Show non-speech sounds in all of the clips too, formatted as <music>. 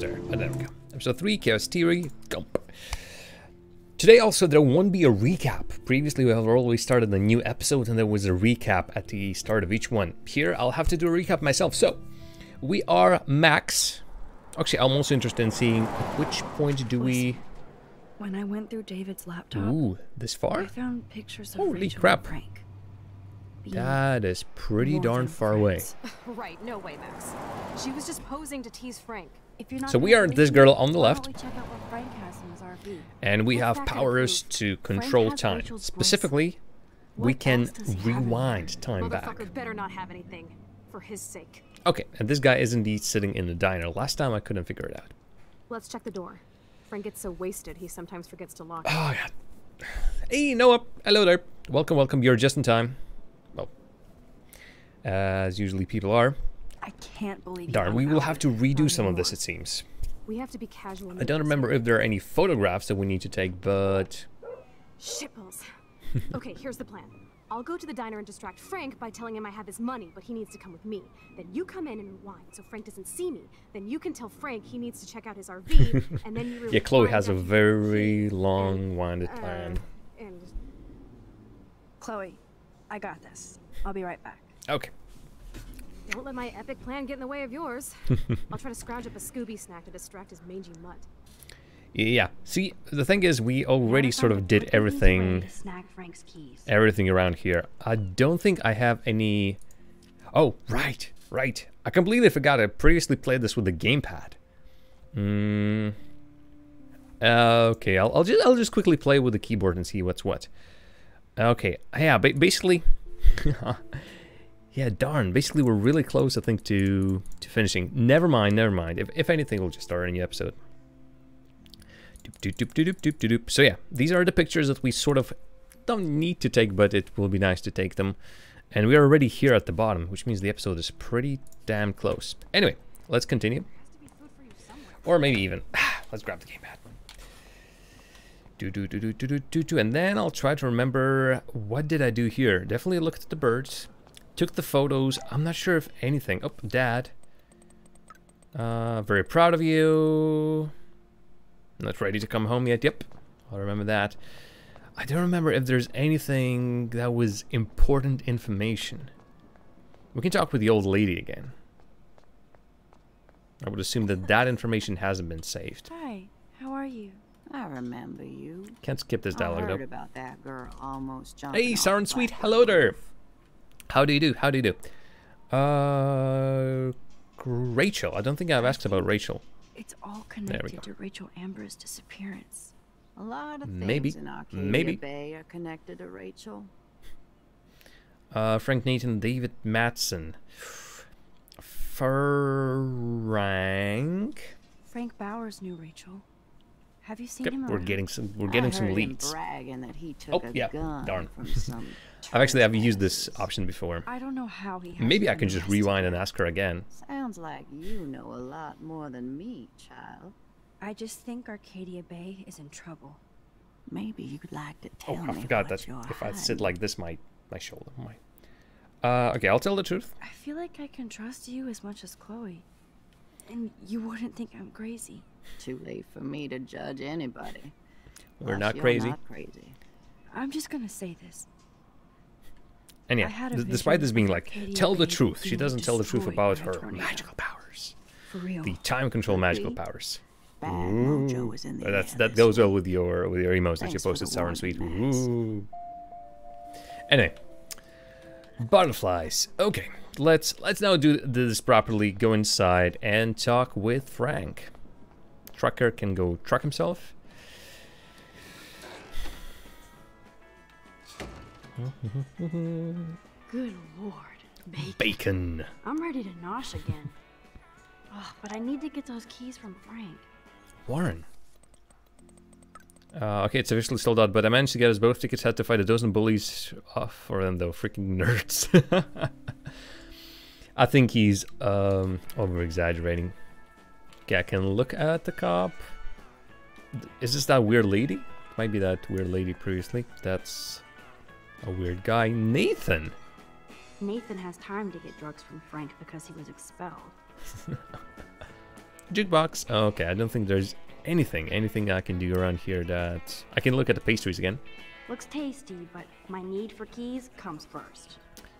there. But ah, there we go. Episode 3, Chaos Theory, Gump. Today also there won't be a recap. Previously we have always started a new episode and there was a recap at the start of each one. Here I'll have to do a recap myself. So, we are max. Actually, I'm also interested in seeing at which point do we... When I went through David's laptop, Ooh, this far? I found pictures of Holy Rachel crap. and Frank. That is pretty more darn than far away. <laughs> Right, no way, Max. She was just posing to tease Frank. If you're not So we are this girl on the left. don't we check out what Frank has in his RV? And we have powers to control time. Specifically, we can else does he have in rewind time back. Better not have anything. For his sake. Okay, and this guy is indeed sitting in the diner. Last time I couldn't figure it out. Let's check the door. Frank gets so wasted he sometimes forgets to lock it. Oh, yeah. Hey, Noah. Hello there. Welcome, welcome. You're just in time. Well, as usually people are. I can't believe. you Darn, we will have to redo some of this, it seems. We have to be casual. I don't remember if there are any photographs that we need to take, but... Shitballs. <laughs> okay, here's the plan. I'll go to the diner and distract Frank by telling him I have his money, but he needs to come with me. Then you come in and rewind so Frank doesn't see me. Then you can tell Frank he needs to check out his RV, <laughs> and then you Yeah, Chloe has a very long-winded uh, plan. And Chloe, I got this. I'll be right back. Okay. Don't let my epic plan get in the way of yours. <laughs> I'll try to scrounge up a Scooby snack to distract his mangy mutt. Yeah. See, the thing is, we already Gotta sort of did quick and easy way everything... to Snag Frank's keys. everything around here. I don't think I have any... Oh, right, right. I completely forgot I previously played this with the gamepad. Mm. Uh, okay, I'll, I'll just I'll just quickly play with the keyboard and see what's what. Okay, yeah, ba basically, <laughs> yeah, darn. Basically, we're really close, I think, to to finishing. Never mind, never mind. If if anything, we'll just start a new episode. Doop, doop, doop, doop, doop, doop, doop. So yeah, these are the pictures that we sort of don't need to take, but it will be nice to take them. And we are already here at the bottom, which means the episode is pretty damn close. Anyway, let's continue. Or maybe even, <sighs> let's grab the gamepad. Do do do do do do do do, and then I'll try to remember what did I do here. Definitely looked at the birds, took the photos. I'm not sure if anything. Oh, Dad. Uh, very proud of you. Not ready to come home yet. Yep, I'll remember that. I don't remember if there's anything that was important information. We can talk with the old lady again. I would assume that that information hasn't been saved. Hi, how are you? I remember you. Can't skip this I dialogue heard though. about that girl almost jumping. Hey, off Soren the Sweet, hello there. How do you do? How do you do? Uh, Rachel. I don't think I've asked about Rachel. It's all connected to Rachel Amber's disappearance. A lot of things Maybe. in Arcadia Maybe. Bay are connected to Rachel. Uh, Frank Nathan, David Madsen, Frank. Frank Bowers knew Rachel. Have you seen Yep, him we're around? getting some. We're I getting some leads. bragging that he took Oh, a yeah, gun darn. from some. <laughs> I've actually I've used this option before. I don't know how he. hasn't Maybe I can just rewind and ask her again. Sounds like you know a lot more than me, child. I just think Arcadia Bay is in trouble. Maybe you'd like to tell Oh, tell I forgot that if I sit like this, my my shoulder, my. Uh, okay, I'll tell the truth. I feel like I can trust you as much as Chloe. And you wouldn't think I'm crazy. Too late for me to judge anybody. We're Plus, not you're crazy. Not crazy. I'm just gonna say this. And yeah, I had a d- despite this being like, Arcadia tell the truth, she doesn't tell the truth about her tornado. magical powers, For real. the time control magical powers. Bad mojo is in the That's that goes well with your with your emos that you posted, sour and sweet. Ooh. Anyway, butterflies. Okay, let's let's now do this properly. Go inside and talk with Frank. Trucker can go truck himself. Good lord. Bacon. Bacon. I'm ready to nosh again. Ugh, but I need to get those keys from Frank. Warren. Uh, okay, it's officially sold out, but I managed to get us both tickets. Had to fight a dozen bullies off for them, though. Freaking <laughs> nerds. <laughs> I think he's um, over exaggerating. Okay, I can look at the cop. Is this that weird lady? Might be that weird lady previously. That's a weird guy. Nathan. Nathan has time to get drugs from Frank because he was expelled. <laughs> Jukebox. Okay, I don't think there's anything, anything I can do around here that... I can look at the pastries again. Looks tasty, but my need for keys comes first.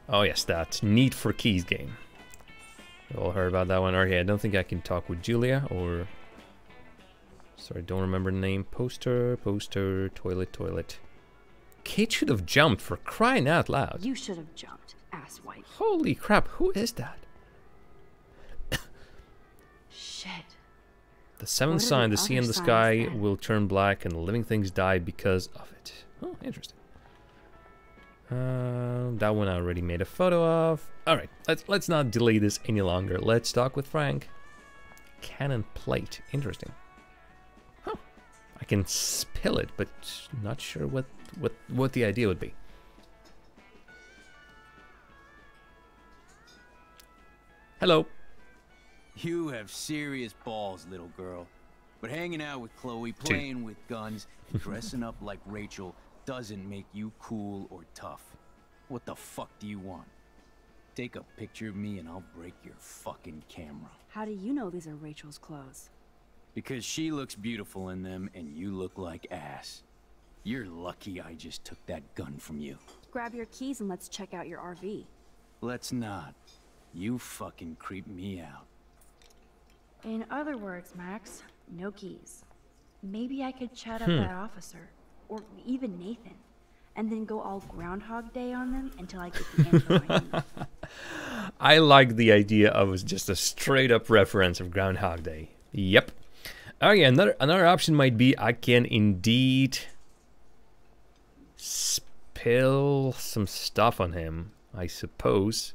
Oh yes, that Need for Keys game. All heard about that one. Okay, I don't think I can talk with Julia or... Sorry, don't remember the name. Poster, poster, toilet, toilet. Kate should have jumped for crying out loud. You should have jumped, asswipe. Holy crap, who is that? Shit. The seventh sign, the the sea in other the sky, will turn black and the living things die because of it. Oh, interesting. Uh, that one I already made a photo of. All right, let's let's not delay this any longer. Let's talk with Frank. Cannon plate, interesting. Huh. I can spill it, but not sure what what what the idea would be. Hello. You have serious balls, little girl. But hanging out with Chloe, playing with guns, dressing up like Rachel doesn't make you cool or tough. What the fuck do you want? Take a picture of me and I'll break your fucking camera. How do you know these are Rachel's clothes? Because she looks beautiful in them and you look like ass. You're lucky I just took that gun from you. Grab your keys and let's check out your RV. Let's not. You fucking creep me out. In other words, Max, no keys. Maybe I could chat up Hmm. that officer, or even Nathan, and then go all Groundhog Day on them until I get the I. <laughs> I like the idea of just a straight up reference of Groundhog Day. Yep. Oh yeah, another another option might be I can indeed spill some stuff on him. I suppose.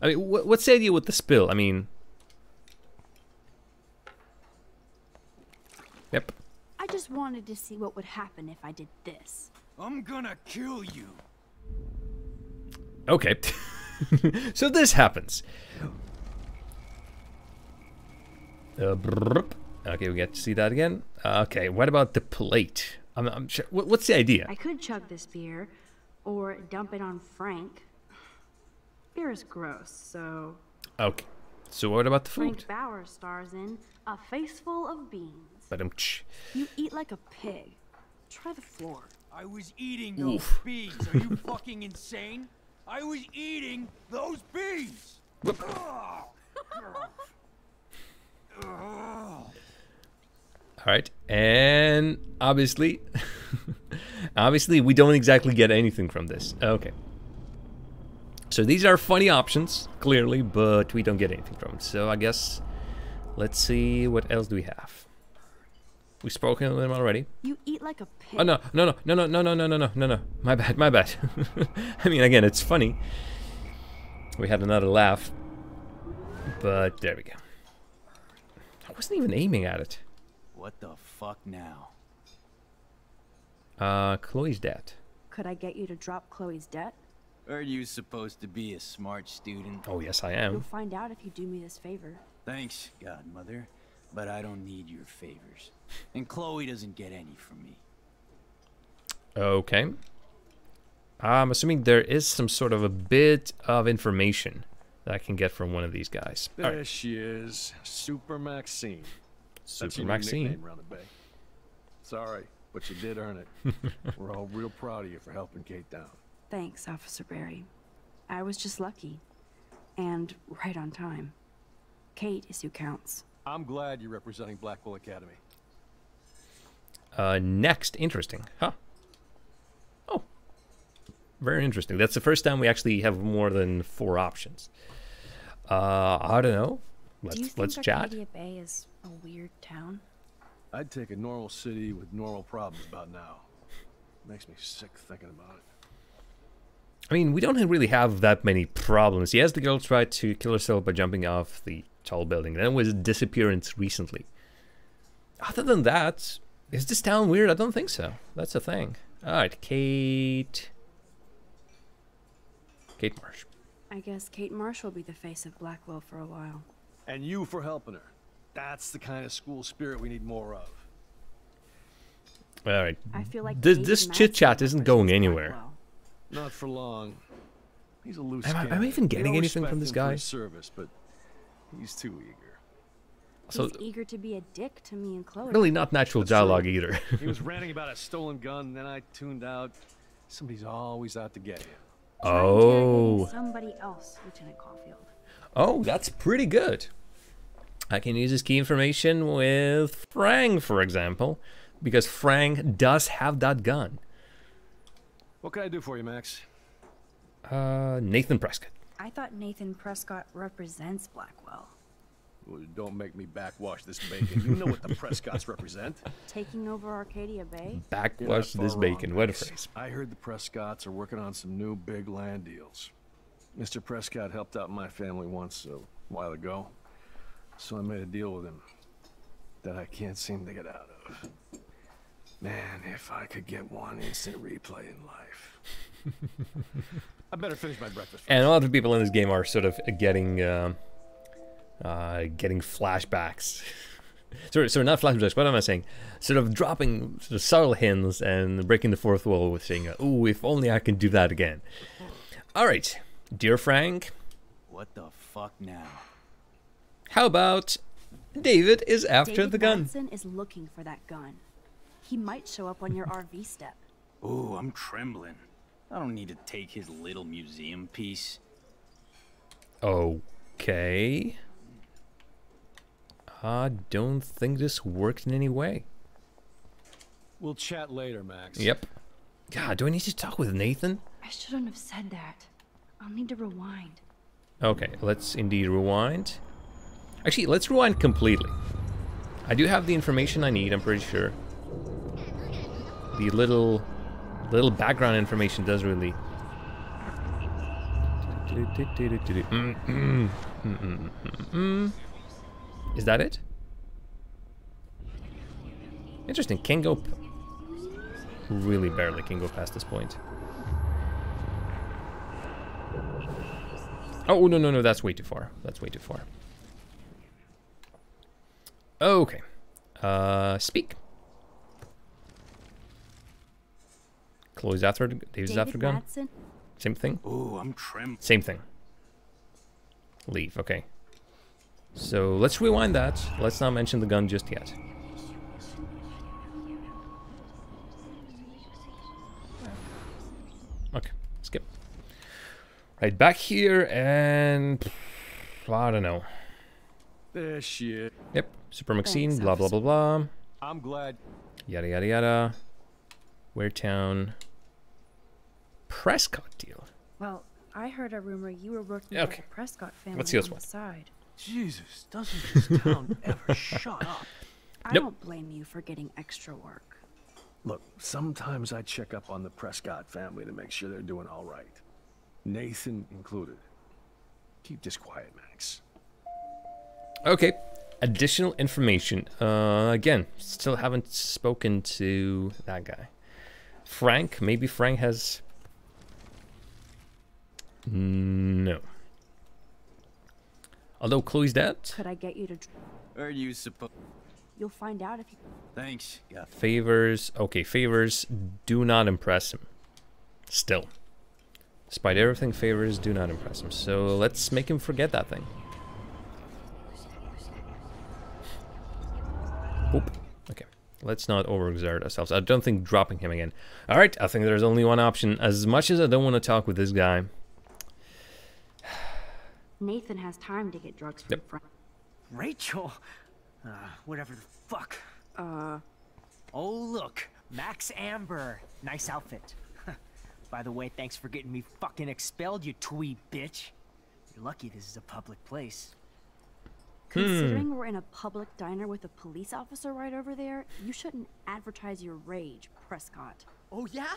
I mean, wh- what's the idea with the spill? I mean, yep. I just wanted to see what would happen if I did this. I'm gonna kill you. Okay. <laughs> so this happens. Uh, okay, we get to see that again. Uh, okay, what about the plate? I'm, I'm sure. What, what's the idea? I could chug this beer, or dump it on Frank. Beer is gross, so Okay. So what about the food? Frank Bowers stars in A Face Full of Beans. But um, You eat like a pig. Try the floor. I was eating those Oof. bees. Are you <laughs> fucking insane? I was eating those bees. all right, and obviously, <laughs> obviously, we don't exactly get anything from this. Okay. So these are funny options, clearly, but we don't get anything from it. So I guess let's see what else do we have. We've spoken to them already. You eat like a pig. Oh no, no, no, no, no, no, no, no, no, no, no, no. My bad, my bad. I mean, again, it's funny. We had another laugh, but there we go. I wasn't even aiming at it. What the fuck now? Uh, Chloe's dead. Could I get you to drop Chloe's debt? Are you supposed to be a smart student? Oh yes, I am. You'll find out if you do me this favor. Thanks, godmother, but I don't need your favors. And Chloe doesn't get any from me. Okay. I'm assuming there is some sort of a bit of information that I can get from one of these guys. There right, she is, Super Maxine. Super your Maxine. nickname around the bay. Sorry, but you did earn it. <laughs> We're all real proud of you for helping Kate down. Thanks, Officer Berry. I was just lucky. And right on time. Kate is who counts. I'm glad you're representing Blackwell Academy. Uh, next, interesting. Huh. Oh. Very interesting. That's the first time we actually have more than four options. Uh, I don't know. do you Let's think let's chat. Arcadia Bay is a weird town? I'd take a normal city with normal problems about now. Makes me sick thinking about it. I mean, we don't really have that many problems. Yes, the girl tried to kill herself by jumping off the tall building. Then was a disappearance recently. Other than that, is this town weird? I don't think so. That's a thing. All right, Kate. Kate Marsh. I guess Kate Marsh will be the face of Blackwell for a while. And you for helping her. That's the kind of school spirit we need more of. All right. I feel like This this chit chat isn't going anywhere. Blackwell. Not for long. He's a loose Am I- am I even getting anything from this guy? service, but he's too eager. So He's eager to be a dick to me and Chloe. really not natural dialogue either. <laughs> He was <laughs> ranting about a stolen gun, then I tuned out. Somebody's always out to get you. Oh. Somebody else, Lieutenant Caulfield. Oh, that's pretty good. I can use this key information with Frank, for example, because Frank does have that gun. What can I do for you, Max? Uh, Nathan Prescott. I thought Nathan Prescott represents Blackwell. Well, don't make me backwash this bacon. You know what the Prescotts represent. <laughs> Taking over Arcadia Bay? Backwash this far wrong, bacon. What a phrase. I heard the Prescotts are working on some new big land deals. Mr. Prescott helped out my family once a while ago, so I made a deal with him that I can't seem to get out of. Man, if I could get one instant replay in life. <laughs> I better finish my breakfast. first. And a lot of people in this game are sort of getting, uh, uh, getting flashbacks. <laughs> sorry, sorry, not flashbacks. What am I saying? Sort of dropping sort of subtle hints and breaking the fourth wall with saying, "Oh, if only I can do that again." All right, dear Frank, What the fuck now? how about David is after David the gun? Watson is looking for that gun. He might show up on your RV step. Ooh, I'm trembling. I don't need to take his little museum piece. Okay. I don't think this worked in any way. We'll chat later, Max. Yep. God, do I need to talk with Nathan? I shouldn't have said that. I'll need to rewind. Okay, let's indeed rewind. Actually, let's rewind completely. I do have the information I need, I'm pretty sure. The little little background information does really. Is that it? Interesting. Can go. Really barely can go past this point. Oh no no no! That's way too far. That's way too far. Okay. Uh, speak. Chloe's after. David's David after gun. Same thing. Ooh, I'm trembling. Same thing. Leave. Okay. So let's rewind that. Let's not mention the gun just yet. Okay. Skip. Right back here and I don't know. Eh, shit. Yep. Super Maxine. Thanks, Blah blah blah blah. I'm glad. Yada yada yada. Where town? Prescott deal. Well, I heard a rumor you were working Okay. for the Prescott family Let's see this on one. the side. Jesus, doesn't this town <laughs> ever shut up? I Nope. don't blame you for getting extra work. Look, sometimes I check up on the Prescott family to make sure they're doing all right. Nathan included. Keep this quiet, Max. Okay. Additional information. Uh, again, still haven't spoken to that guy. Frank. Maybe Frank has. No. Although Chloe's dead. Could I get you to? Dr- Are you supposed? You'll find out if you. Thanks. Yeah. Favors. Okay, favors do not impress him. Still. Despite everything, favors do not impress him. So let's make him forget that thing. Oop. Okay. Let's not overexert ourselves. I don't think dropping him again. All right. I think there's only one option. As much as I don't want to talk with this guy. Nathan has time to get drugs from Yep. Frank. Rachel? Uh, whatever the fuck. Uh, Oh, look. Max Amber. Nice outfit. By the way, thanks for getting me fucking expelled, you twee bitch. You're lucky this is a public place. considering we're in a public diner with a police officer right over there, you shouldn't advertise your rage, Prescott. Oh, yeah?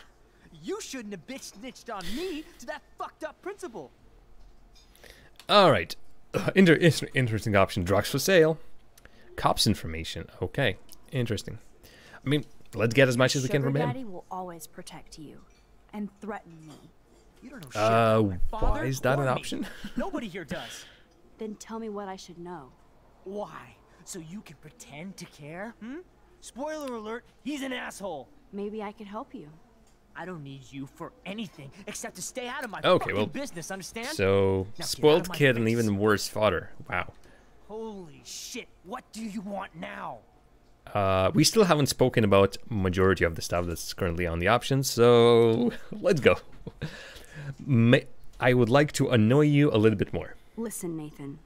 You shouldn't have bitch snitched on me to that fucked up principal. All right. Inter- inter- interesting option. Drugs for sale. Cops information. Okay. Interesting. I mean, let's get as much as we can Sugar from him. Daddy will always protect you and threaten me. You don't know shit Uh, my father why is that an option? <laughs> Nobody here does. Then tell me what I should know. Why? So you can pretend to care? Hmm? Spoiler alert, he's an asshole. Maybe I could help you. I don't need you for anything except to stay out of my Okay, well, business, understand? So, Now spoiled of my kid and even worse fodder. Wow. Holy shit, what do you want now? Uh, we still haven't spoken about majority of the stuff that's currently on the options, so <laughs> let's go. <laughs> May I would like to annoy you a little bit more. Listen, Nathan.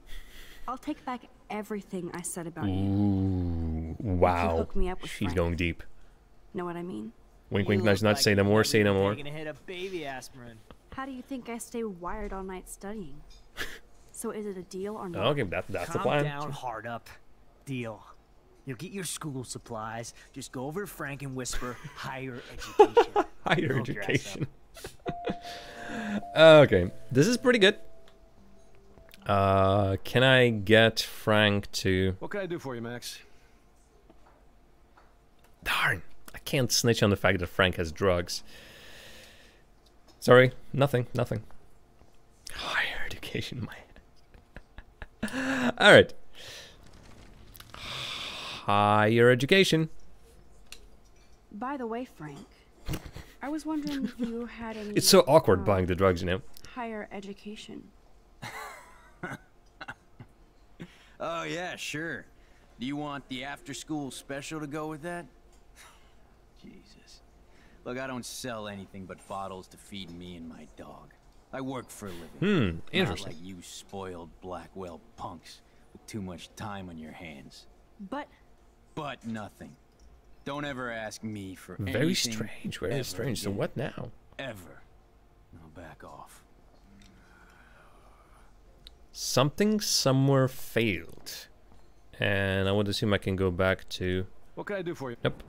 I'll take back everything I said about you. Ooh, wow. hook me up with She's Frank. going deep. Know what I mean? Wink, You wink, nudge, nudge. like Say no more. Say no more. taken a hit of baby aspirin. How do you think I stay wired all night studying? so is it a deal or not? Okay, that, that's the Calm plan. down, hard up. Deal. You'll get your school supplies. Just go over to Frank and whisper higher education. <laughs> Higher Hook your education. <laughs> okay, this is pretty good. Uh, can I get Frank to? What can I do for you, Max? Darn, I can't snitch on the fact that Frank has drugs. Sorry, nothing, nothing. Higher education, man. <laughs> All right. Higher education. By the way, Frank, I was wondering if you had any. <laughs> It's so awkward uh, buying the drugs, you know. Higher education. <laughs> Oh, yeah, sure. Do you want the after-school special to go with that? Jesus. Look, I don't sell anything but bottles to feed me and my dog. I work for a living. Hmm, interesting. Not interesting. like you spoiled Blackwell punks with too much time on your hands. But But nothing. Don't ever ask me for Very anything strange, very ever strange. So what now? Ever. Now back off. Something somewhere failed. And I would assume I can go back to What can I do for you? Nope.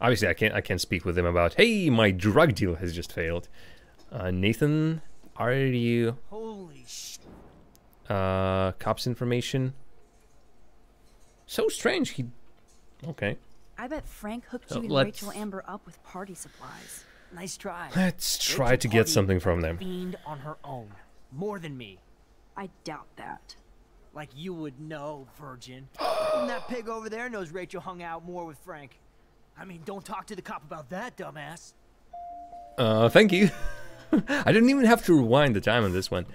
Obviously, I can't. I can't speak with him about. Hey, my drug deal has just failed. Uh, Nathan, are you Holy shit. uh, cops information? So strange. He. Okay. I bet Frank hooked Uh, you and let's- Rachel Amber up with party supplies. Nice try. Let's try Rachel to get something like from a them. Fiend on her own. More than me. I doubt that. Like you would know, virgin. <gasps> and that pig over there knows Rachel hung out more with Frank. I mean, don't talk to the cop about that, dumbass. Uh, thank you. <laughs> I didn't even have to rewind the time on this one.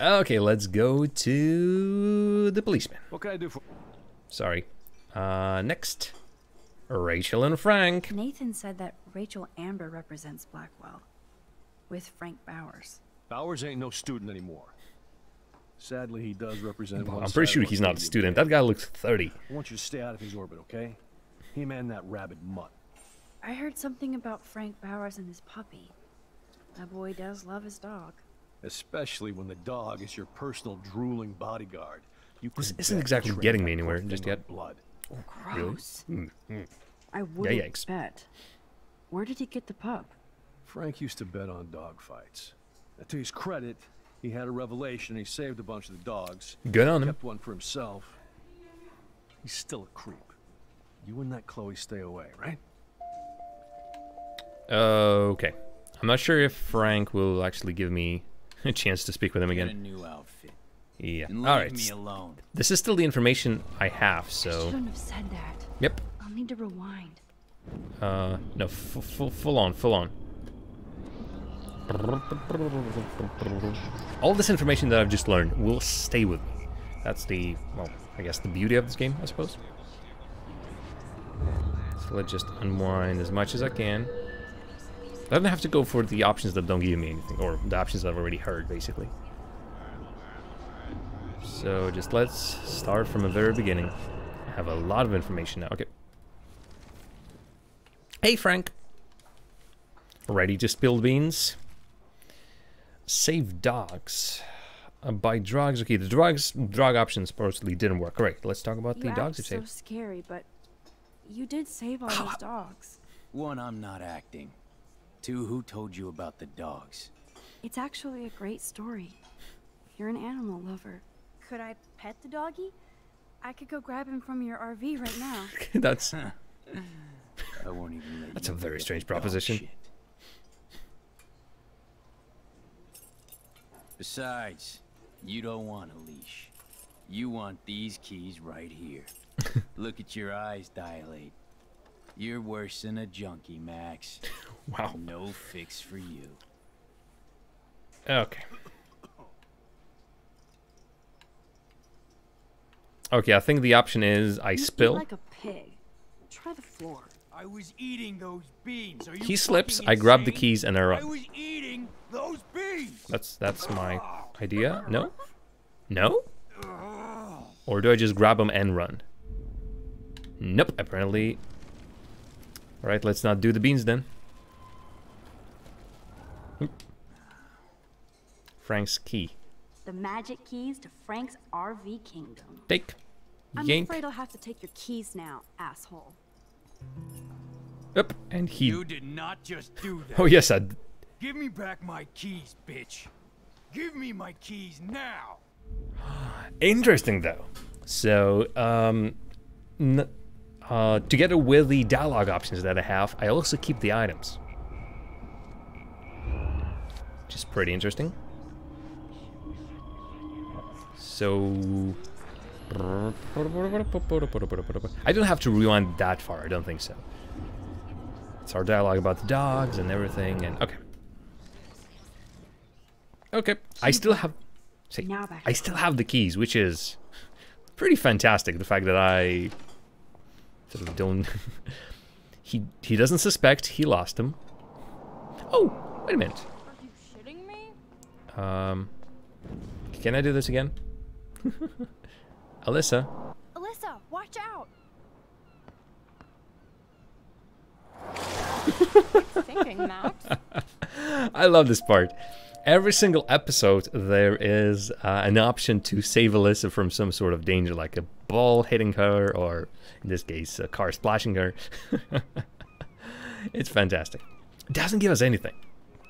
Okay, let's go to the policeman. What can I do for? Sorry. Uh, next, Rachel and Frank. Nathan said that Rachel Amber represents Blackwell. With Frank Bowers. Bowers ain't no student anymore. Sadly, he does represent. one I'm pretty sure he's not a student. That guy looks 30. I want you to stay out of his orbit, okay? Him and that rabid mutt. I heard something about Frank Bowers and his puppy. That boy does love his dog. Especially when the dog is your personal drooling bodyguard. You this isn't bet exactly getting me anywhere just yet. Blood. Gross. Mm, I wouldn't yikes. bet. Where did he get the pup? Frank used to bet on dog fights. Now, to his credit, he had a revelation. He saved a bunch of the dogs. Good on him. Kept one for himself. He's still a creep. You and that Chloe stay away, right? Okay. I'm not sure if Frank will actually give me <laughs> a chance to speak with him Get a again. new outfit. Yeah. And leave All right. me alone. This is still the information I have, so. Shouldn't have said that. Yep. I'll need to rewind. Uh, no, full, full, full on, full on. All this information that I've just learned will stay with me. That's the, well, I guess the beauty of this game, I suppose. So let's just unwind as much as I can. I don't have to go for the options that don't give me anything, or the options I've already heard, basically. So just let's start from the very beginning. I have a lot of information now. Okay. Hey, Frank. Ready to spill the beans? Save dogs. Uh, buy drugs. Okay, the drugs, drug option supposedly didn't work. Alright, let's talk about You the dogs you so scary, but you did save all those <laughs> dogs. One, I'm not acting. Two, who told you about the dogs? It's actually a great story. You're an animal lover. Could I pet the doggy? I could go grab him from your RV right now. <laughs> <laughs> That's I won't even let That's you a very strange proposition. Besides, you don't want a leash. You want these keys right here. <laughs> Look at your eyes dilate. You're worse than a junkie, Max. <laughs> wow. No fix for you. Okay. Okay, I think the option is I You spill. like a pig. Try the floor. I was eating those beans. Are you He slips, I grab the keys and I I run. was eating those beans. That's that's my ah. idea. No? No? Or do I just grab them and run? Nope, apparently. Alright, let's not do the beans then. Frank's key. The magic keys to Frank's RV kingdom. Take. I'm Yank. afraid I'll have to take your keys now, asshole. Up. And he. You did not just do that. Oh, yes, I. Give me back my keys, bitch. Give me my keys now. Interesting, though. So, um. Uh, together with the dialogue options that I have, I also keep the items. Which is pretty interesting. So. I don't have to rewind that far, I don't think so. It's our dialogue about the dogs and everything, and okay. Okay, I still have. See, I still have the keys, which is pretty fantastic. The fact that I sort of don't. <laughs> he he doesn't suspect he lost him. Oh, wait a minute. Are you shitting me? Um, can I do this again? <laughs> Alyssa, Alyssa, watch out! <laughs> Thinking, Max. I love this part. Every single episode, there is uh, an option to save Alyssa from some sort of danger, like a ball hitting her, or in this case, a car splashing her. <laughs> it's fantastic. It doesn't give us anything.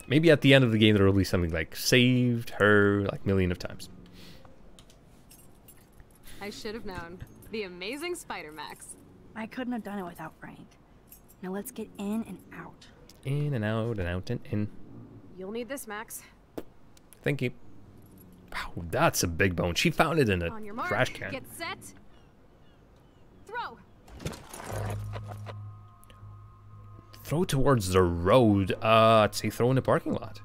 Maybe at the end of the game, there will be something like saved her like million of times. I should have known. The amazing Spider Max. I couldn't have done it without Frank. Now let's get in and out. In and out and out and in. You'll need this, Max. Thank you. Wow, that's a big bone. She found it in a On mark. trash can. Get set. Throw. Throw towards the road. Uh, I'd say throw in the parking lot.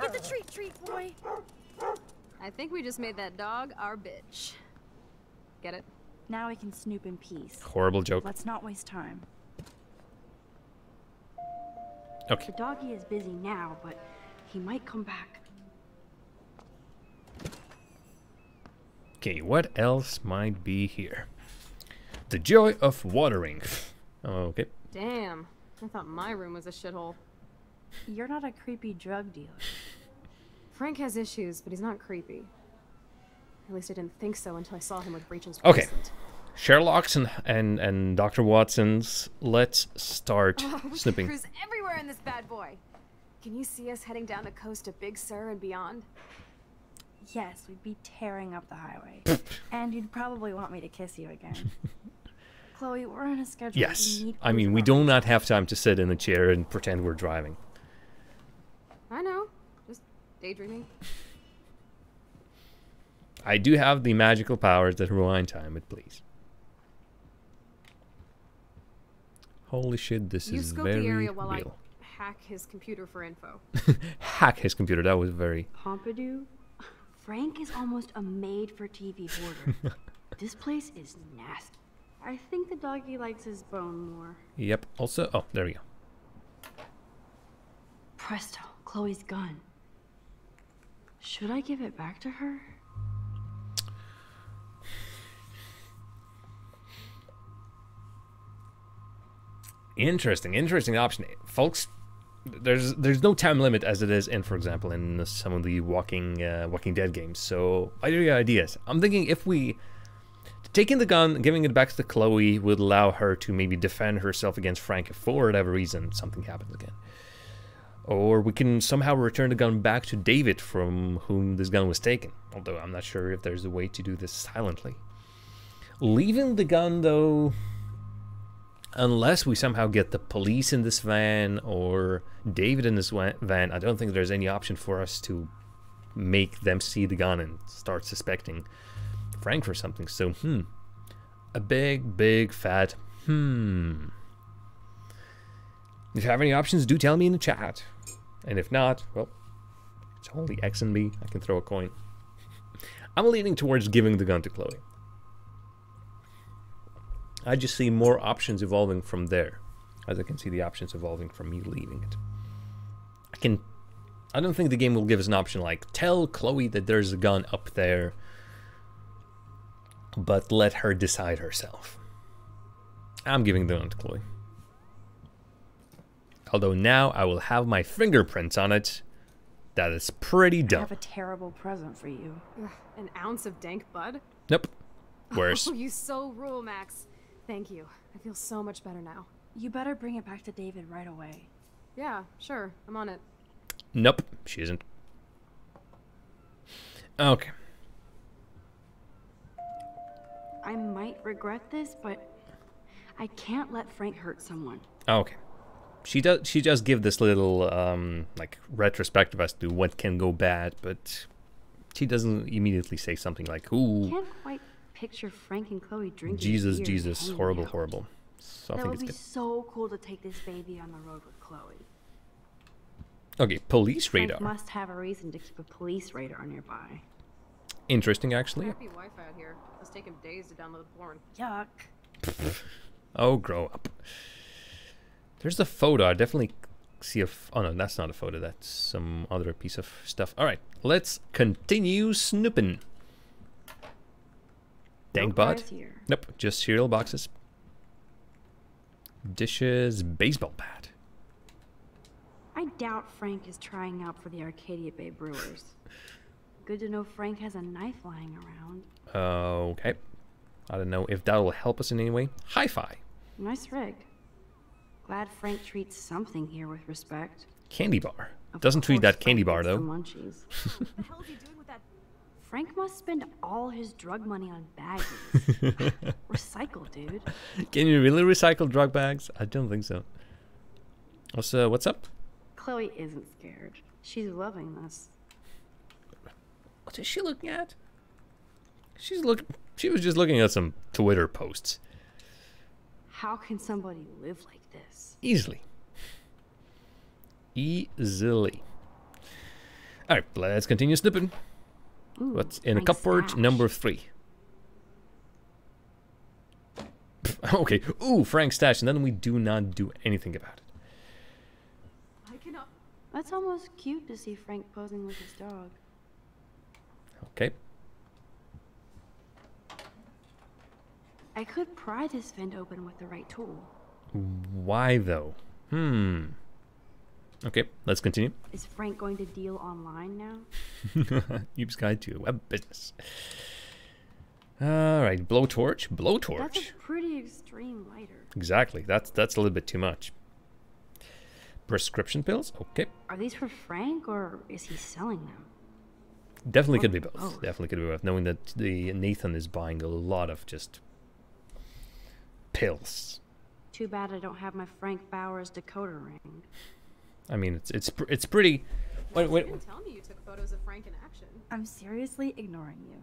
Get the treat, treat, boy! I think we just made that dog our bitch. Get it? Now we can snoop in peace. Horrible joke. Let's not waste time. Okay. The doggy is busy now, but he might come back. Okay, what else might be here? The joy of watering. Okay. Damn. I thought my room was a shithole. You're not a creepy drug dealer. Frank has issues, but he's not creepy. At least I didn't think so until I saw him with Rachel's Okay. bracelet. Sherlock's and, and, and Dr. Watson's. Let's start Oh, <laughs> we could snipping. cruise everywhere in this bad boy. Can you see us heading down the coast to Big Sur and beyond? Yes, we'd be tearing up the highway. and you'd probably want me to kiss you again. <laughs> Chloe, we're on a schedule. Yes. I mean, we do not have time to sit in a chair and pretend we're driving. I know. Just daydreaming. I do have the magical powers that rewind time, but please. Holy shit, this you is scope very the area while real. I hack his computer for info. <laughs> Hack his computer, that was very... Pompidou? Frank is almost a made-for-TV hoarder. <laughs> this place is nasty. I think the doggy likes his bone more. Yep, also... Oh, there we go. Presto, Chloe's gun. Should I give it back to her? Interesting, interesting option, folks. There's there's no time limit as it is in, for example, in some of the Walking uh, Walking Dead games. So I do ideas. I'm thinking if we taking the gun, giving it back to Chloe would allow her to maybe defend herself against Frank if for whatever reason something happens again. Or we can somehow return the gun back to David from whom this gun was taken. Although I'm not sure if there's a way to do this silently. Leaving the gun though unless we somehow get the police in this van or David in this van, I don't think there's any option for us to make them see the gun and start suspecting Frank for something. So, hmm. A big, big, fat hmm. If you have any options, do tell me in the chat. And if not, well, it's only X and B. I can throw a coin. <laughs> I'm leaning towards giving the gun to Chloe. I just see more options evolving from there. As I can see the options evolving from me leaving it. I can... I don't think the game will give us an option like, tell Chloe that there's a gun up there, but let her decide herself. I'm giving the gun to Chloe. Although now I will have my fingerprints on it. That is pretty dumb. I have a terrible present for you. <sighs> An ounce of dank bud? Nope. <laughs> Worse. Oh, you so rule, Max. Thank you. I feel so much better now. You better bring it back to David right away. Yeah, sure. I'm on it. Nope, she isn't. Okay. I might regret this, but I can't let Frank hurt someone. Oh, Okay. She does. She does give this little um, like retrospective as to what can go bad, but she doesn't immediately say something like, "Ooh, Can't quite picture Frank and Chloe drinking. Jesus, Jesus, horrible, out. horrible." So I That think would it's be good. so cool to take this baby on the road with Chloe. Okay, police Frank radar. must have a reason to keep a police radar nearby. Interesting, actually. Crappy Wi-Fi out here. Must take him days to download porn. Yuck. Oh, grow up. There's the photo. I definitely see a. F- oh no, that's not a photo. That's some other piece of stuff. All right, let's continue snooping. Dank No bud. prize here. Nope, just cereal boxes. Dishes, baseball bat. I doubt Frank is trying out for the Arcadia Bay Brewers. <laughs> Good to know Frank has a knife lying around. Okay. I don't know if that will help us in any way. Hi-fi. Nice rig. Glad Frank treats something here with respect. Candy bar. Of Doesn't treat that candy Frank bar gets the though. munchies. <laughs> what the hell is he doing with that? Frank must spend all his drug money on baggies. <laughs> Recycle, dude. Can you really recycle drug bags? I don't think so. What's uh, what's up? Chloe isn't scared. She's loving this. What is she looking at? She's look. She was just looking at some Twitter posts. How can somebody live like this? Easily. Easily. All right, let's continue snipping. Ooh, What's in a Frank's cupboard stash. number three? <laughs> okay. Ooh, Frank stash, and then we do not do anything about it. I cannot. That's almost cute to see Frank posing with his dog. Okay. I could pry this vent open with the right tool. Why though? Hmm. Okay, let's continue. Is Frank going to deal online now? Noob's Guide to Web Business. All right, blowtorch, blowtorch. That's a pretty extreme lighter. Exactly. That's that's a little bit too much. Prescription pills. Okay, Are these for Frank or is he selling them? Definitely could be both. both. Definitely could be both. Knowing that the Nathan is buying a lot of just pills. Too bad I don't have my Frank Bowers decoder ring. I mean, it's it's it's pretty. Wait, Max, wait, You didn't tell me you took photos of Frank in action. I'm seriously ignoring you.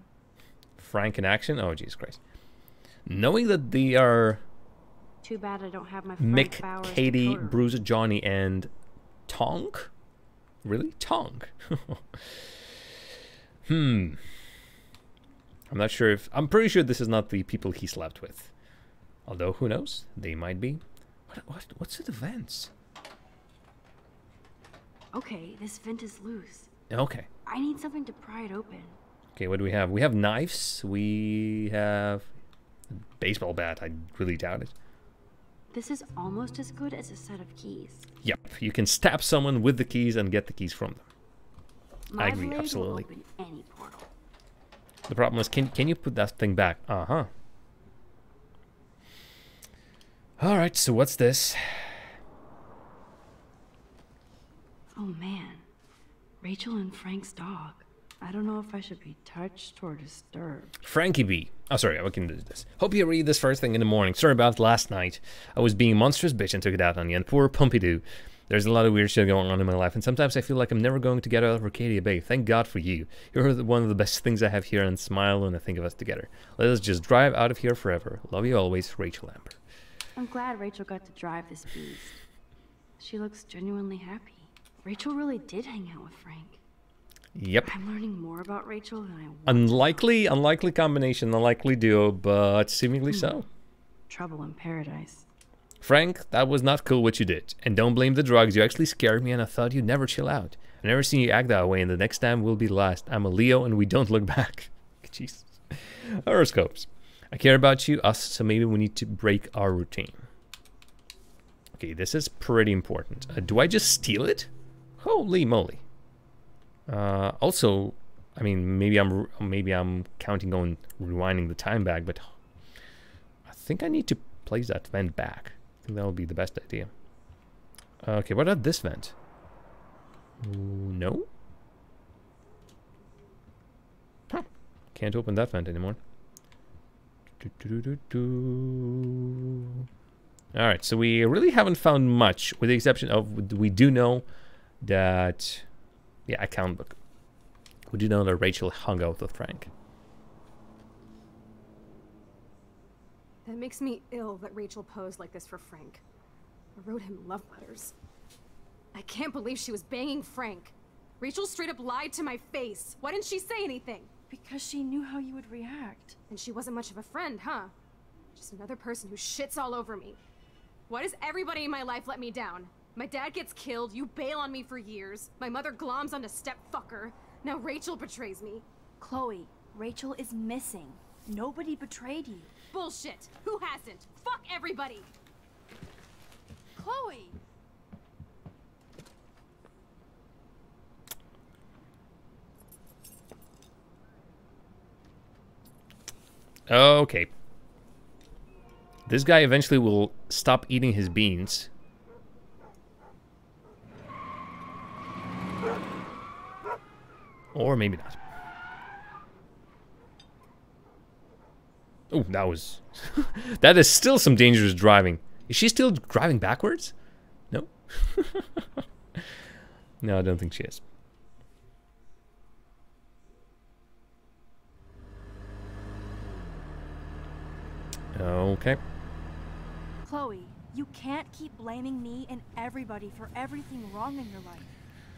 Frank in action. Oh, Jesus Christ! Knowing that they are Too bad I don't have my Frank Mick, Bowers Katie, decoder ring. Bruiser, Johnny, and Tonk. Really, Tonk? <laughs> hmm. I'm not sure if I'm pretty sure this is not the people he slept with. Although who knows? They might be. What? What? What's the events? Okay, this vent is loose. Okay. I need something to pry it open. Okay. What do we have? We have knives. We have a baseball bat. I really doubt it. This is almost as good as a set of keys. Yep. You can stab someone with the keys and get the keys from them. My I agree, absolutely. The problem is, can can you put that thing back? Uh huh. All right. So what's this? Oh man, Rachel and Frank's dog. I don't know if I should be touched or disturbed. Frankie B. Oh, sorry, I can do this. Hope you read this first thing in the morning. Sorry about last night. I was being a monstrous bitch and took it out on you. And poor Pompidou. There's a lot of weird shit going on in my life, and sometimes I feel like I'm never going to get out of Arcadia Bay. Thank God for you. You're one of the best things I have here, and smile when I think of us together. Let us just drive out of here forever. Love you always, Rachel Amber. I'm glad Rachel got to drive this beast. She looks genuinely happy. Rachel really did hang out with Frank. Yep. I'm learning more about Rachel than I want. Unlikely, unlikely combination, unlikely duo, but seemingly hmm. so. trouble in paradise. Frank, that was not cool what you did. And don't blame the drugs. You actually scared me and I thought you'd never chill out. I've never seen you act that way and the next time we'll be last. I'm a Leo and we don't look <laughs> back. Jesus. Horoscopes. I care about you, us, so maybe we need to break our routine. Okay, this is pretty important. Uh, do I just steal it? Holy moly. Uh, also, I mean, maybe I'm maybe I'm counting on rewinding the time back, but I think I need to place that vent back. I think that would be the best idea. Okay, what about this vent? No? Huh. Can't open that vent anymore. Alright, so we really haven't found much, with the exception of we do know that... Yeah, account book. We do know that Rachel hung out with Frank. That makes me ill that Rachel posed like this for Frank. I wrote him love letters. I can't believe she was banging Frank. Rachel straight up lied to my face. Why didn't she say anything? Because she knew how you would react. And she wasn't much of a friend, huh? Just another person who shits all over me. Why does everybody in my life let me down? My dad gets killed, you bail on me for years, my mother gloms onto step fucker, now Rachel betrays me. Chloe, Rachel is missing. Nobody betrayed you. Bullshit! Who hasn't? Fuck everybody! Chloe! Okay. This guy eventually will stop eating his beans. Or maybe not. Oh, that was... <laughs> that is still some dangerous driving. Is she still driving backwards? No? <laughs> no, I don't think she is. Okay. Chloe, you can't keep blaming me and everybody for everything wrong in your life.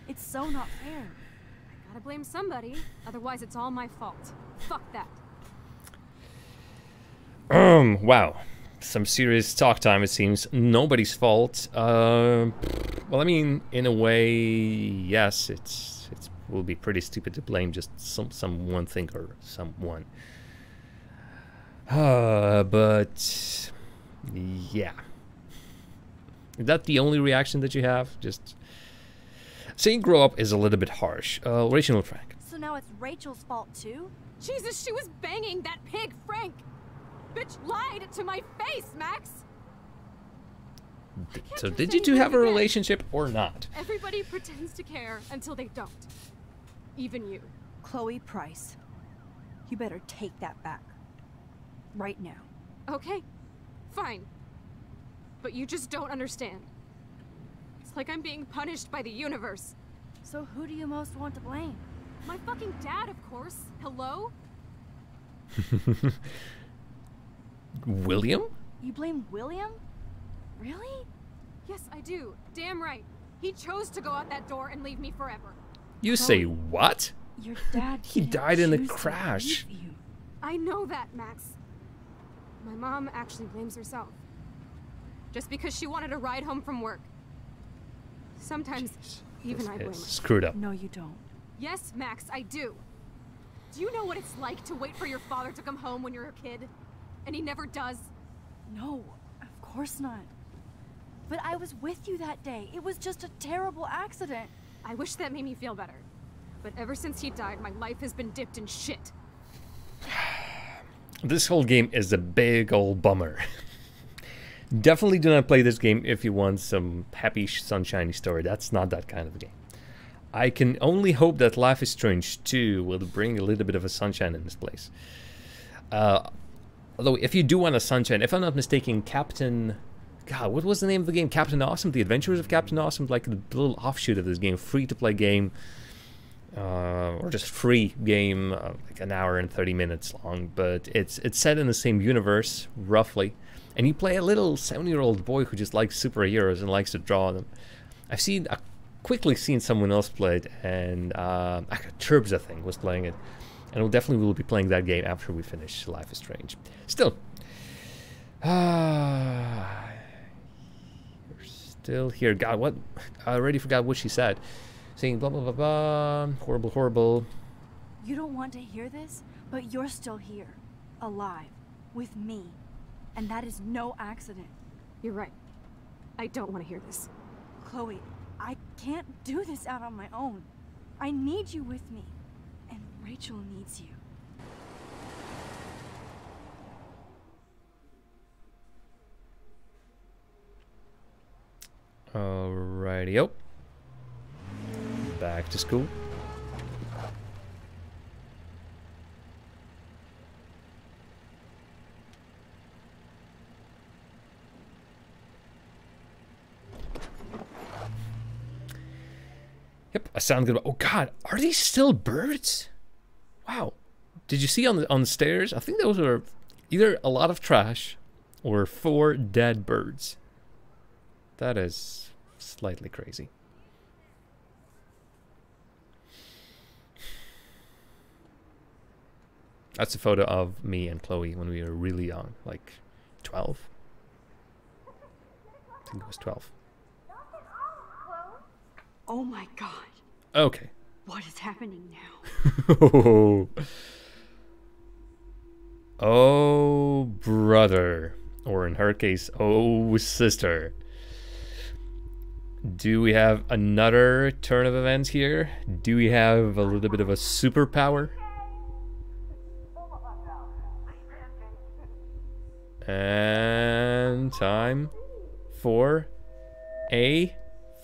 It's so not fair. I gotta blame somebody, otherwise it's all my fault. Fuck that. Um, wow. Some serious talk time, it seems. Nobody's fault. Uh, well, I mean, in a way, yes, it's it will be pretty stupid to blame just some some one thing or someone. Uh, but yeah. Is that the only reaction that you have? Just saying grow up is a little bit harsh. Uh, Rachel Frank. So now it's Rachel's fault too? Jesus, she was banging that pig, Frank! Bitch lied to my face, Max! So did you two have a relationship or not? Everybody pretends to care until they don't. Even you. Chloe Price. You better take that back. Right now. Okay. Fine. But you just don't understand. It's like I'm being punished by the universe. So who do you most want to blame? My fucking dad, of course. Hello? <laughs> William? You blame William? Really? Yes, I do. Damn right. He chose to go out that door and leave me forever. You say what? Your dad He died in a crash. I know that, Max. My mom actually blames herself. Just because she wanted a ride home from work. Sometimes even I blame her. Screwed up. No, you don't. Yes, Max, I do. Do you know what it's like to wait for your father to come home when you're a kid? And he never does? No, of course not. But I was with you that day. It was just a terrible accident. I wish that made me feel better. But ever since he died, my life has been dipped in shit. <sighs> This whole game is a big old bummer. <laughs> Definitely do not play this game if you want some happy, sunshiny story. That's not that kind of game. I can only hope that Life is Strange 2 will bring a little bit of a sunshine in this place. Uh, although, if you do want a sunshine, if I'm not mistaken, Captain... God, what was the name of the game? Captain Awesome? The Adventures of Captain Awesome? Like a little offshoot of this game. Free-to-play game. Uh, or just free game, uh, like an hour and 30 minutes long. But it's it's set in the same universe, roughly. And you play a little seven-year-old boy who just likes superheroes and likes to draw them. I've seen... I quickly seen someone else play it, and uh, Turbs, I think, was playing it. And we'll definitely will be playing that game after we finish Life is Strange. Still, Ah, <sighs> you're still here. God, what? I already forgot what she said. Saying blah blah blah blah. Horrible, horrible. You don't want to hear this, but you're still here, alive, with me. And that is no accident. You're right. I don't want to hear this. Chloe, I can't do this out on my own. I need you with me. Rachel needs you. Alrighty, oh. Back to school. Yep, I sound good. Oh God, are these still birds? Wow. Did you see on the on the stairs? I think those are either a lot of trash or four dead birds. That is slightly crazy. That's a photo of me and Chloe when we were really young, like 12. I think it was 12. Oh my god. Okay. What is happening now? <laughs> oh. brother. Or in her case, oh, sister. Do we have another turn of events here? Do we have a little bit of a superpower? And time for a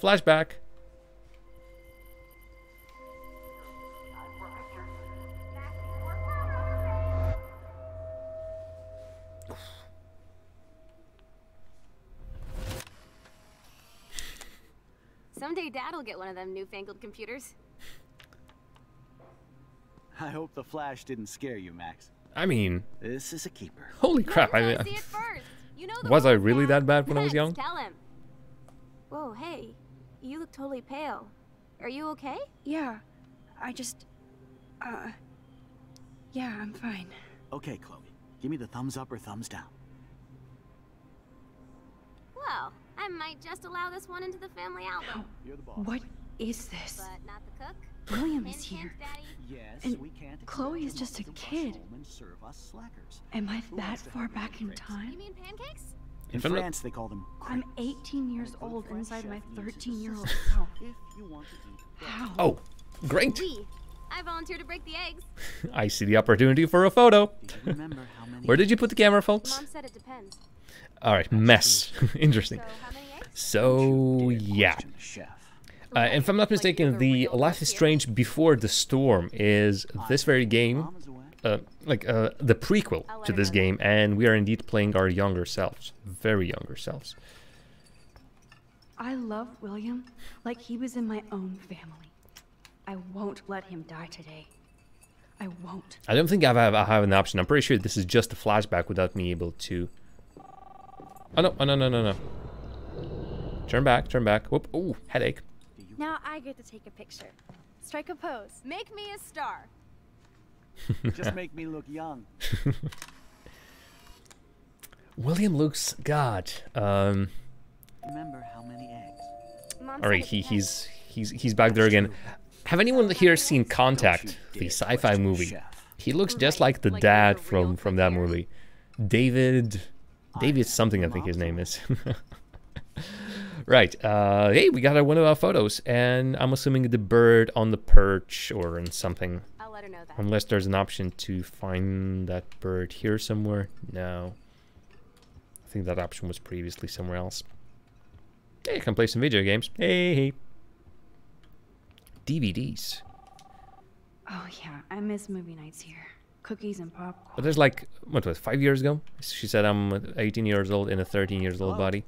flashback. Someday Dad'll get one of them newfangled computers. I hope the flash didn't scare you, Max. I mean, This is a keeper. holy crap. I Let mean, him see it first. You know the was I really Dad. that bad when I was <laughs> young? Tell him. Whoa, hey, you look totally pale. Are you okay? Yeah, I just. Uh. Yeah, I'm fine. Okay, Chloe. Give me the thumbs up or thumbs down. Well, I might just allow this one into the family album. You're the boss. What is this? But not the cook. William is here. Yes, And we can't. Chloe is just a your mom to rush kid. serve us. Am I Who that far back in time? You mean pancakes? In If I'm not- France, they call them. I'm 18 years And for the old inside my chef, he uses 13 year old scissors self. If you want to eat bread. How? oh, great. We. I volunteer to break the eggs. <laughs> I see the opportunity for a photo. Do you remember how many? Where did you put the camera, folks? Mom said it depends. All right, mess. <laughs> Interesting. So how many eggs? So, Dare yeah. Chef. Uh, and if I'm not mistaken, the the Life is. Strange Before the Storm is this very game, Mom is away. uh, like uh, the prequel to this game, and we are indeed playing our younger selves, very younger selves. I love William like he was in my own family. I won't let him die today. I won't. I don't think I have, I have an option. I'm pretty sure this is just a flashback without me able to. Oh no! Oh no! No! No! No! Turn back! Turn back! Whoop! Ooh! Headache. Now I get to take a picture. Strike a pose. Make me a star. <laughs> Just make me look young. <laughs> William looks God. Um. Remember how many eggs? Mom All said right, it he, he's he's he's back there again. Have anyone here seen Contact, the sci-fi movie? He looks just like the dad from from that movie. David David something I think his name is. <laughs> right. Uh hey, we got one of our photos and I'm assuming the bird on the perch or in something. I'll let her know that. Unless there's an option to find that bird here somewhere. No. I think that option was previously somewhere else. Hey, I can play some video games. Hey, hey. DVDs. Oh yeah, I miss movie nights here. Cookies and popcorn. But there's like, what was it, five years ago? She said I'm 18 years old in a 13 years old Hello? body.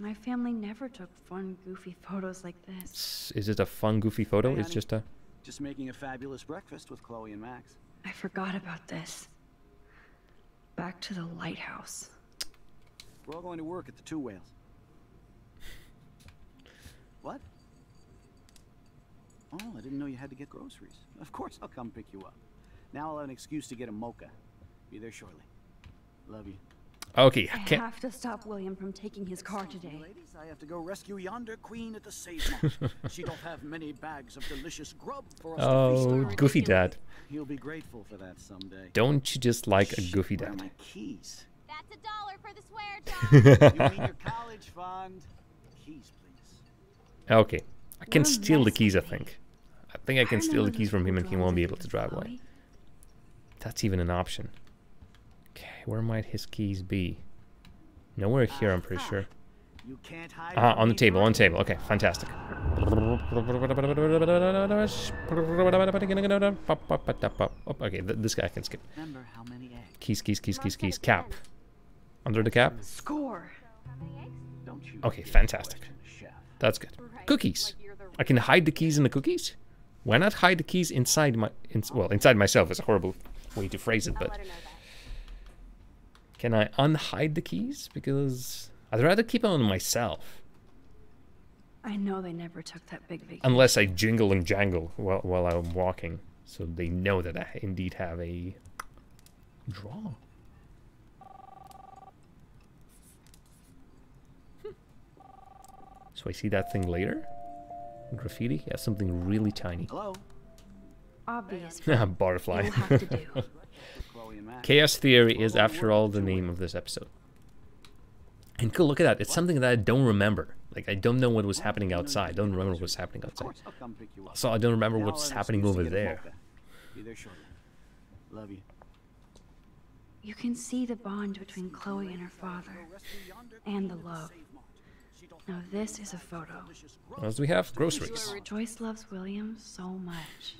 My family never took fun, goofy photos like this. Is it a fun, goofy photo? Hey, it's just a. Just making a fabulous breakfast with Chloe and Max. I forgot about this. Back to the lighthouse. We're all going to work at the Two Whales. What? Oh, I didn't know you had to get groceries. Of course I'll come pick you up. Now I'll have an excuse to get a mocha. Be there shortly. Love you. Okay, I can't... have to stop William from taking his car today. Ladies, I have to go rescue yonder queen at the Save <laughs> she don't have many bags of delicious grub for us to Oh, feast on. Goofy Dad. You'll be grateful for that someday. Don't you just like a Shit, Goofy where are Dad? my keys? That's a dollar for the swear <laughs> jar. you mean your college fund? Keys, please. Okay, I can What a steal the keys, I think. I think I can steal the keys from him and he won't be able to drive away. Chloe. That's even an option. Okay, where might his keys be? Nowhere here, I'm pretty sure. You can't hide Ah, on the table, on the table. Okay, fantastic. Oh, okay, th this guy can skip. Remember how many eggs? Keys, keys, keys, keys, keys. Cap. Under the cap. Score. Okay, fantastic. question the chef. That's good. Cookies. I can hide the keys in the cookies. Why not hide the keys inside my? In, well, inside myself is a horrible way to phrase it, but Let her know that. can I unhide the keys? Because I'd rather keep them on myself, I know they never took that big vacation. unless I jingle and jangle while while I'm walking, so they know that I indeed have a draw. So I see that thing later. Graffiti? Yeah, something really tiny. Hello, Obvious. Butterfly. You'll have to do. Chloe and Max. Chaos Theory is, after all, the name of this episode. And cool, look at that. It's something that I don't remember. Like, I don't know what was happening outside. I don't remember what was happening outside. course, I'll come pick you up. So I don't remember what's I'll have an happening over there. mocha. Be there shortly. Love you. You can see the bond between Chloe and her father, and the love. Now this is a photo. As we have groceries. Joyce loves William so much.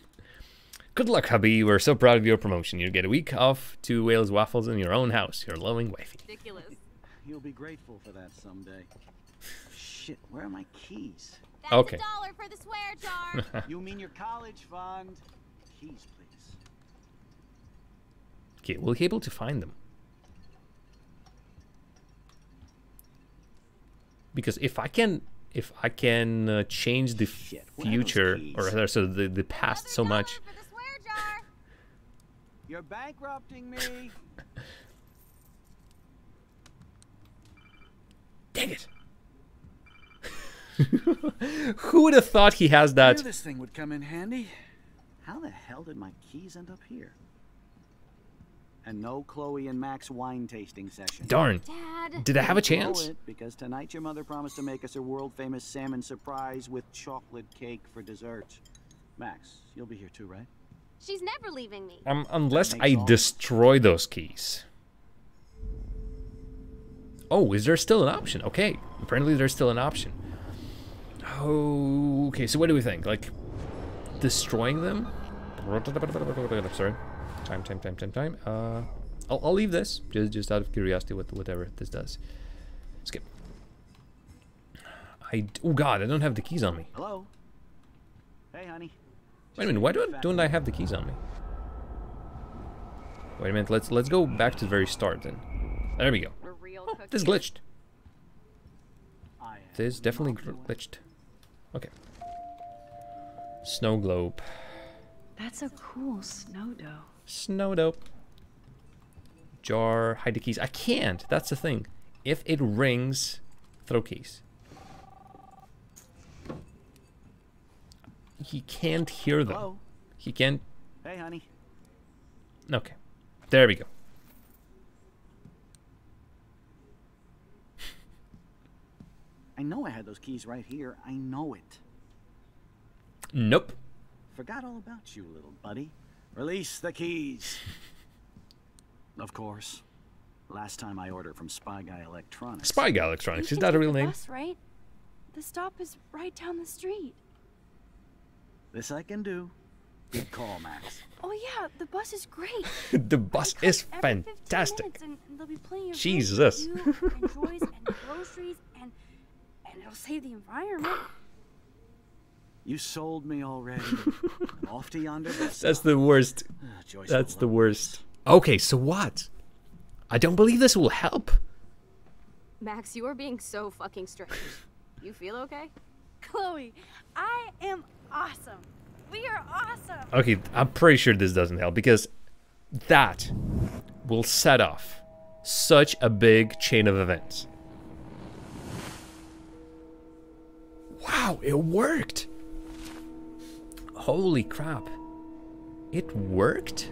Good luck, hubby. We're so proud of your promotion. You'll get a week off to Wales Waffles in your own house. Your loving wifey. Ridiculous. You'll be grateful for that someday. Shit, where are my keys? That's Okay. a dollar for the swear jar. <laughs> You mean your college fund? Keys, please. Okay, we'll be able to find them. Because if I can, if I can uh, change the Shit, where are those future or rather, so the the past Another so dollar much, For the swear jar. You're bankrupting me. <laughs> dang it! <laughs> Who would have thought he has that? this thing would come in handy. How the hell did my keys end up here? And no Chloe and Max wine tasting session. Darn! Dad. Did I have a chance? because tonight your mother promised to make us a world famous salmon surprise with chocolate cake for dessert. Max, you'll be here too, right? She's never leaving me. Um, unless I all- destroy those keys. Oh, is there still an option? Okay, apparently there's still an option. Oh, okay. So what do we think? Like destroying them? Sorry. Time, time, time, time, time. Uh, I'll, I'll leave this just just out of curiosity. What whatever this does. Skip. I d- oh god, I don't have the keys on me. Hello? Hey, honey. Wait a minute. Why don't don't I have the keys on me? Wait a minute. Let's let's go back to the very start then. There we go. Oh, this glitched. I am This definitely not gl- doing- glitched. Okay. Snow globe. That's a cool snow dough. Snow dope. Jar. Hide the keys. I can't. That's the thing. If it rings, throw keys. He can't hear them. Hello? He can't. Hey, honey. Okay. There we go. I know I had those keys right here. I know it. Nope. Forgot all about you, little buddy. Release the keys. <laughs> of course. Last time I ordered from Spy Guy Electronics. Spy Guy Electronics. You Is that a real the name? Bus, right? The stop is right down the street. This I can do. Good call, Max. Oh yeah, the bus is great. <laughs> the bus It is comes every 15 fantastic. minutes, and there'll be plenty of room for Jesus. you and and and and it'll save the environment. You sold me already. <laughs> I'm off to yonder. bus That's the worst. Ah, Joyce will That's the love worst. Okay, so what? I don't believe this will help. Max, you are being so fucking strange. You feel okay? Chloe, I am awesome. We are awesome. Okay, I'm pretty sure this doesn't help because that will set off such a big chain of events. Wow, it worked. Holy crap. It worked?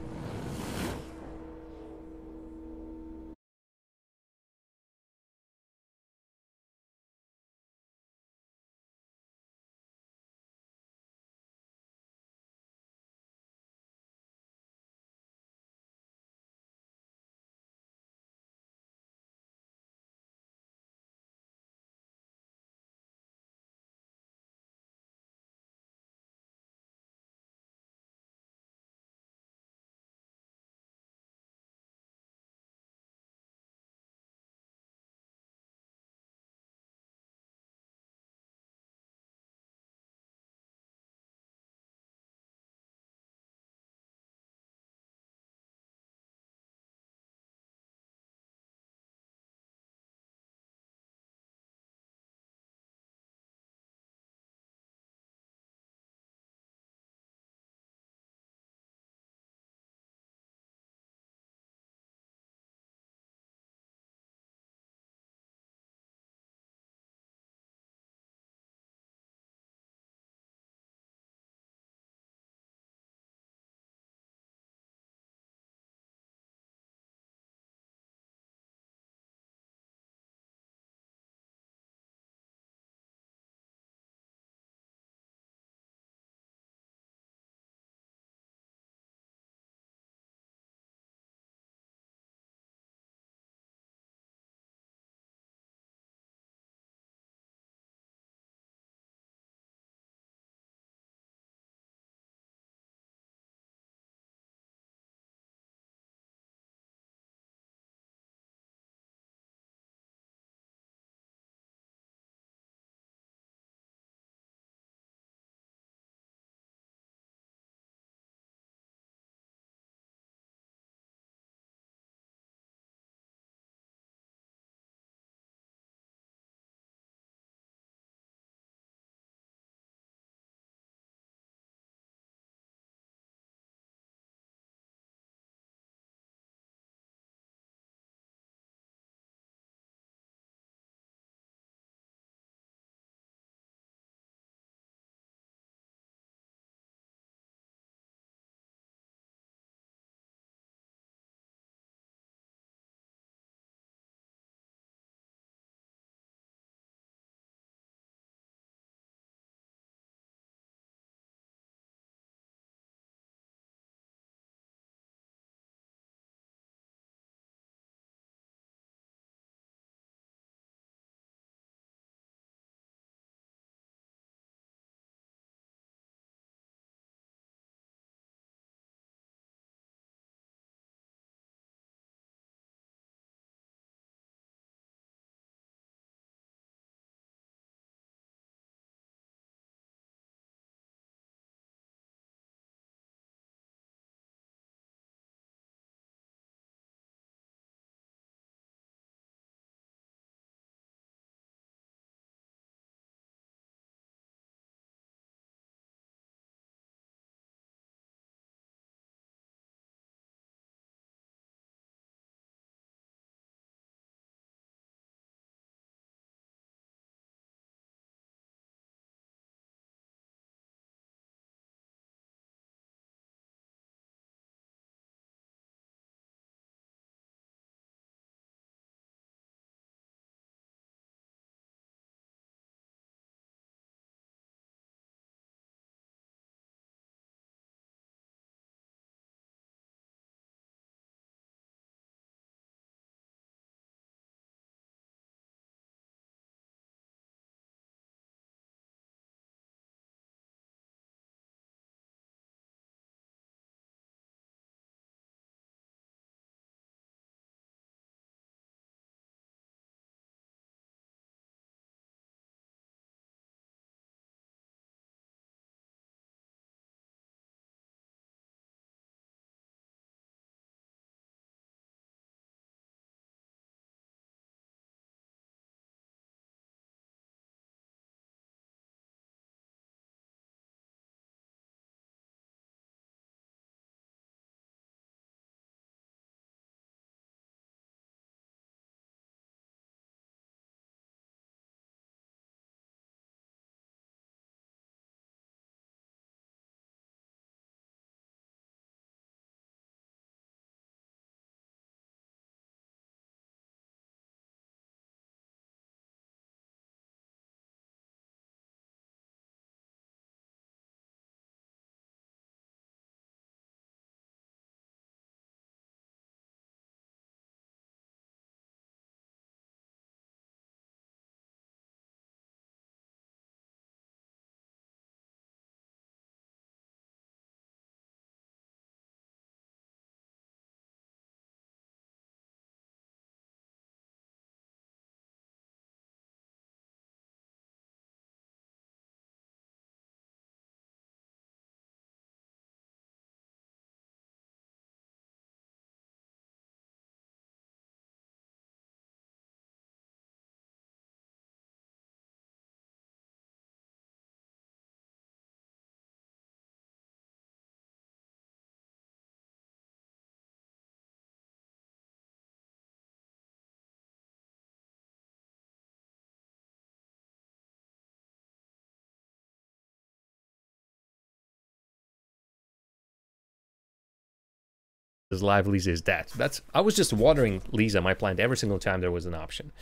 Live, Lisa is dead. That's I was just watering Lisa, my plant, every single time there was an option.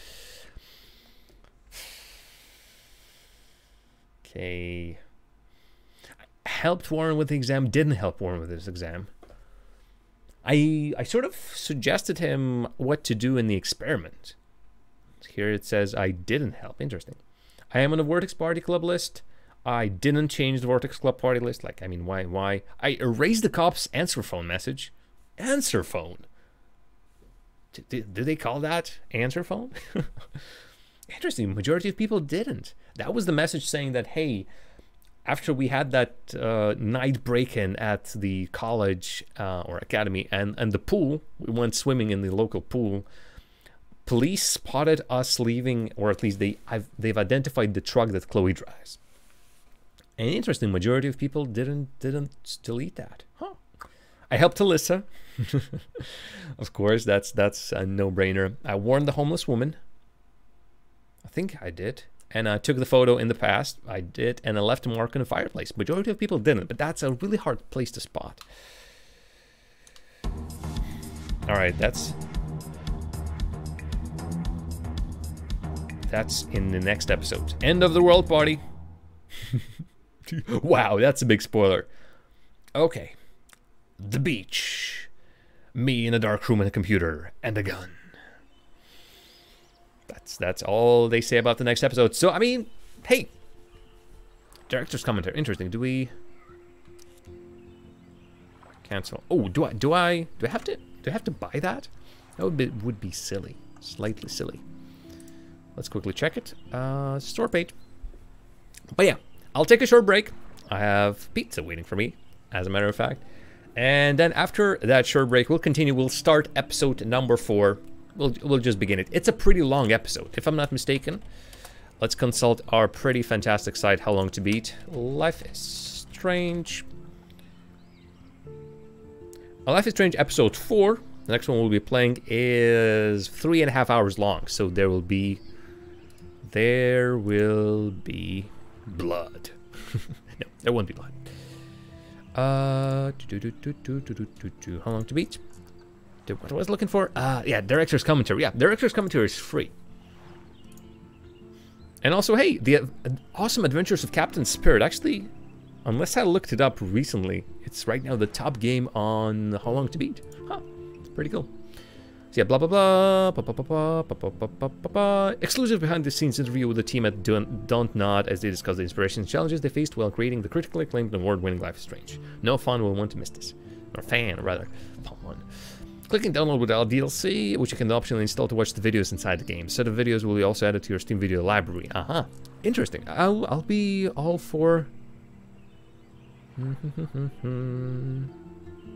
Okay. Helped Warren with the exam, didn't help Warren with his exam. I I sort of suggested him what to do in the experiment. Here it says I didn't help. Interesting. I am on the Vortex Party Club list. I didn't change the Vortex Club party list. Like, I mean, why? Why? I erased the cop's answer phone message. Answer phone. Did, they call that answer phone? <laughs> Interesting. Majority of people didn't. That was the message saying that, hey, after we had that uh, night break-in at the college uh, or academy and, and the pool, we went swimming in the local pool. Police spotted us leaving, or at least they I've, they've identified the truck that Chloe drives. An interesting majority of people didn't didn't delete that. Huh. I helped Alyssa. <laughs> of course, that's that's a no-brainer. I warned the homeless woman. I think I did. And I took the photo in the past. I did, and I left a mark on the fireplace. Majority of people didn't, but that's a really hard place to spot. All right, that's that's in the next episode. End of the world party. <laughs> wow, that's a big spoiler. Okay. The beach. Me in a dark room and a computer and a gun. That's that's all they say about the next episode. So I mean, hey. Director's commentary. Interesting. Do we cancel? Oh, do I do I do I have to do I have to buy that? That would be would be silly. Slightly silly. Let's quickly check it. Uh store paid. But yeah, I'll take a short break. I have pizza waiting for me, as a matter of fact. And then after that short break, we'll continue. We'll start episode number four. We'll, we'll just begin it. It's a pretty long episode, if I'm not mistaken. Let's consult our pretty fantastic site, How Long to Beat. Life is Strange. A Life is Strange episode 4. The next one we'll be playing is three and a half hours long. So there will be... There will be blood. <laughs> no, there won't be blood. Uh, how long to beat? What I was looking for? Uh, yeah, director's commentary. Yeah, director's commentary is free. And also, hey, the uh, awesome adventures of Captain Spirit. Actually, unless I looked it up recently, it's right now the top game on How Long to Beat. Huh, it's pretty cool. So yeah, blah blah blah, blah, blah, blah, blah, blah, blah, blah, blah, blah. Exclusive behind-the-scenes interview with the team at Don't, Don't Nod as they discuss the inspirations and challenges they faced while creating the critically acclaimed and award-winning Life is Strange. No fan will want to miss this, or fan rather. Fun. Clicking download without DLC, which you can optionally install to watch the videos inside the game. Set of videos will be also added to your Steam video library. Aha, uh -huh. interesting. I'll I'll be all for. <laughs>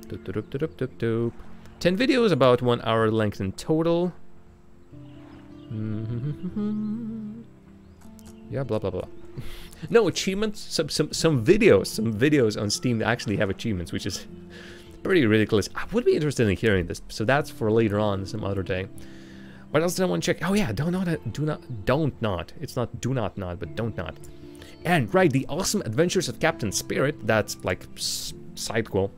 doop, doop, doop, doop, doop. 10 videos, about one hour length in total. <laughs> yeah, blah, blah, blah. <laughs> no achievements, some, some, some videos, some videos on Steam that actually have achievements, which is pretty ridiculous. I would be interested in hearing this, so that's for later on, some other day. What else did I want to check? Oh yeah, don't not, do not, don't not. It's not do not not, but don't not. And right, the awesome adventures of Captain Spirit, that's like sidequel.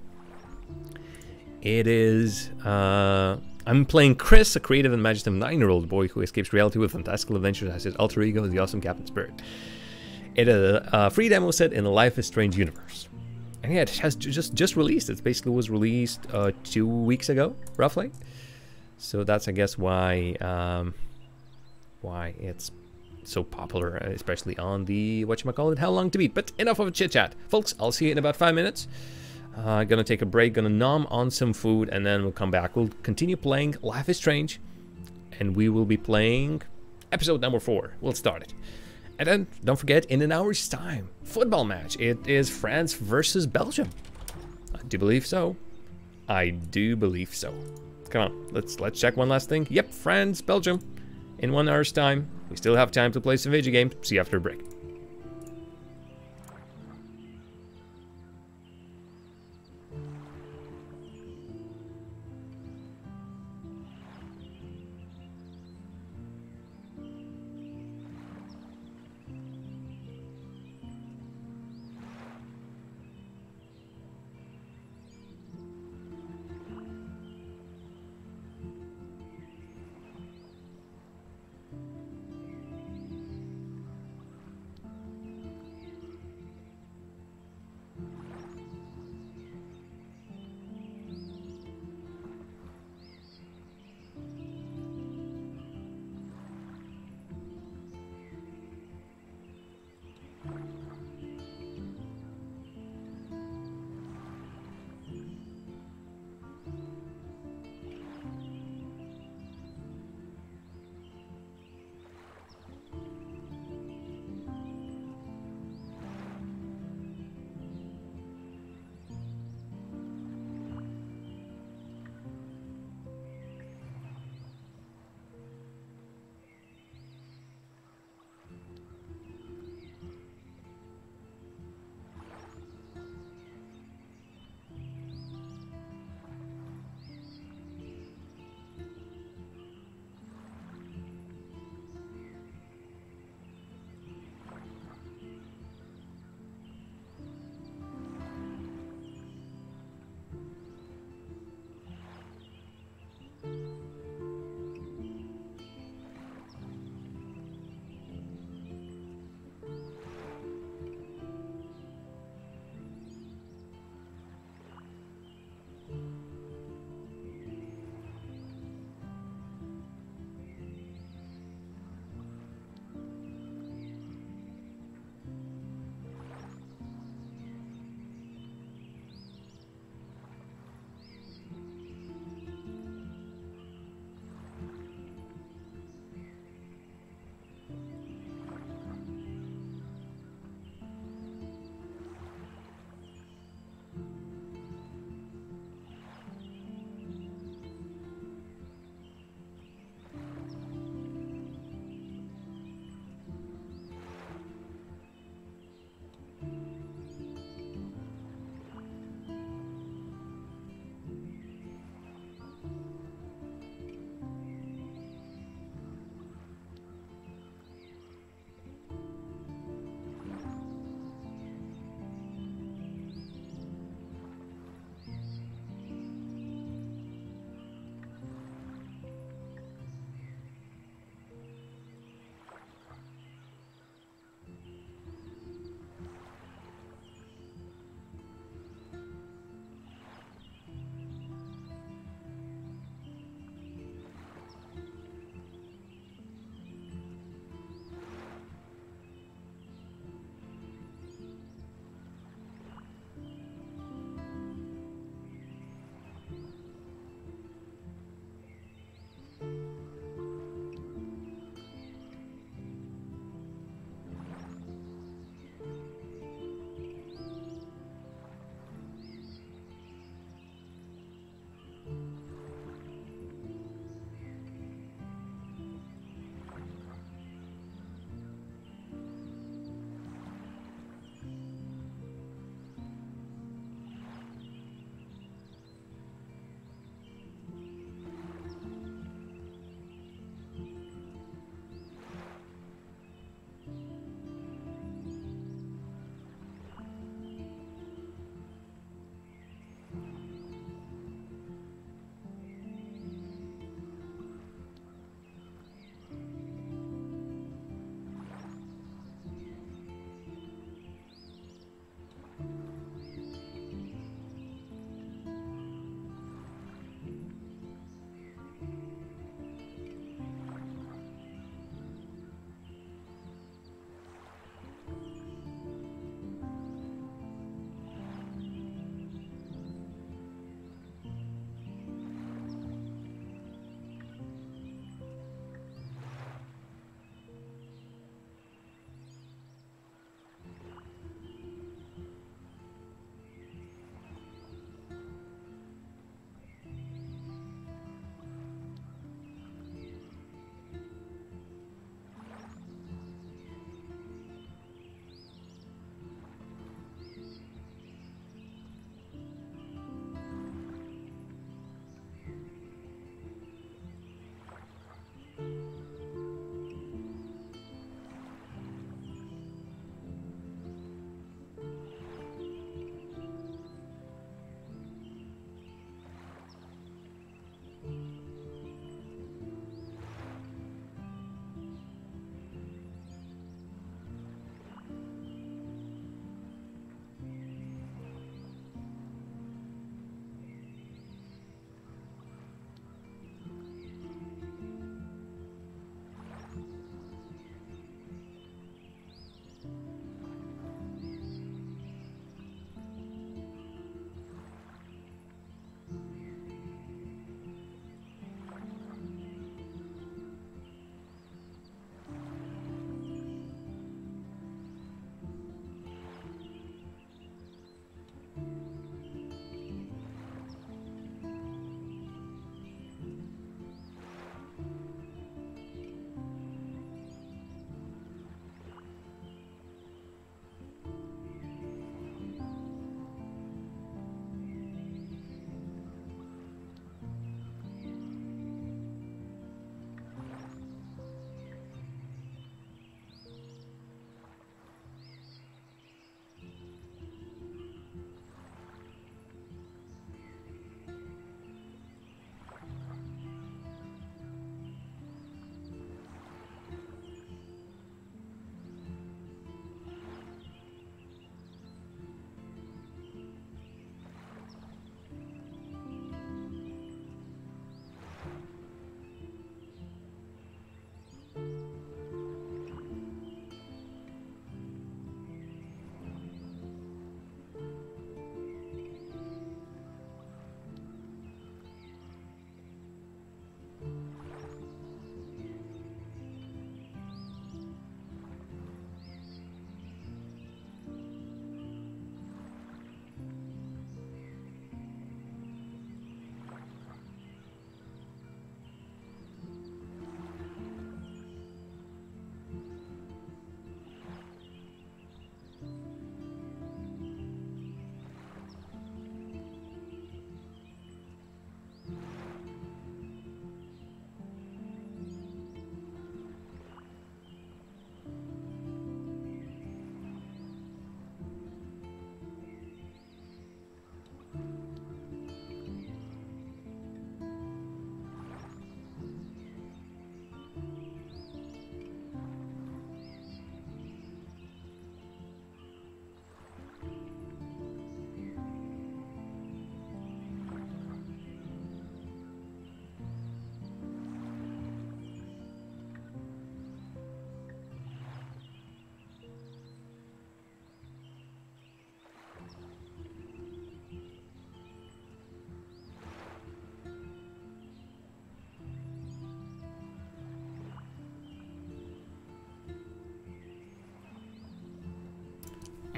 It is. Uh, I'm playing Chris, a creative and imaginative nine-year-old boy who escapes reality with fantastical adventures as his alter ego, the awesome Captain Spirit. It is a free demo set in the Life is Strange universe. And yeah, it has just just released. It basically was released uh, two weeks ago, roughly. So that's, I guess, why um, why it's so popular, especially on the what you call it, How Long to Beat. But enough of a chit-chat. Folks, I'll see you in about five minutes. Uh, gonna take a break, gonna nom on some food, and then we'll come back. We'll continue playing Life is Strange, and we will be playing episode number four. We'll start it. And then, don't forget, in an hour's time, football match. It is France versus Belgium. I do believe so. I do believe so. Come on, let's let's check one last thing. Yep, France, Belgium. In one hour's time. We still have time to play some video games. See you after a break.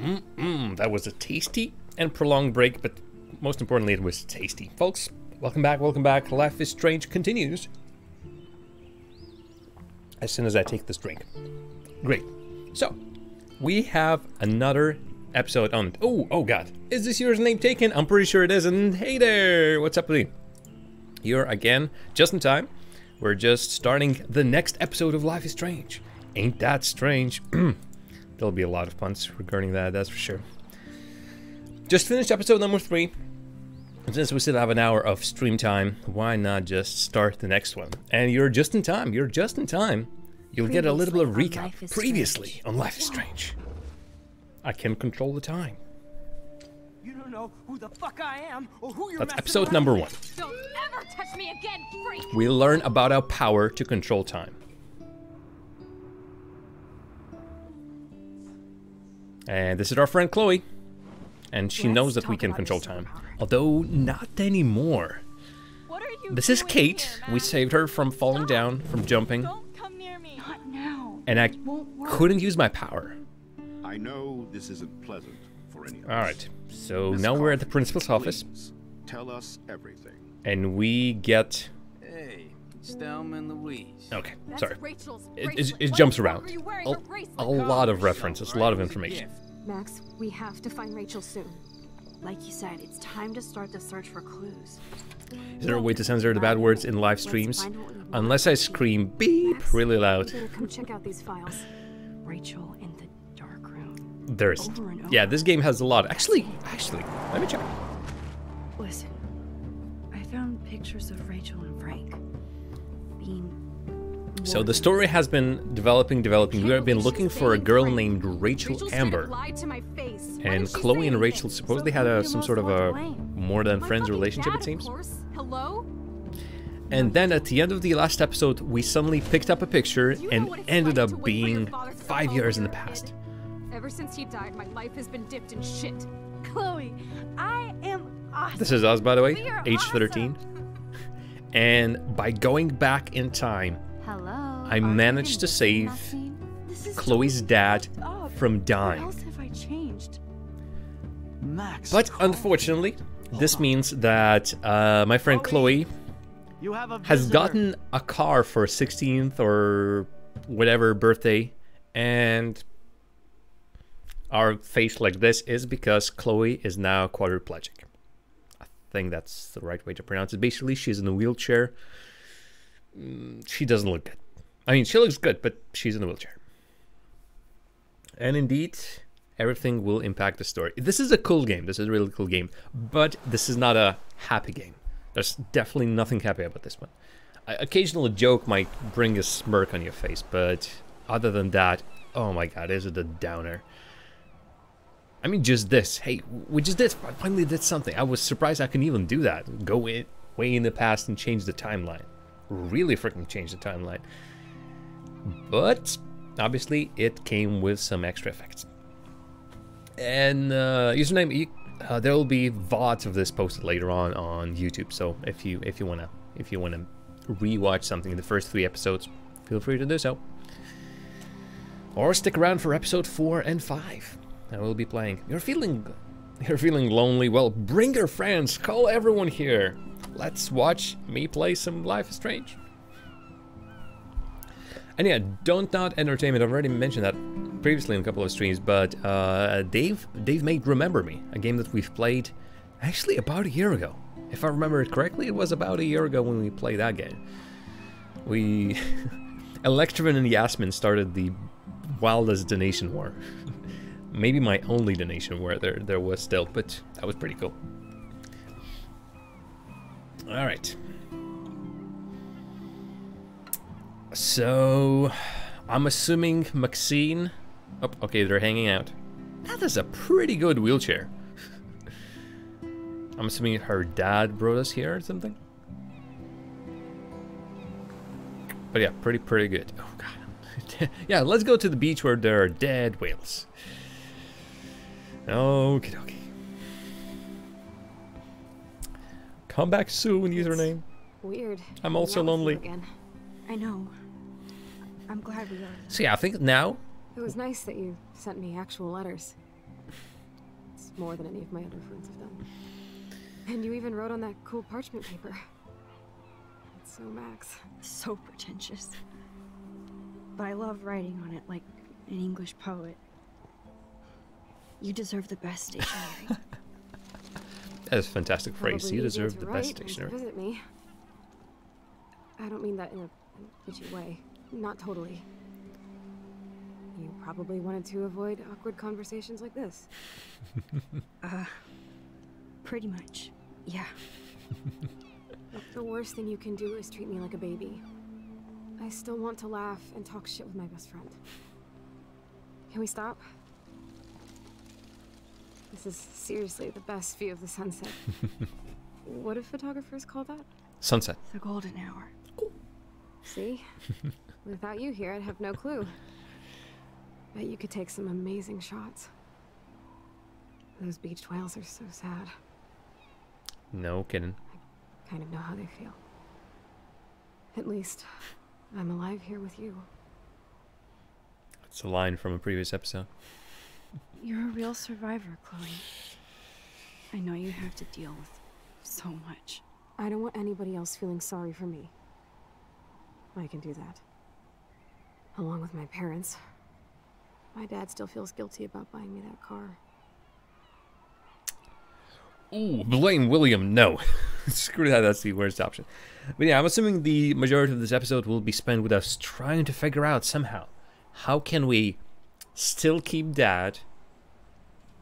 Mm, mm. That was a tasty and prolonged break, but most importantly, it was tasty. Folks, welcome back, welcome back. Life is Strange continues. As soon as I take this drink. Great. So, we have another episode on it. Oh, oh god. Is this your name taken? I'm pretty sure it isn't. Hey there, what's up, Lee? Here again, just in time. We're just starting the next episode of Life is Strange. Ain't that strange? <clears throat> There'll be a lot of puns regarding that, that's for sure. Just finished episode number three. And since we still have an hour of stream time, why not just start the next one? And you're just in time. You're just in time. You'll get a little bit of recap. Previously on Life is Strange. I can control the time. You don't know who the fuck I am or who you're That's episode number one. Don't ever touch me again, freak! We learn about our power to control time. And this is our friend Chloe. And she Let's knows that we can control time. Although, not anymore. What are you This is Kate. here, We saved her from falling down, from jumping. Don't come near me. Not now. And I Won't work. couldn't use my power. I know this isn't pleasant for any of us. Alright, so Miss now we're at the Coffey, principal's office. Tell us everything. And we get... Hey, it's Thelma and Louise. Okay, That's sorry. Rachel's It, it, it jumps around. are you wearing A, a lot of references, a lot of right? It was a information. Max, we have to find Rachel soon. Like you said, it's time to start the search for clues. Is there a way to censor the bad words in live streams? find what we want. Unless I scream beep Max, really loud. Come check out these files. Rachel in the dark room. There's... Over and Yeah, this game has a lot. Actually, actually, let me check. Listen, I found pictures of So the story has been developing, developing. We have been looking for a girl named Rachel Rachel Amber. lied to my face. Why And Chloe and? Rachel supposedly had a, some sort of a more than friends relationship, it seems. Hello? And then at the end of the last episode, we suddenly picked up a picture Do you know and ended up wait for your being father to come five oh, years in the past. Ever since he died, my life has been dipped in shit. Chloe, I am awesome. This is us, by the way, age awesome. 13. <laughs> And by going back in time, Hello. I managed to save Chloe's dad up. from What dying. else have I changed? Max. But Chloe, unfortunately, this means that uh, my friend Chloe you have a has gotten a car for her 16th or whatever birthday, and our face like this is because Chloe is now quadriplegic. I think that's the right way to pronounce it. Basically, she's in a wheelchair. She doesn't look good. I mean, she looks good, but she's in a wheelchair. And indeed, everything will impact the story. This is a cool game. This is a really cool game, but this is not a happy game. There's definitely nothing happy about this one. I, occasional joke might bring a smirk on your face, but other than that, oh my god, is it a downer? I mean, just this. Hey, we just did I finally did something. I was surprised I can even do that. Go in, way in the past and change the timeline. Really freaking change the timeline. But obviously, it came with some extra effects. And uh, username, uh, there will be VODs of this posted later on on YouTube. So if you if you wanna if you wanna rewatch something in the first three episodes, feel free to do so. Or stick around for episode four and five. I will be playing. You're feeling you're feeling lonely. Well, bring your friends. Call everyone here. Let's watch me play some Life is Strange. And yeah, Dontnod Entertainment. I've already mentioned that previously in a couple of streams, but uh, Dave Dave made Remember Me, a game that we've played actually about a year ago. If I remember it correctly, it was about a year ago when we played that game. We <laughs> Electron and Yasmin started the wildest donation war. <laughs> Maybe my only donation war there there was still, but that was pretty cool. All right. So, I'm assuming Maxine. Oh, okay, they're hanging out. That is a pretty good wheelchair. <laughs> I'm assuming her dad brought us here or something. But yeah, pretty pretty good. Oh god. <laughs> yeah, let's go to the beach where there are dead whales. Okay, dokie. Come back soon, username. Weird. I'm also hanging out with you lonely. Again. I know. I'm glad we are. So yeah, I think now It was nice that you sent me actual letters. It's more than any of my other friends have done. And you even wrote on that cool parchment paper. It's so Max. So pretentious. But I love writing on it like an English poet. You deserve the best stationery. <laughs> That is a fantastic phrase. You deserve the best stationery. Visit me. I don't mean that in a, a bitchy way. Not totally. You probably wanted to avoid awkward conversations like this. <laughs> uh, pretty much. Yeah. The worst thing you can do is treat me like a baby. I still want to laugh and talk shit with my best friend. Can we stop? This is seriously the best view of the sunset. <laughs> what do photographers call that? Sunset. The golden hour. See? <laughs> Without you here, I'd have no clue. Bet you could take some amazing shots. Those beached whales are so sad. No kidding. I Kind of know how they feel. At least, I'm alive here with you. It's a line from a previous episode. You're a real survivor, Chloe. I know you have to deal with so much. I don't want anybody else feeling sorry for me. I can do that. Along with my parents. My dad still feels guilty about buying me that car. Ooh, blame William. No. <laughs> Screw that. That's the worst option. But yeah, I'm assuming the majority of this episode will be spent with us trying to figure out somehow how can we still keep Dad,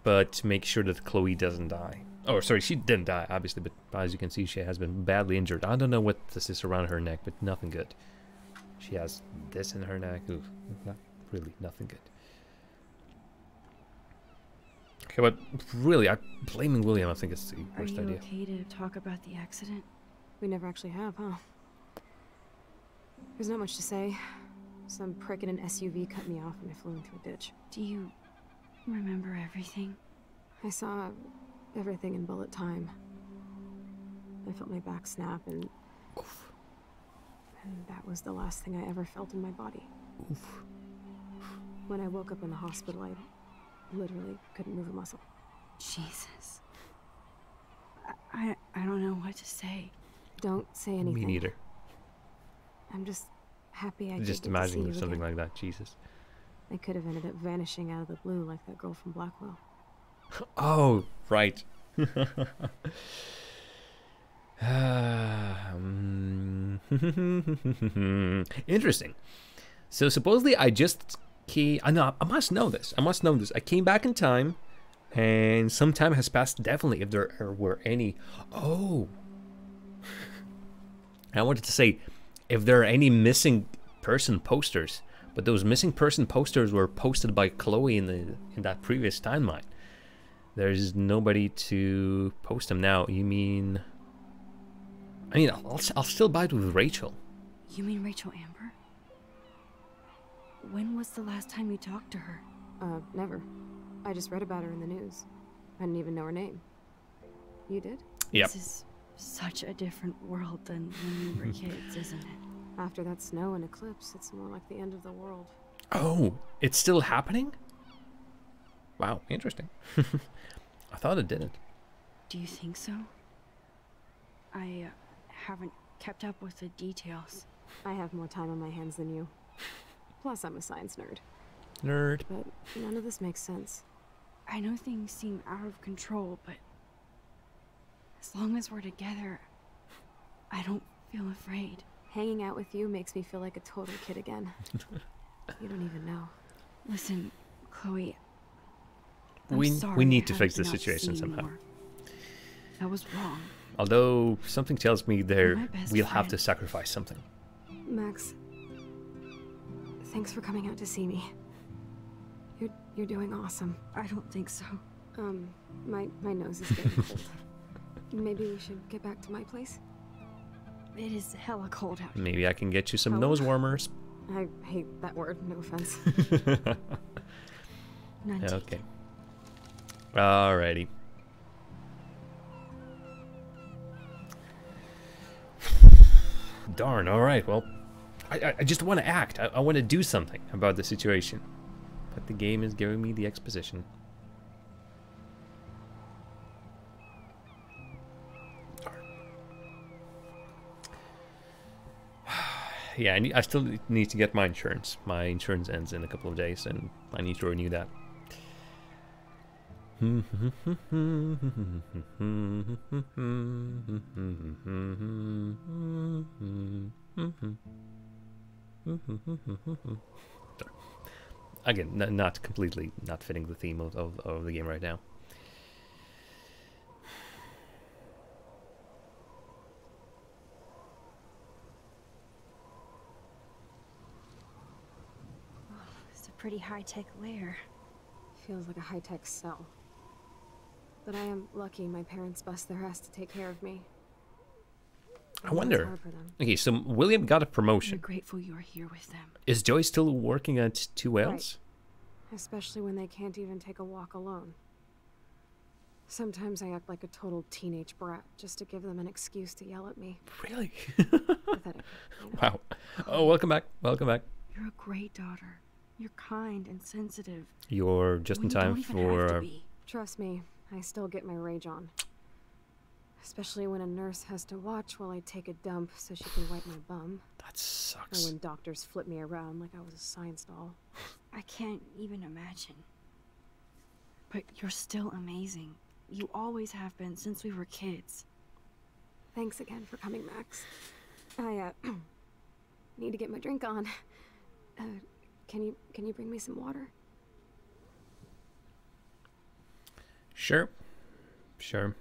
but make sure that Chloe doesn't die. Oh, sorry, she didn't die, obviously, but as you can see, she has been badly injured. I don't know what this is around her neck, but nothing good. She has this in her neck. Ooh, not really, nothing good. Okay, but really, I blaming William. I think it's the worst idea. Are worst you idea. okay to talk about the accident? We never actually have, huh? There's not much to say. Some prick in an SUV cut me off and I flew into a ditch. Do you remember everything? I saw everything in bullet time. I felt my back snap and... And that was the last thing I ever felt in my body. When I woke up in the hospital, I literally couldn't move a muscle. Jesus. I, I, I don't know what to say. Don't say anything. Me neither. I'm just happy I Just get to see imagining something again. like that. Jesus. I could have ended up vanishing out of the blue like that girl from Blackwell. Oh, right. <laughs> <sighs> Interesting. So supposedly I just came. I know. I must know this. I must know this. I came back in time, and some time has passed. Definitely, if there were any. Oh. <laughs> I wanted to say, if there are any missing person posters, but those missing person posters were posted by Chloe in the in that previous timeline. There's nobody to post them now. You mean? I mean, I'll, I'll still buy it with Rachel. You mean Rachel Amber? When was the last time you talked to her? Uh, never. I just read about her in the news. I didn't even know her name. You did? Yep. This is such a different world than when we were kids, isn't it? After that snow and eclipse, it's more like the end of the world. Oh, it's still happening? Wow, interesting. <laughs> I thought it didn't. Do you think so? I uh, haven't kept up with the details. I have more time on my hands than you. Plus, I'm a science nerd. Nerd. But none of this makes sense. I know things seem out of control, but as long as we're together, I don't feel afraid. Hanging out with you makes me feel like a total kid again. <laughs> you don't even know. Listen, Chloe. I'm We sorry we I need to fix the situation see somehow. more. That was wrong. Although something tells me there we'll have to sacrifice something. Max, thanks for coming out to see me. You're you're doing awesome. I don't think so. Um, my my nose is getting <laughs> cold. Maybe we should get back to my place. It is hella cold out. Maybe I can get you some Oh. nose warmers. <laughs> I hate that word. No offense. <laughs> None okay. Alrighty. <sighs> Darn. All right. Well, I, I- I just want to act. I, I want to do something about the situation, but the game is giving me the exposition. Yeah, I, need, I still need to get my insurance. My insurance ends in a couple of days, and I need to renew that. <laughs> Again, not completely not fitting the theme of, of, of the game right now. Pretty high-tech lair. Feels like a high-tech cell. But I am lucky my parents bust their ass to take care of me. I wonder. hard for them. Okay, so William got a promotion. I'm grateful you're here with them. Is Joy still working at Two Right. Especially when they can't even take a walk alone. Sometimes I act like a total teenage brat just to give them an excuse to yell at me. Really? <laughs> Pathetic. you know? Wow. Oh, welcome back. Welcome back. You're a great daughter. You're kind and sensitive. You're just in time don't even have to for. be. Trust me, I still get my rage on. Especially when a nurse has to watch while I take a dump so she can wipe my bum. That Or sucks. when doctors flip me around like I was a science doll. I can't even imagine. But you're still amazing. You always have been since we were kids. Thanks again for coming, Max. I, uh, <clears throat> need to get my drink on. Uh, can you, can you bring me some water? Sure. Sure.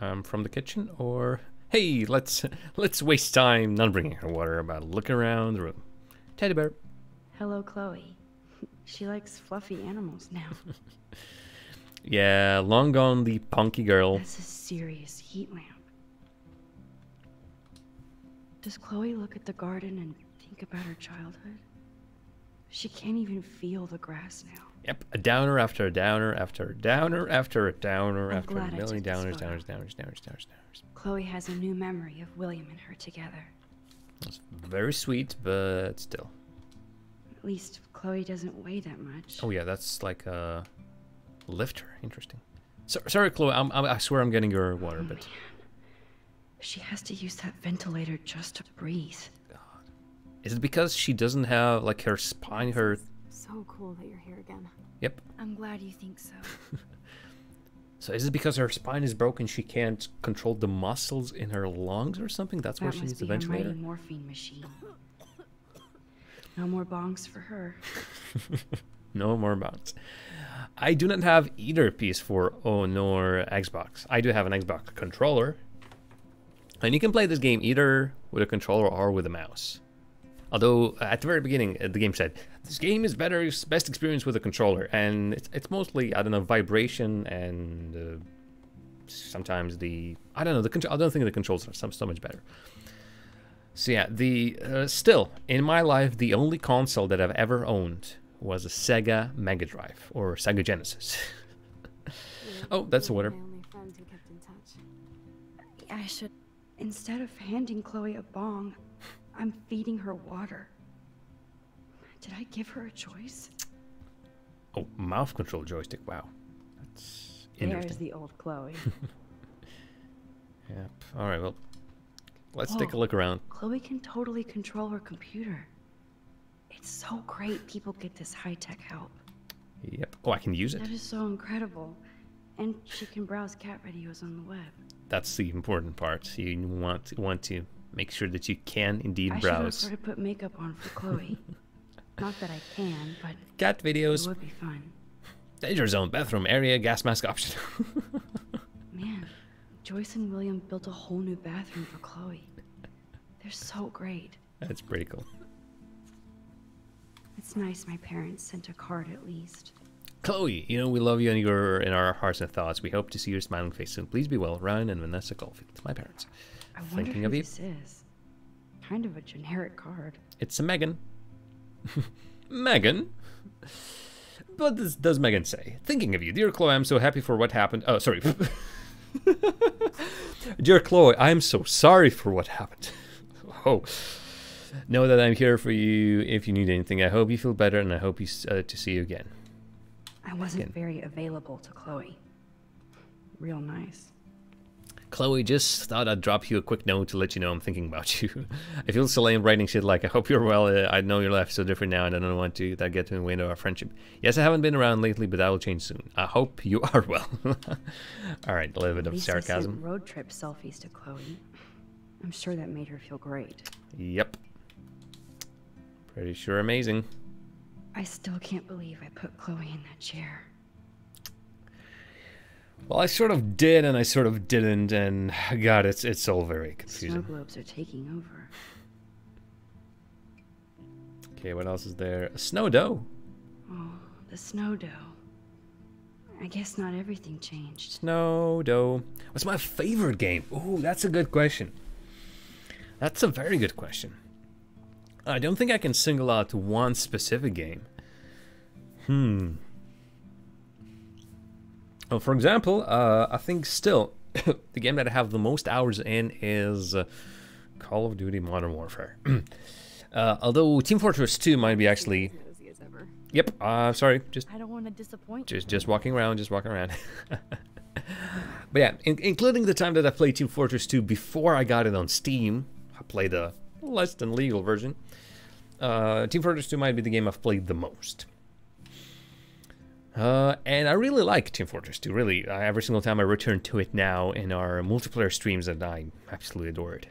Um, from the kitchen, or hey, let's let's waste time not bringing her water, about looking around the room. Teddy bear. Hello, Chloe. <laughs> She likes fluffy animals now. <laughs> Yeah, long gone the punky girl. That's a serious heat lamp. Does Chloe look at the garden and think about her childhood? She can't even feel the grass now. Yep, a downer after a downer after a downer after a downer I'm after a million downers, downers, downers, downers, downers, downers. Chloe has a new memory of William and her together. That's very sweet, but still. At least Chloe doesn't weigh that much. Oh yeah, that's like a lifter. Interesting. So, sorry, Chloe. I'm, I'm, I swear I'm getting your water, Oh, but man. She has to use that ventilator just to breathe. Is it because she doesn't have like her spine? Her So cool that you're here again. yep. I'm glad you think so. <laughs> So is it because her spine is broken? She can't control the muscles in her lungs or something? That's why that she must needs a ventilator. morphine machine. No more bongs for her. <laughs> No more bongs. I do not have either PS4 or nor Xbox. I do have an Xbox controller. And you can play this game either with a controller or with a mouse. Although uh, at the very beginning, uh, the game said this game is better, best experience with a controller, and it's, it's mostly I don't know vibration and uh, sometimes the I don't know the control. I don't think the controls are so, so much better. So yeah, the uh, still in my life the only console that I've ever owned was a Sega Mega Drive or Sega Genesis. <laughs> Oh, that's water. I should. Instead of handing Chloe a bong, I'm feeding her water. Did I give her a choice? oh, mouth control joystick. Wow, that's There's interesting. the old Chloe. <laughs> Yep. All right. Well, let's take a oh, look around. Chloe can totally control her computer. It's so great people get this high tech help. Yep. Oh, I can use it. That is so incredible. And she can browse cat videos on the web. That's the important part. You want to, want to make sure that you can indeed I should have browse to put makeup on for Chloe. <laughs> Not that I can, but cat it videos, would be fun. danger zone, bathroom area, gas mask option. <laughs> Man, Joyce and William built a whole new bathroom for Chloe. They're so great. That's pretty cool. It's nice my parents sent a card at least. Chloe, you know we love you and you're in our hearts and thoughts. We hope to see your smiling face soon. Please be well, Ryan and Vanessa Caulfield, my parents. I wonder Thinking who of you. this is. Kind of a generic card. It's a Megan. <laughs> Megan? What does, does Megan say? Thinking of you. Dear Chloe, I'm so happy for what happened. Oh, sorry. <laughs> Dear Chloe, I'm so sorry for what happened. <laughs> Oh. Know that I'm here for you if you need anything. I hope you feel better and I hope you, uh, to see you again. I wasn't Again. very available to Chloe. Real nice. Chloe, just thought I'd drop you a quick note to let you know I'm thinking about <laughs> you. I feel so lame writing shit like, I hope you're well. Uh, I know your life is so different now, and I don't want to that get in the way of our friendship. Yes, I haven't been around lately, but that will change soon. I hope you <laughs> are well. <laughs> All right, a little bit of least I sent sarcasm. road trip selfies to Chloe. I'm sure that made her feel great. Yep. Pretty sure amazing. I still can't believe I put Chloe in that chair. Well, I sort of did, and I sort of didn't, and God, it's it's all very confusing. Snow globes are taking over. Okay, what else is there? A snow dough. Oh, the snow dough. I guess not everything changed. Snow dough. What's my favorite game? Oh, that's a good question. That's a very good question. I don't think I can single out one specific game. Hmm. Well, for example, uh, I think still <coughs> the game that I have the most hours in is uh, Call of Duty Modern Warfare. <coughs> uh, although Team Fortress 2 might be actually. Yep. Uh, sorry. Just I don't want to disappoint just just walking around, just walking around. <laughs> but yeah, in, including the time that I played Team Fortress 2 before I got it on Steam, I played a less than legal version. Uh, Team Fortress 2 might be the game I've played the most. Uh, and I really like Team Fortress 2. Really, uh, every single time I return to it now in our multiplayer streams, and I absolutely adore it.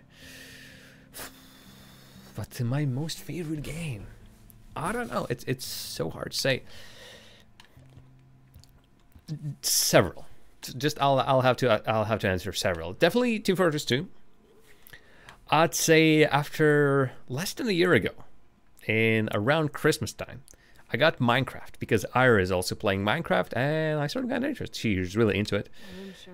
But my most favorite game, I don't know. It's it's so hard to say. Several. Just I'll I'll have to I'll have to answer several. Definitely Team Fortress 2. I'd say after less than a year ago, in around Christmas time, I got Minecraft because Ira is also playing Minecraft, and I sort of got an interest. She's really into it, sure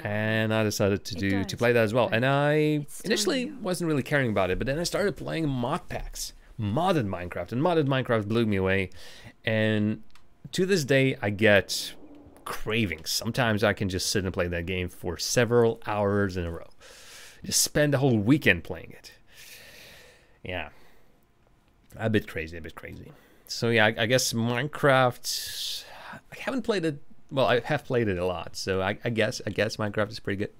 and I decided to It do to play that as well. And I initially wasn't really caring about it, but then I started playing mod packs, modded Minecraft, and modded Minecraft blew me away. And to this day, I get cravings. Sometimes I can just sit and play that game for several hours in a row. Just spend the whole weekend playing it. Yeah. A bit crazy, a bit crazy. So yeah, I, I guess Minecraft. I haven't played it. Well, I have played it a lot, so I, I guess I guess Minecraft is pretty good.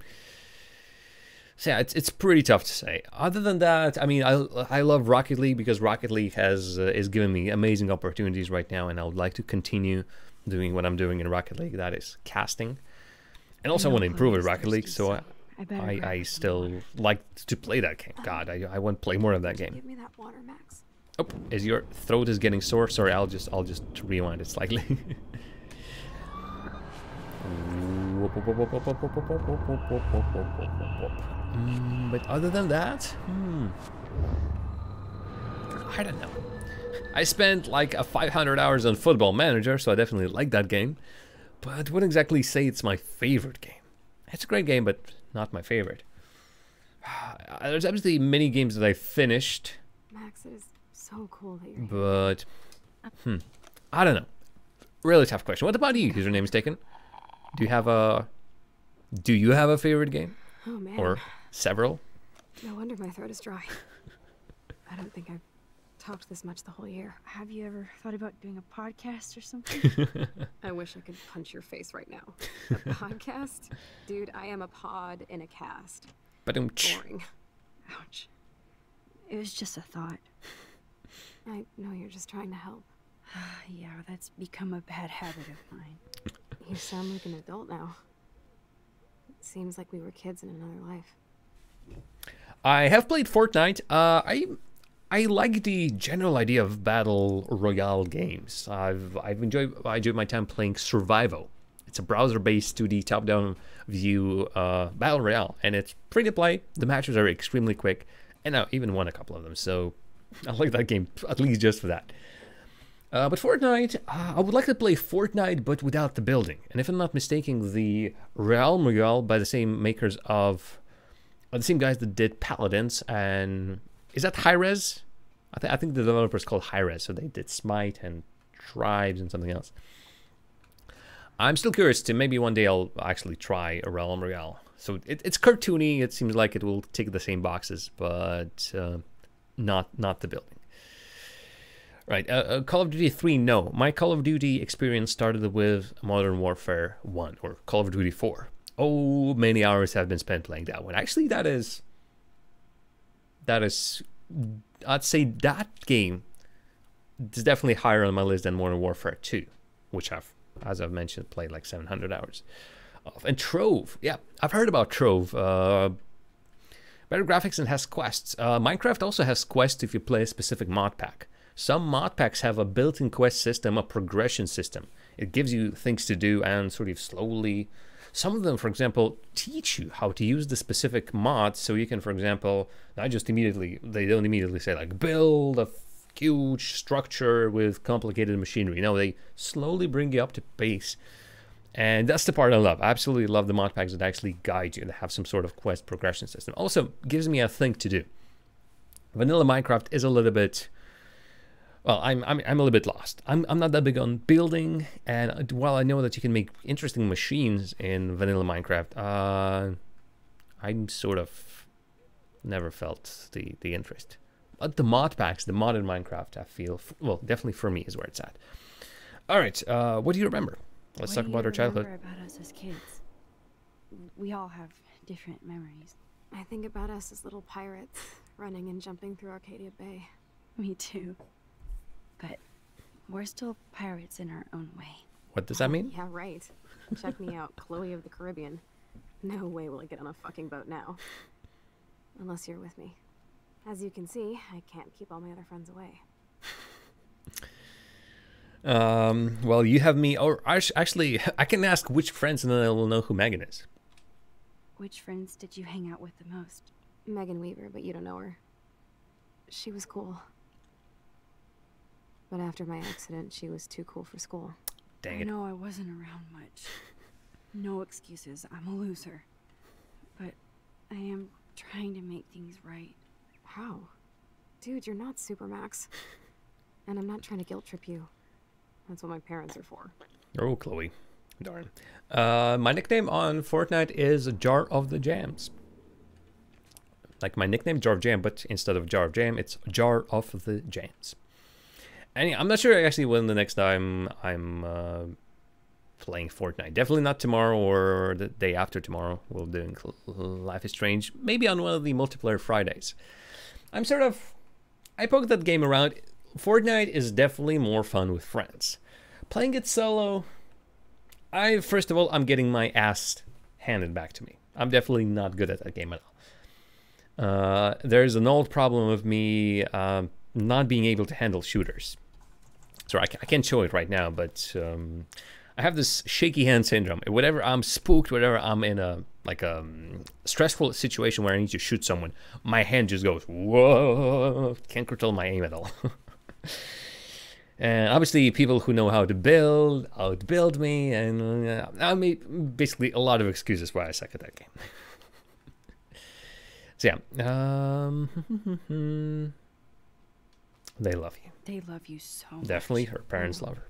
So yeah, it's it's pretty tough to say. Other than that, I mean, I I love Rocket League because Rocket League has uh, is giving me amazing opportunities right now, and I would like to continue doing what I'm doing in Rocket League. That is casting, and also I want to improve at Rocket League. So I I I, I still like to play that game. God, I I want to play more of that game. Give me that water, Max. Oh, is your throat is getting sore? Sorry, I'll just I'll just rewind it slightly. Mm, but other than that, hmm, I don't know. I spent like a 500 hours on Football Manager, so I definitely like that game. But wouldn't exactly say it's my favorite game. It's a great game, but not my favorite. There's obviously many games that I finished Max, is so cool that you're here. but hmm, I don't know. Really tough question. What about you? Username is taken. Do you have a Do you have a favorite game Oh man. or several? No wonder my throat is dry. I don't think I've talked this much the whole year. Have you ever thought about doing a podcast or something? <laughs> I wish I could punch your face right now. A <laughs> podcast? Dude, I am a pod in a cast. Ba-dum. Boring. Ouch. It was just a thought. I know you're just trying to help. <sighs> yeah, that's become a bad habit of mine. You sound like an adult now. It seems like we were kids in another life. I have played Fortnite. Uh, I I like the general idea of battle royale games. I've I've enjoyed I enjoyed my time playing Survival. It's a browser-based 2D top-down view uh, battle royale, and it's free to play. The matches are extremely quick, and I even won a couple of them. So I like that game at least just for that. Uh, but Fortnite, uh, I would like to play Fortnite, but without the building. And if I'm not mistaken, the Realm Royale by the same makers of, uh, the same guys that did Paladins, and is that Hi-Rez? I, th- I think the developer's called Hi-Rez, so they did Smite and Tribes and something else. I'm still curious to maybe one day I'll actually try a Realm Royale. So it, it's cartoony. It seems like it will tick the same boxes, but uh, not not the building. Right, uh, uh, Call of Duty 3, no. My Call of Duty experience started with Modern Warfare 1, or Call of Duty 4. Oh, many hours have been spent playing that one. Actually, that is that is I'd say that game is definitely higher on my list than Modern Warfare 2, which I've, as I've mentioned, played like 700 hours of. And Trove, yeah, I've heard about Trove. Uh, better graphics and has quests. Uh, Minecraft also has quests if you play a specific mod pack. Some mod packs have a built-in quest system, a progression system. It gives you things to do and sort of slowly. Some of them, for example, teach you how to use the specific mod, so you can, for example, not just immediately. They don't immediately say like build a huge structure with complicated machinery. No, they slowly bring you up to pace. And that's the part I love. I absolutely love the mod packs that actually guide you and have some sort of quest progression system. Also gives me a thing to do. Vanilla Minecraft is a little bit well, I'm, I'm, I'm a little bit lost. I'm, I'm not that big on building, and while I know that you can make interesting machines in vanilla Minecraft, uh, I'm sort of never felt the, the interest. But the mod packs, the modded Minecraft, I feel, well, definitely for me is where it's at. All right, uh, what do you remember? Let's what talk about our childhood. about us as kids? We all have different memories. I think about us as little pirates, running and jumping through Arcadia Bay. Me too. But we're still pirates in our own way. What does that mean? Yeah, right. Check me out, Chloe of the Caribbean. No way will I get on a fucking boat now. Unless you're with me. As you can see, I can't keep all my other friends away. Um, well, you have me, or actually, <laughs> I can ask which friends and then I will know who Megan is. Which friends did you hang out with the most? Megan Weaver, but you don't know her. She was cool. But after my accident, she was too cool for school. Dang I it. know I wasn't around much. No excuses. I'm a loser. But I am trying to make things right. How? Dude, you're not Supermax. And I'm not trying to guilt trip you. That's what my parents are for. Oh, Chloe. Darn. Uh, my nickname on Fortnite is Jar of the Jams. Like my nickname, Jar of Jam, but instead of Jar of Jam, it's Jar of the Jams. And I'm not sure actually when the next time I'm uh, playing Fortnite. Definitely not tomorrow or the day after tomorrow. We'll do Life is Strange. Maybe on one of the multiplayer Fridays. I'm sort of. I poked that game around. Fortnite is definitely more fun with friends. Playing it solo, I first of all I'm getting my ass handed back to me. I'm definitely not good at that game at all. Uh, there's an old problem of me um, not being able to handle shooters. Sorry, I, I can't show it right now, but um, I have this shaky hand syndrome. Whatever I'm spooked, whatever I'm in a like a um, stressful situation where I need to shoot someone, my hand just goes whoa. Can't control my aim at all. <laughs> and obviously, people who know how to build outbuild me, and uh, I made basically a lot of excuses why I suck at that game. <laughs> so yeah, um, <laughs> they love you. They love you so much. Definitely, her parents love her.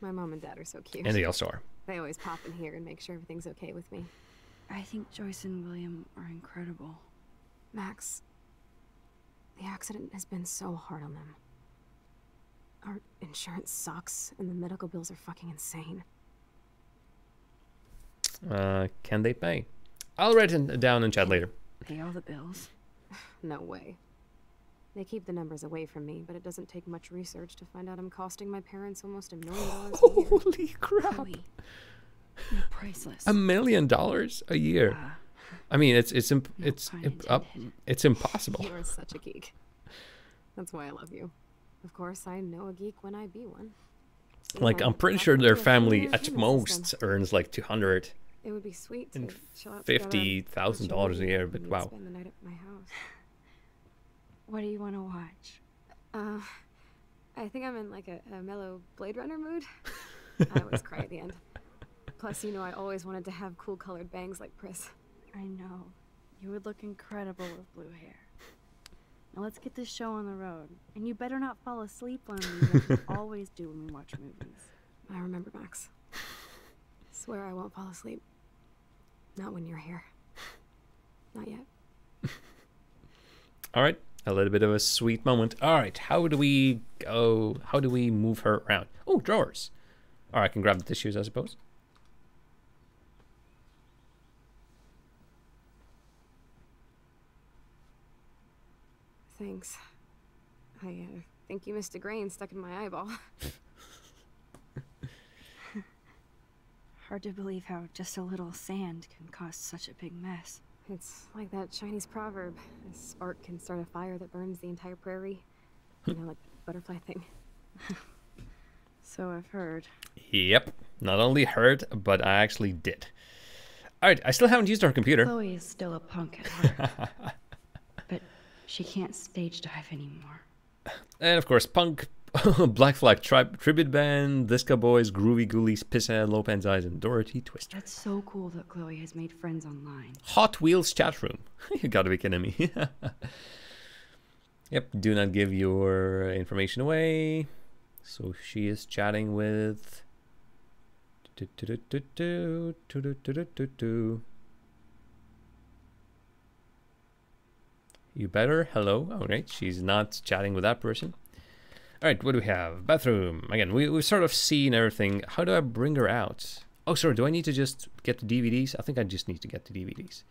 My mom and dad are so cute. And they also are. They always pop in here and make sure everything's okay with me. I think Joyce and William are incredible. Max, the accident has been so hard on them. Our insurance sucks, and the medical bills are fucking insane. Uh, can they pay? I'll write it down in chat later. Pay all the bills? <sighs> no way. They keep the numbers away from me, but it doesn't take much research to find out I'm costing my parents almost a million dollars a year. <laughs> Holy crap! Chloe, you're priceless. A million dollars a year. I mean, it's it's imp- it's imp- up, it's impossible. <laughs> You're such a geek. That's why I love you. Of course, I know a geek when I be one. Like I'm pretty sure their family at most system. earns like two hundred It would be sweet to and chill out fifty together, dollars a year. But wow, Spend the night at my house. What do you want to watch? Uh, I think I'm in like a, a mellow Blade Runner mood. I always cry at the end. <laughs> Plus, you know, I always wanted to have cool colored bangs like Pris. I know. You would look incredible with blue hair. Now let's get this show on the road. And you better not fall asleep on me like you <laughs> always do when we watch movies. I remember, Max. Swear I won't fall asleep. Not when you're here. Not yet. <laughs> all right, a little bit of a sweet moment. All right, how do we go? How do we move her around? Oh, drawers. All right, I can grab the tissues, I suppose. Thanks. I uh, think you missed a grain stuck in my eyeball. <laughs> Hard to believe how just a little sand can cause such a big mess. It's like that Chinese proverb: "A spark can start a fire that burns the entire prairie." you know, like butterfly thing. <laughs> So I've heard. Yep. Not only heard, but I actually did. Alright, I still haven't used our computer. Chloe is still a punk at <laughs> heart. She can't stage dive anymore. And of course, Punk, <laughs> Black Flag Tribe, Tribute Band, Disco Boys, Groovy Ghoulies, Pisshead, Lopan's Eyes, and Dorothy Twister. That's so cool that Chloe has made friends online. Hot Wheels chat room. <laughs> you gotta be kidding me. <laughs> yep, do not give your information away. So she is chatting with. You better. Hello. All right. She's not chatting with that person. All right. What do we have? Bathroom. Again, we, we've sort of seen everything. How do I bring her out? Oh, sorry. Do I need to just get the DVDs? I think I just need to get the DVDs.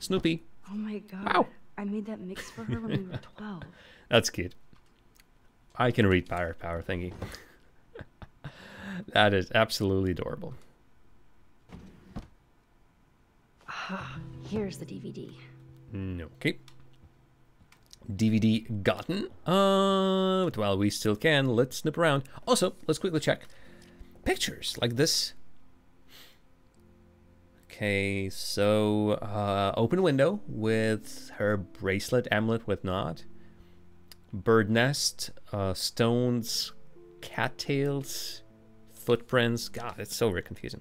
Snoopy. Oh my god. Wow. I made that mix for her when we were 12. <laughs> That's cute. I can read power power thingy. <laughs> that is absolutely adorable. Ah, here's the DVD. Mm, Okay. DVD gotten. Uh, but while we still can, let's snip around. Also, let's quickly check pictures like this. Okay, so uh, open window with her bracelet, amulet with knot, bird nest, uh, stones, cattails, footprints. God, it's so very confusing.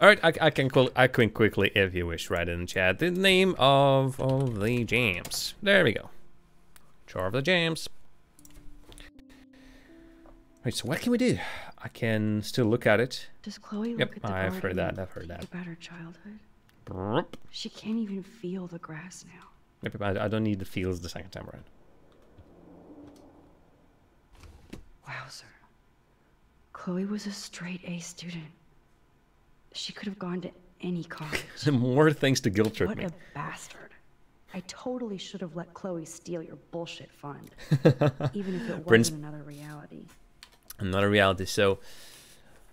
All right, I, I can I can quickly, if you wish, write in the chat the name of of the jams. There we go. Jar of the jams. All right, so what can we do? I can still look at it. Does Chloe Yep, look at the I've heard that. I've heard that. About her childhood. Brrrp. She can't even feel the grass now. Yep, I, I don't need the feels the second time around. Wowzer. Chloe was a straight A student. She could have gone to any college. <laughs> More things to guilt trip what me. a bastard. I totally should have let Chloe steal your bullshit fund. <laughs> even if it wasn't Prince- another reality. Another reality. So,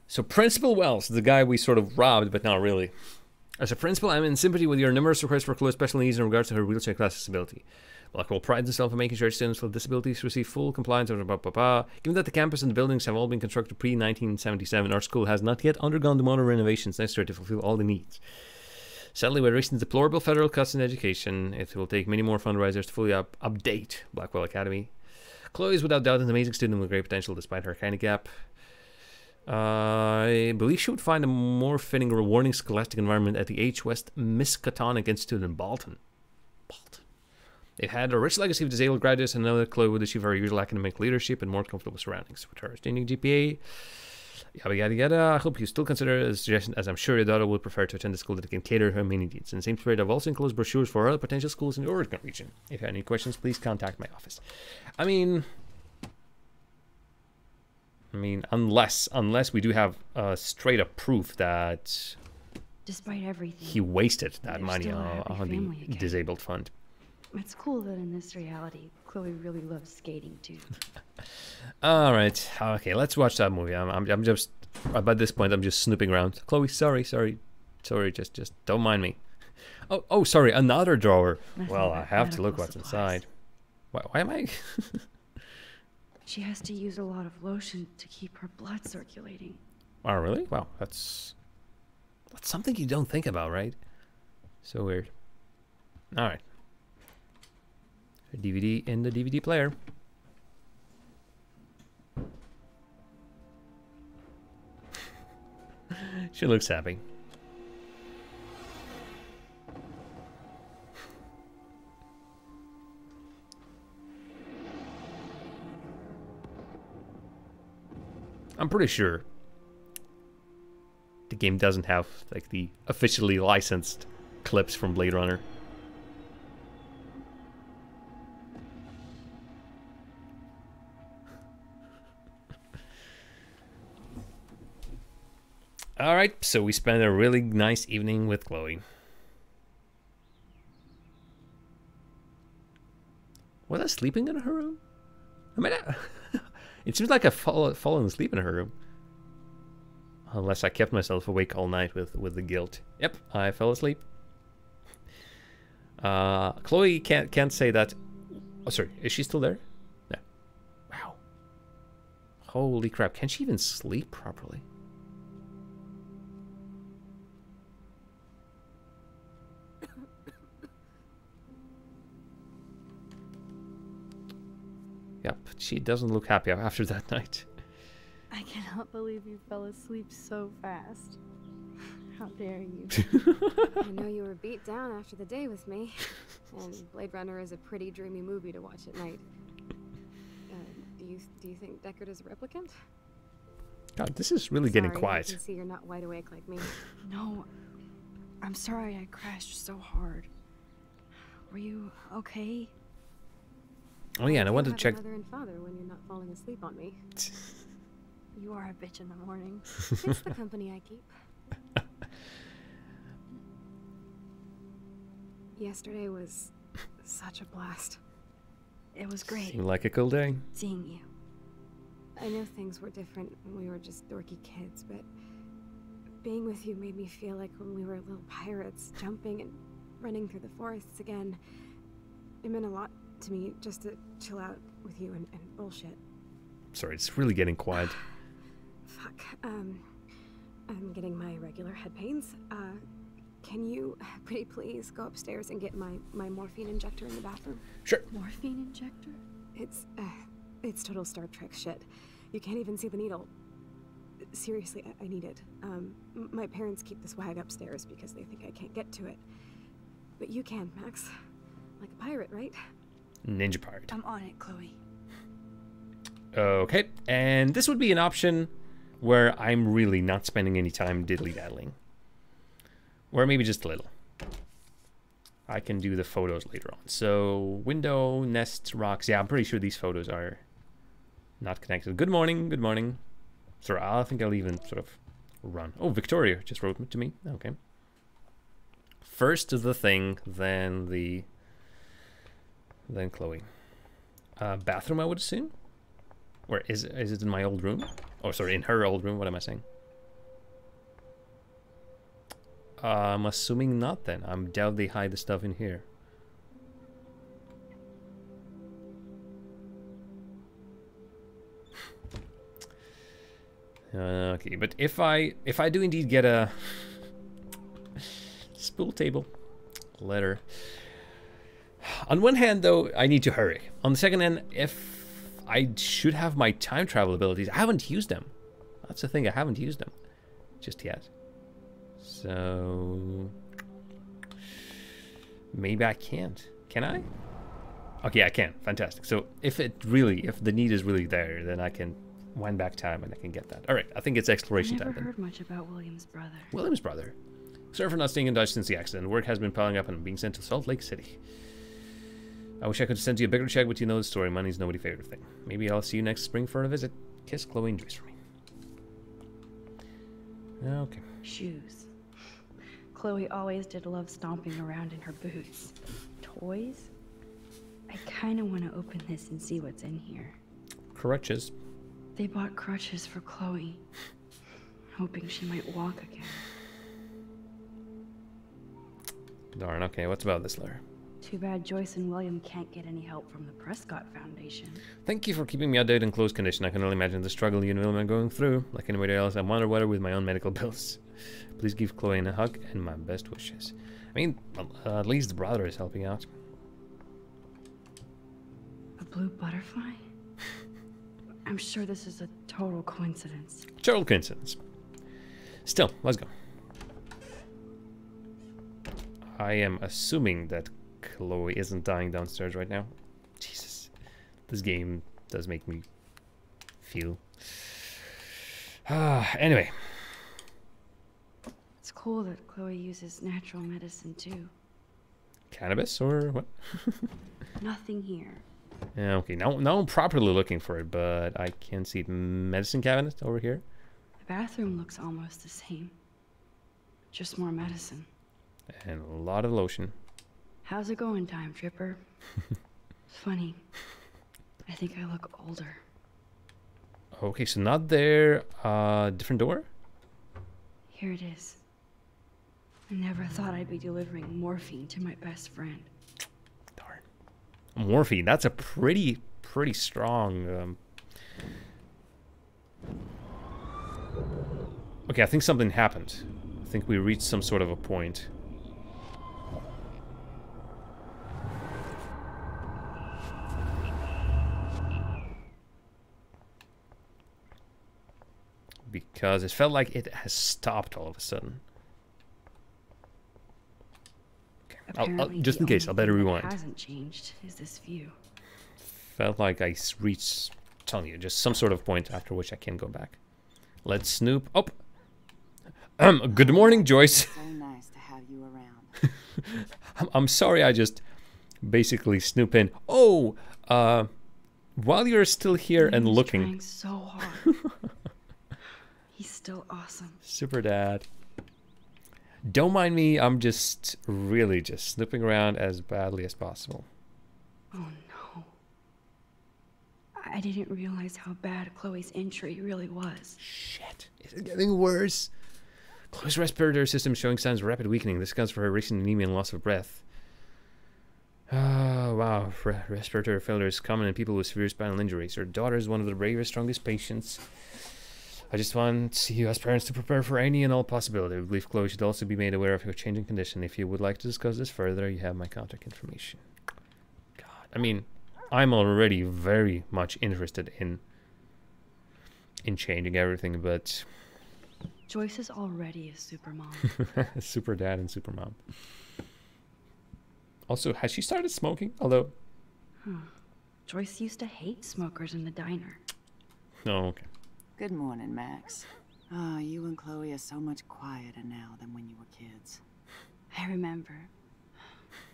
so Principal Wells, the guy we sort of robbed, but not really. As a principal, I'm in sympathy with your numerous requests for Chloe's special needs in regards to her wheelchair class disability. Blackwell prides itself on making sure students with disabilities receive full compliance with blah, blah, blah. Given that the campus and the buildings have all been constructed pre-1977, our school has not yet undergone the modern renovations necessary to fulfill all the needs. Sadly, with recent deplorable federal cuts in education, it will take many more fundraisers to fully up- update Blackwell Academy. Chloe is without doubt an amazing student with great potential despite her handicap. Uh, I believe she would find a more fitting, rewarding scholastic environment at the H. West Miskatonic Institute in Bolton. Bolton. It had a rich legacy of disabled graduates and another Chloe would achieve her usual academic leadership and more comfortable surroundings. With her outstanding GPA, yada yada yada. I hope you still consider it a suggestion, as I'm sure your daughter would prefer to attend a school that can cater her many needs. In the same spirit, I've also enclosed brochures for other potential schools in the Oregon region. If you have any questions, please contact my office. I mean, I mean, unless unless we do have uh, straight up proof that Despite everything. he wasted that money a on, on the disabled fund. It's cool that in this reality, Chloe really loves skating too. <laughs> All right, okay, let's watch that movie. I'm, I'm, I'm just by this point, I'm just snooping around. Chloe, sorry, sorry, sorry, just just don't mind me. Oh, oh, sorry, another drawer. Nothing well, I have to look what's supplies. inside. Why, why am I? <laughs> She has to use a lot of lotion to keep her blood circulating. oh, really? Wow, that's that's something you don't think about, right? So weird. All right. A DVD in the DVD player. <laughs> she looks happy. I'm pretty sure the game doesn't have like the officially licensed clips from Blade Runner. All right, so we spent a really nice evening with Chloe. Was I sleeping in her room? I mean, I, <laughs> it seems like I've fall, fallen asleep in her room. Unless I kept myself awake all night with, with the guilt. Yep, I fell asleep. Uh, Chloe can't can't say that. Oh, sorry, is she still there? No. Wow. Holy crap! Can she even sleep properly? She doesn't look happy <laughs> after that night. I cannot believe you fell asleep so fast. How dare you? <laughs> I know you were beat down after the day with me, and Blade Runner is a pretty dreamy movie to watch at night. Uh, do you do you think Deckard is a replicant? God, this is really getting Sorry, I quiet. can see you're not wide awake like me. <sighs> No, I'm sorry I crashed so hard. Were you okay? Oh yeah, and I wanted to check. Mother and father when you're not falling asleep on me. <laughs> You are a bitch in the morning. <laughs> it's the company I keep. Yesterday was such a blast. It was great Seemed like a cool day. seeing you. I know things were different when we were just dorky kids, but being with you made me feel like when we were little pirates, jumping and running through the forests again. It meant a lot to me just to chill out with you and, and bullshit. Sorry, it's really getting quiet. <sighs> Fuck. Um, I'm getting my regular head pains. Uh, can you, <laughs> pretty please, go upstairs and get my, my morphine injector in the bathroom? Sure. Morphine injector? It's, uh, it's total Star Trek shit. You can't even see the needle. Seriously, I, I need it. Um, my parents keep this wag upstairs because they think I can't get to it. But you can, Max. Like a pirate, right? Ninja pirate. I'm on it, Chloe. Okay, and this would be an option where I'm really not spending any time diddly daddling. Or maybe just a little. I can do the photos later on. So, window, nest, rocks. Yeah, I'm pretty sure these photos are not connected. Good morning, good morning. Sorry, I think I'll even sort of run. Oh, Victoria just wrote to me. Okay. First the thing, then the... Then Chloe. Uh, bathroom, I would assume? Or is is it in my old room? Oh, sorry, in her old room. What am I saying? Uh, I'm assuming not. Then I'm doubt they hide the stuff in here. <laughs> Okay, but if I if I do indeed get a <laughs> spool table letter. On one hand, though, I need to hurry. On the second hand, if I should have my time travel abilities, I haven't used them. That's the thing, I haven't used them just yet. So maybe I can't. Can I? Okay, I can. Fantastic. So if it really, if the need is really there, then I can wind back time and I can get that. All right, I think it's I exploration never time then. heard much about William's brother. William's brother. Sorry for not staying in Dutch since the accident. Work has been piling up and I'm being sent to Salt Lake City. I wish I could send you a bigger check, but you know the story. Money's nobody's favorite thing. Maybe I'll see you next spring for a visit. Kiss Chloe and Joyce for me. Okay. Shoes. Chloe always did love stomping around in her boots. Toys? I kind of want to open this and see what's in here. Crutches. They bought crutches for Chloe, hoping she might walk again. Darn, okay, what's about this letter? Too bad Joyce and William can't get any help from the Prescott Foundation. Thank you for keeping me updated in close condition. I can only imagine the struggle you and William are going through. Like anybody else, I'm underwater with my own medical <laughs> bills. Please give Chloe a hug and my best wishes. I mean, uh, at least the brother is helping out. A blue butterfly? <laughs> I'm sure this is a total coincidence. Total coincidence. Still, let's go. I am assuming that Chloe isn't dying downstairs right now. Jesus. This game does make me feel. Ah, anyway. It's cool that Chloe uses natural medicine too. Cannabis or what? <laughs> Nothing here. Yeah, okay. Now, now I'm properly looking for it, but I can't see. Medicine cabinet over here. The bathroom looks almost the same. Just more medicine. And a lot of lotion. How's it going, Time Tripper? <laughs> it's Funny. I think I look older. Okay, so not there. Uh, different door? Here it is. I never thought I'd be delivering morphine to my best friend. Darn. Morphine. That's a pretty, pretty strong. Um... Okay, I think something happened. I think we reached some sort of a point. Because it felt like it has stopped all of a sudden. I'll, I'll, just in case, I'll better rewind. hasn't changed is this view. Felt like I reached, telling you, just some sort of point after which I can go back. Let's snoop. Oh, <clears throat> um, good morning, Joyce. So nice to have you around. <laughs> I'm, I'm sorry, I just basically snoop in. Oh, uh, while you're still here and looking. trying so hard. <laughs> He's still awesome. Super dad. Don't mind me, I'm just really just snooping around as badly as possible. Oh no. I didn't realize how bad Chloe's injury really was. Shit. Is it getting worse? Chloe's respiratory system showing signs of rapid weakening. This accounts for her recent anemia and loss of breath. Oh, wow. Re respiratory failure is common in people with severe spinal injuries. Her daughter is one of the bravest, strongest patients. I just want you as parents to prepare for any and all possibility. We believe Chloe should also be made aware of her changing condition. If you would like to discuss this further, you have my contact information. God, I mean, I'm already very much interested in in changing everything, but Joyce is already a super mom. <laughs> super dad and super mom. Also, has she started smoking? Although, Huh. Joyce used to hate smokers in the diner. no, okay. Good morning, Max. Oh, you and Chloe are so much quieter now than when you were kids. I remember.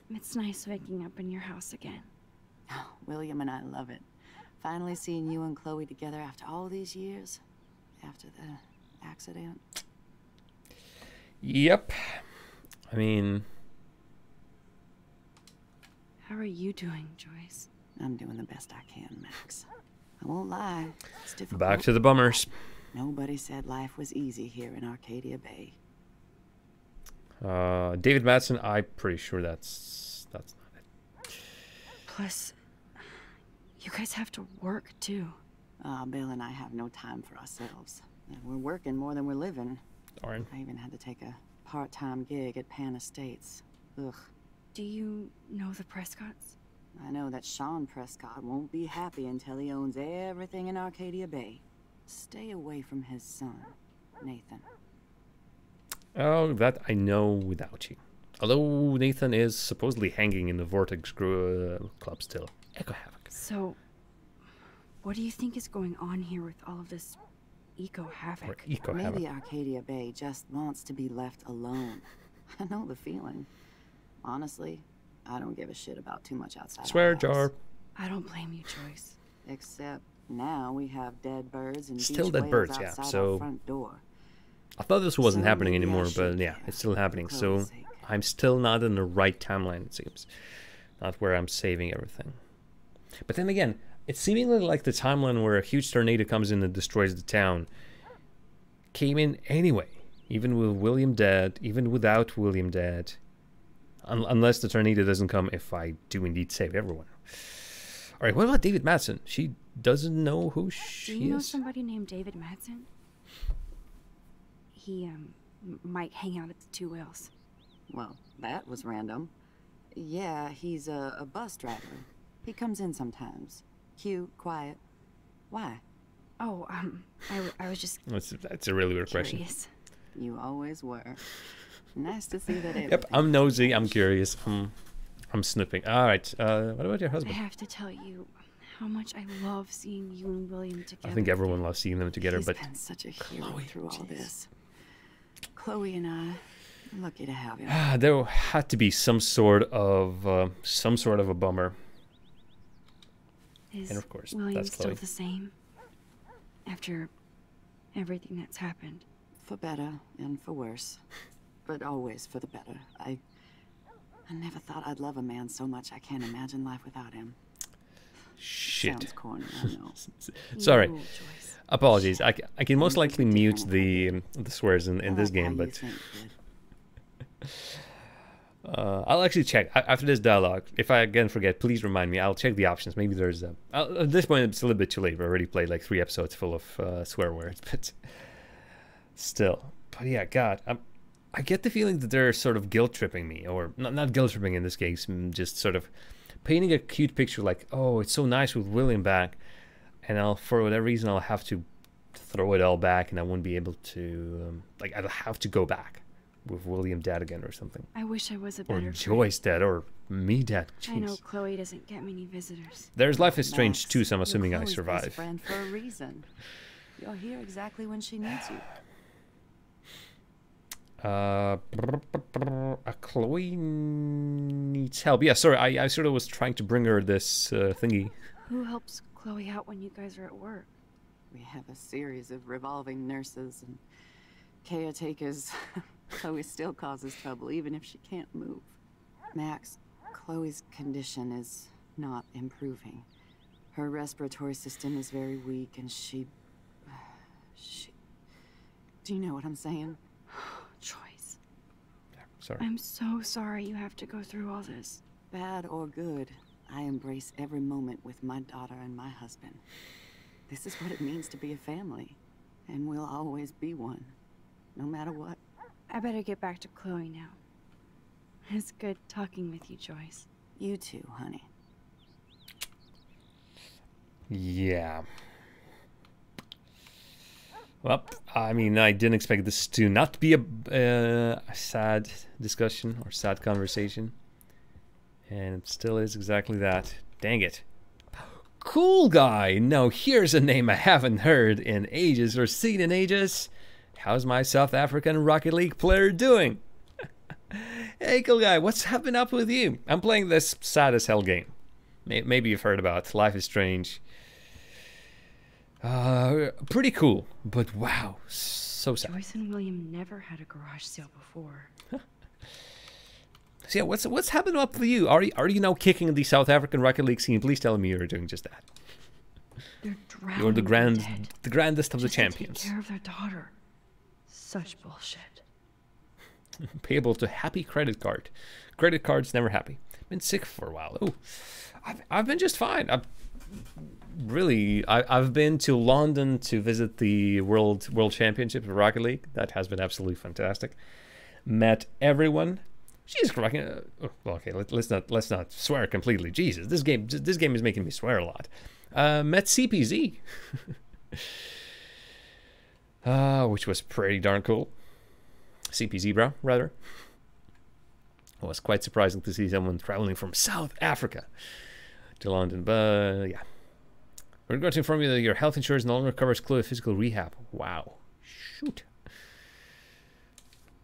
It's nice waking up in your house again. Oh, William and I love it. Finally seeing you and Chloe together after all these years. After the accident. Yep. I mean, How are you doing, Joyce? I'm doing the best I can, Max. I won't lie. It's difficult. back to the bummers. Nobody said life was easy here in Arcadia Bay. Uh, David Madsen, I'm pretty sure that's that's not it. Plus, you guys have to work too. Ah, Bill and I have no time for ourselves. We're working more than we're living. Darn. I even had to take a part-time gig at Pan Estates. Ugh. Do you know the Prescotts? I know that Sean Prescott won't be happy until he owns everything in Arcadia Bay. Stay away from his son, Nathan. Oh, that I know without you. Although Nathan is supposedly hanging in the Vortex gr- uh, Club still. Echo Havoc. So, what do you think is going on here with all of this eco havoc? Eco Maybe Arcadia Bay just wants to be left alone. <laughs> I know the feeling. Honestly, I don't give a shit about too much outside. our Swear house. jar. I don't blame you, Joyce. Except now we have dead birds and Still beach dead birds, yeah, so- front door. I thought this wasn't So happening anymore, but should yeah, it's still happening. So sake. I'm still not in the right timeline, it seems. Not where I'm saving everything. But then again, it's seemingly like the timeline where a huge tornado comes in and destroys the town came in anyway, even with William dead, even without William dead. Un- unless the tornado doesn't come if I do indeed save everyone. All right, what about David Madsen? She doesn't know who she is. Do you know is. somebody named David Madsen? He um might hang out at the Two Whales. Well, that was random. Yeah, he's a, a bus driver. He comes in sometimes. Cute, quiet. Why? Oh, um, I, w- I was just That's, that's a really weird question. curious. You always were. Nice to see that. Yep, I'm nosy. I'm curious. I'm, I'm snipping. All right. Uh, what about your husband? I have to tell you how much I love seeing you and William together. I think everyone loves seeing them together, He's but been such a hero through all this. Chloe and I, lucky to have him. ah, there had to be some sort of uh, some sort of a bummer. Is and of course, William that's still the same after everything that's happened? For better and for worse. But always for the better. I I never thought I'd love a man so much I can't imagine life without him. Shit. Sounds corny, I know. <laughs> Sorry. No. Apologies. I, I can most likely mute the um, the swears in, in this like game, but think, <laughs> uh, I'll actually check after this dialogue. If I again forget, please remind me. I'll check the options. Maybe there's a. I'll- At this point, it's a little bit too late. We already played like three episodes full of uh, swear words, <laughs> but still. But yeah, God, I'm, I get the feeling that they're sort of guilt tripping me, or not, not guilt tripping in this case, mm, just sort of painting a cute picture like, oh, it's so nice with William back, and I'll for whatever reason I'll have to throw it all back, and I won't be able to um, like I'll have to go back with William dead again or something, I wish I was a or better friend. Joyce dead, or me dead. I know Chloe doesn't get many visitors. There's Life is Strange Max, too, so I'm assuming I survive. friend for a reason. You're here exactly when she needs you. Uh, uh, Chloe needs help. Yeah, sorry, I, I sort of was trying to bring her this uh, thingy. Who helps Chloe out when you guys are at work? We have a series of revolving nurses and caretakers. <laughs> Chloe still causes trouble, even if she can't move. Max, Chloe's condition is not improving. Her respiratory system is very weak, and she. <sighs> She. Do you know what I'm saying? Choice. Sorry. I'm so sorry you have to go through all this. Bad or good, I embrace every moment with my daughter and my husband. This is what it means to be a family, and we'll always be one, no matter what. I better get back to Chloe now. It's good talking with you, Joyce. You too, honey. Yeah. Well, I mean, I didn't expect this to not be a, uh, a sad discussion or sad conversation. And it still is exactly that. Dang it. Cool guy! Now here's a name I haven't heard in ages or seen in ages. How's my South African Rocket League player doing? <laughs> hey, cool guy, what's happening up with you? I'm playing this sad as hell game. Maybe you've heard about Life is Strange. Uh, pretty cool, but wow, so sad. Joyce and William never had a garage sale before. So yeah, what's what's happening up with you? Are you are you now kicking the South African Rocket League scene? Please tell me you're doing just that. They're drowning. You're the grand, the grandest of the just to champions, Take care of their daughter. Such bullshit. <laughs> payable to happy credit card. Credit cards never happy. Been sick for a while. Oh, I've I've been just fine. I've really I, I've been to London to visit the World World Championship of Rocket League. That has been absolutely fantastic. Met everyone. Jesus Christ! uh, oh, okay, let, let's not let's not swear completely. Jesus, this game this game is making me swear a lot. Uh, met CPZ, uh, <laughs> which was pretty darn cool. CPZ, Zebra, rather. It was quite surprising to see someone traveling from South Africa to London, but yeah. We're going to inform you that your health insurance no longer covers Chloe physical rehab. Wow. Shoot.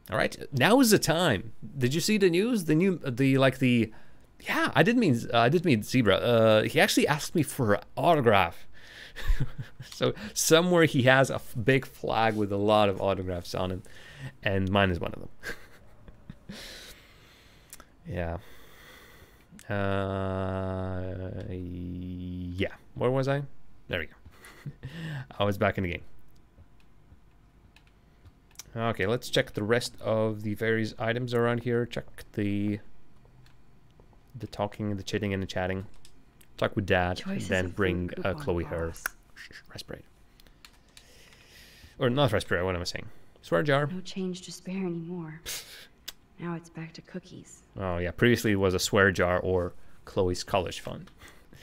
All right, now is the time. Did you see the news? The new, the like the, yeah. I didn't mean, uh, I didn't mean zebra. Uh, he actually asked me for an autograph. <laughs> so somewhere he has a big flag with a lot of autographs on it, and mine is one of them. <laughs> yeah. Uh, yeah. Where was I? There we go. <laughs> I was back in the game. Okay, let's check the rest of the various items around here. Check the the talking, the chitting, and the chatting. Talk with Dad, and then bring uh, Chloe her boss. sh- sh- respirator. Or not respirator. What am I saying? Swear jar. No change to spare anymore. <laughs> now it's back to cookies. Oh yeah, previously it was a swear jar or Chloe's college fund.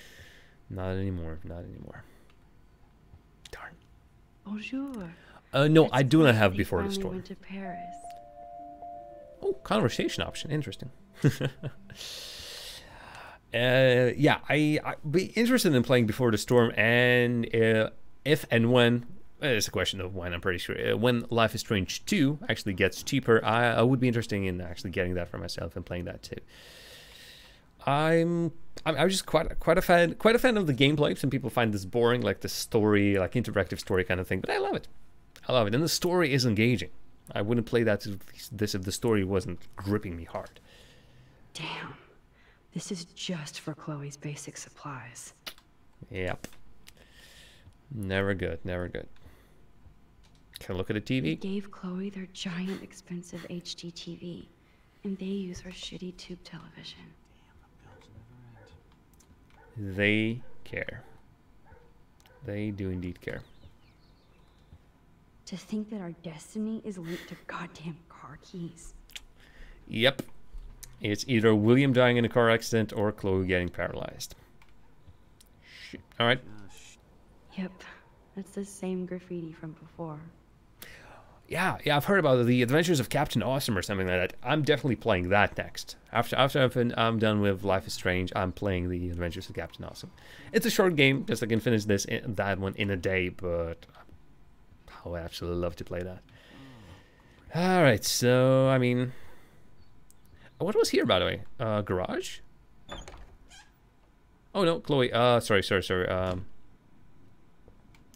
<laughs> Not anymore. Not anymore. Bonjour. Uh, no, It's I do not have before the storm. went to Paris. Oh, conversation option. Interesting. <laughs> uh, yeah, I I'd be interested in playing Before the Storm, and uh, if and when uh, it's a question of when. I'm pretty sure uh, when Life is Strange 2 actually gets cheaper, I, I would be interested in actually getting that for myself and playing that too. I'm I'm, just quite quite a fan quite a fan of the gameplay. Some people find this boring, like the story, like interactive story kind of thing, but I love it. I love it, and the story is engaging. I wouldn't play that if this if the story wasn't gripping me hard. Damn. This is just for Chloe's basic supplies. Yep. Never good, never good. Can I look at a They TV? gave Chloe their giant, expensive HD TV, and they use her shitty tube television. They care. They do indeed care. To think that our destiny is linked to goddamn car keys. Yep. It's either William dying in a car accident or Chloe getting paralyzed. Shit. All right. Ah, yep, that's the same graffiti from before. Yeah, yeah, I've heard about the Adventures of Captain Awesome or something like that. I'm definitely playing that next. After after I've been, I'm done with Life is Strange, I'm playing the Adventures of Captain Awesome. It's a short game, just I can finish this in, that one in a day, but I would absolutely love to play that. All right, so I mean, what was here by the way? Uh, garage. Oh no, Chloe. Uh, sorry, sorry, sorry. Um,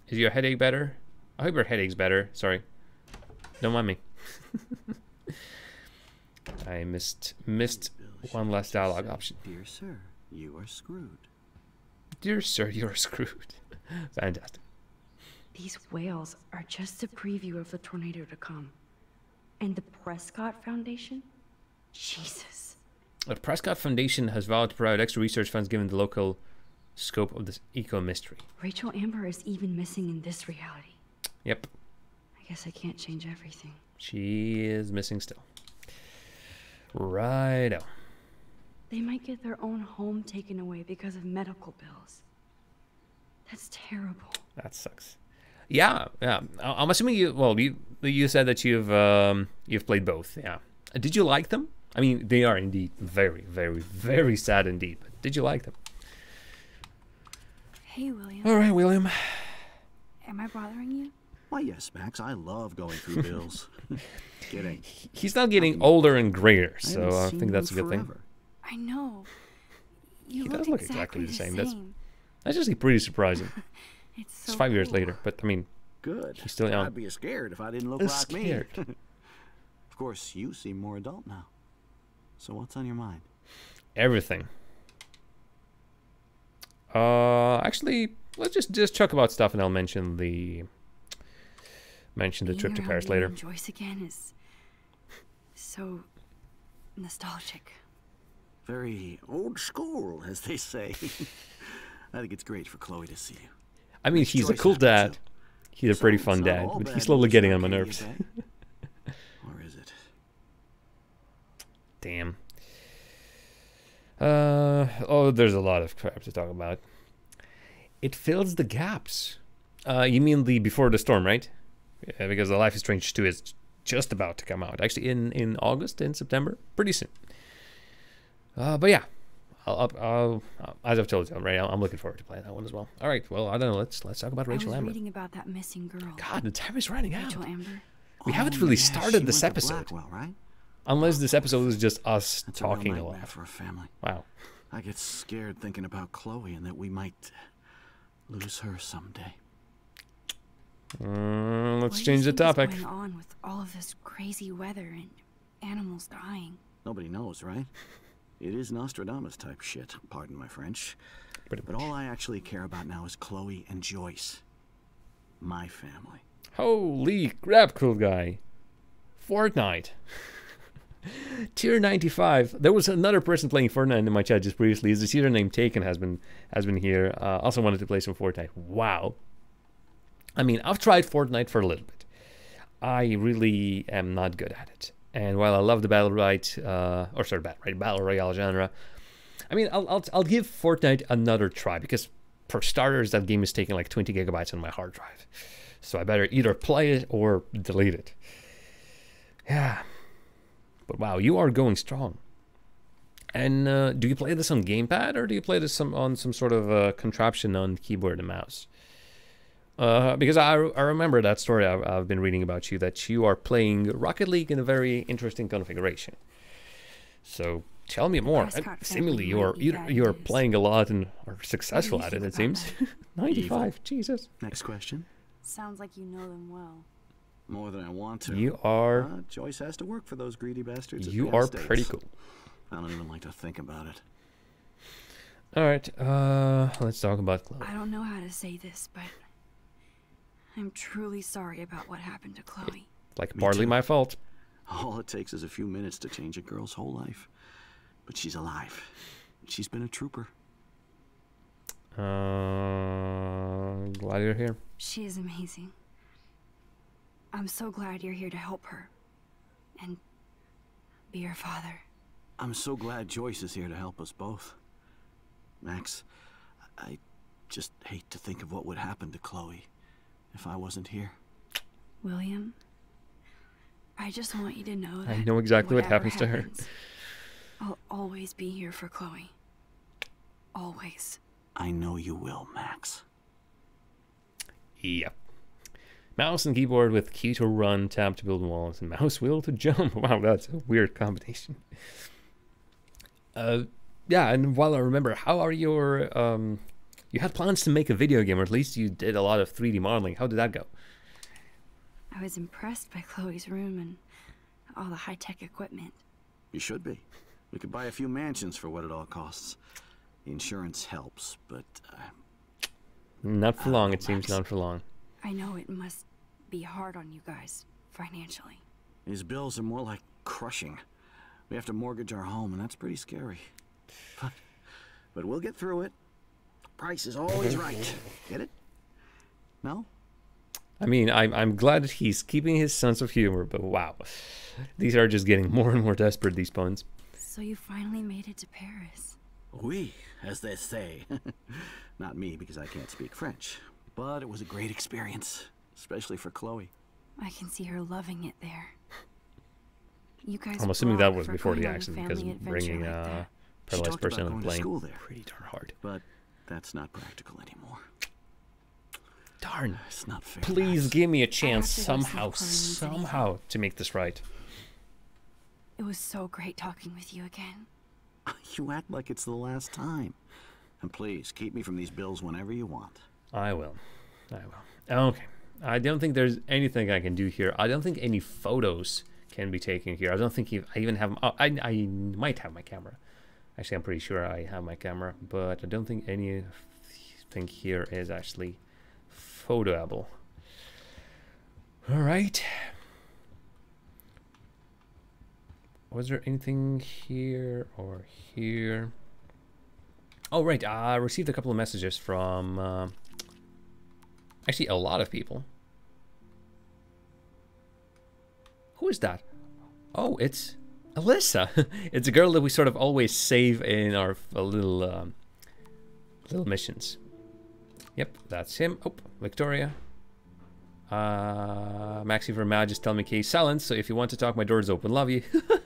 is your headache better? I hope your headache's better. Sorry. Don't mind me. <laughs> I missed missed one last dialogue option. Dear sir, you are screwed. Dear sir, you're screwed. <laughs> Fantastic. These whales are just a preview of the tornado to come. And the Prescott Foundation? Jesus. The Prescott Foundation has vowed to provide extra research funds given the local scope of this eco mystery. Rachel Amber is even missing in this reality. Yep, I guess I can't change everything. she is missing still. Righto. They might get their own home taken away because of medical bills. That's terrible. That sucks. Yeah, yeah. I- I'm assuming you. Well, you you said that you've um, you've played both. Yeah. Did you like them? I mean, they are indeed very, very, very sad indeed. But did you like them? Hey, William. All right, William. Am I bothering you? Why, yes, Max. I love going through bills. <laughs> Kidding. He's not getting older and grayer, so haven't I think that's a you good thing. forever. I know. You He look does look exactly, exactly the same. That's same. that's actually pretty surprising. <laughs> It's It's so five years later, but I mean, Good. He's still young. I'd be scared if I didn't look I'm like scared. me. <laughs> of course, you seem more adult now. So what's on your mind? everything. Uh, actually, let's just just talk about stuff, and I'll mention the mention the trip to Paris later. Joyce again is so nostalgic. Very old school, as they say. <laughs> I think it's great for Chloe to see you. I mean, It's he's a cool dad. He's a pretty fun dad, but he's slowly getting on my nerves. <laughs> or is it? Damn. Uh oh, there's a lot of crap to talk about. It fills the gaps. Uh, you mean the before the storm, right? Yeah, because the Life is Strange 2 is just about to come out. Actually, in in August, in September, pretty soon. Uh, but yeah, I'll, I'll, I'll, as I've told you, right? I'm looking forward to playing that one as well. All right, well, I don't know. Let's let's talk about I Rachel was Amber. reading about that missing girl. God, the time is running out. Rachel Amber. We haven't Oh, really yeah, started this episode. Blackwell, right? Unless this episode is just us That's a talking a nightmare lot. for a family. Wow. I get scared thinking about Chloe and that we might lose her someday. Mm, let's What change the think is topic. going on with all of this crazy weather and animals dying? Nobody knows, right? It is Nostradamus type shit, pardon my French. Pretty But all I actually care about now is Chloe and Joyce. My family. Holy crap, cool guy. Fortnite. <laughs> Tier 95. There was another person playing Fortnite in my chat just previously. His user name Taken has been has been here. Uh, also wanted to play some Fortnite. Wow. I mean, I've tried Fortnite for a little bit. I really am not good at it. And while I love the battle right, uh, or sorry, battle right, battle royale genre, I mean, I'll, I'll I'll give Fortnite another try because, for starters, that game is taking like 20 gigabytes on my hard drive, so I better either play it or delete it. Yeah, but wow, you are going strong. And uh, do you play this on gamepad or do you play this some, on some sort of uh, contraption on keyboard and mouse? Uh, because I, I remember that story I've, I've been reading about you that you are playing Rocket League in a very interesting configuration. So tell me more. Prescott seemingly you are you, bad you are playing a lot and are successful at it. It seems. <laughs> Ninety-five. Jesus. Next question. Sounds like you know them well. More than I want to. You are Uh, Joyce has to work for those greedy bastards. you are States. pretty cool. I don't even like to think about it. All right, uh, let's talk about Chloe. I don't know how to say this, but I'm truly sorry about what happened to Chloe. Like Me partly too. my fault. All it takes is a few minutes to change a girl's whole life. But she's alive. She's been a trooper. Uh, glad you're here. She is amazing. I'm so glad you're here to help her. And be her father. I'm so glad Joyce is here to help us both. Max, I just hate to think of what would happen to Chloe if I wasn't here. William, I just want you to know that I know exactly what whatever happens to her. I'll always be here for Chloe. Always. I know you will, Max. Yep. Mouse and keyboard with key to run, tab to build walls, and mouse wheel to jump. <laughs> Wow, that's a weird combination. Uh, yeah, and while I remember, how are your um, you had plans to make a video game, or at least you did a lot of 3D modeling. How did that go? I was impressed by Chloe's room and all the high-tech equipment. You should be. We could buy a few mansions for what it all costs. The insurance helps, but uh, Not for long, it Oh, seems. Max. Not for long. I know it must be hard on you guys financially. these bills are more like crushing. We have to mortgage our home, and that's pretty scary. But, but we'll get through it. Price is always right. Get it? No? I mean, I'm I'm glad that he's keeping his sense of humor, but wow, these are just getting more and more desperate. These puns. So you finally made it to Paris. Oui, as they say. <laughs> Not me, because I can't speak French. But it was a great experience, especially for Chloe. I can see her loving it there. You guys I'm assuming that was before the going on a accident because bringing like a that. Paralyzed person about on a going to plane there. pretty darn hard. But that's not practical anymore. Darn. It's not fair. Please Max. give me a chance somehow, Chloe means anything. somehow to make this right. It was so great talking with you again. <laughs> You act like it's the last time. And please, keep me from these bills whenever you want. I will. I will. Okay. I don't think there's anything I can do here. I don't think any photos can be taken here. I don't think I even have. Oh, I I might have my camera. Actually, I'm pretty sure I have my camera, but I don't think anything here is actually photoable. All right. Was there anything here or here? Oh, right. I received a couple of messages from uh, actually a lot of people. Who is that? Oh, it's Alyssa. <laughs> it's a girl that we sort of always save in our uh, little um, little missions. Yep, that's him. Oh, Victoria. Uh, Maxi Verma just tell me case silence. So if you want to talk, my door is open. Love you.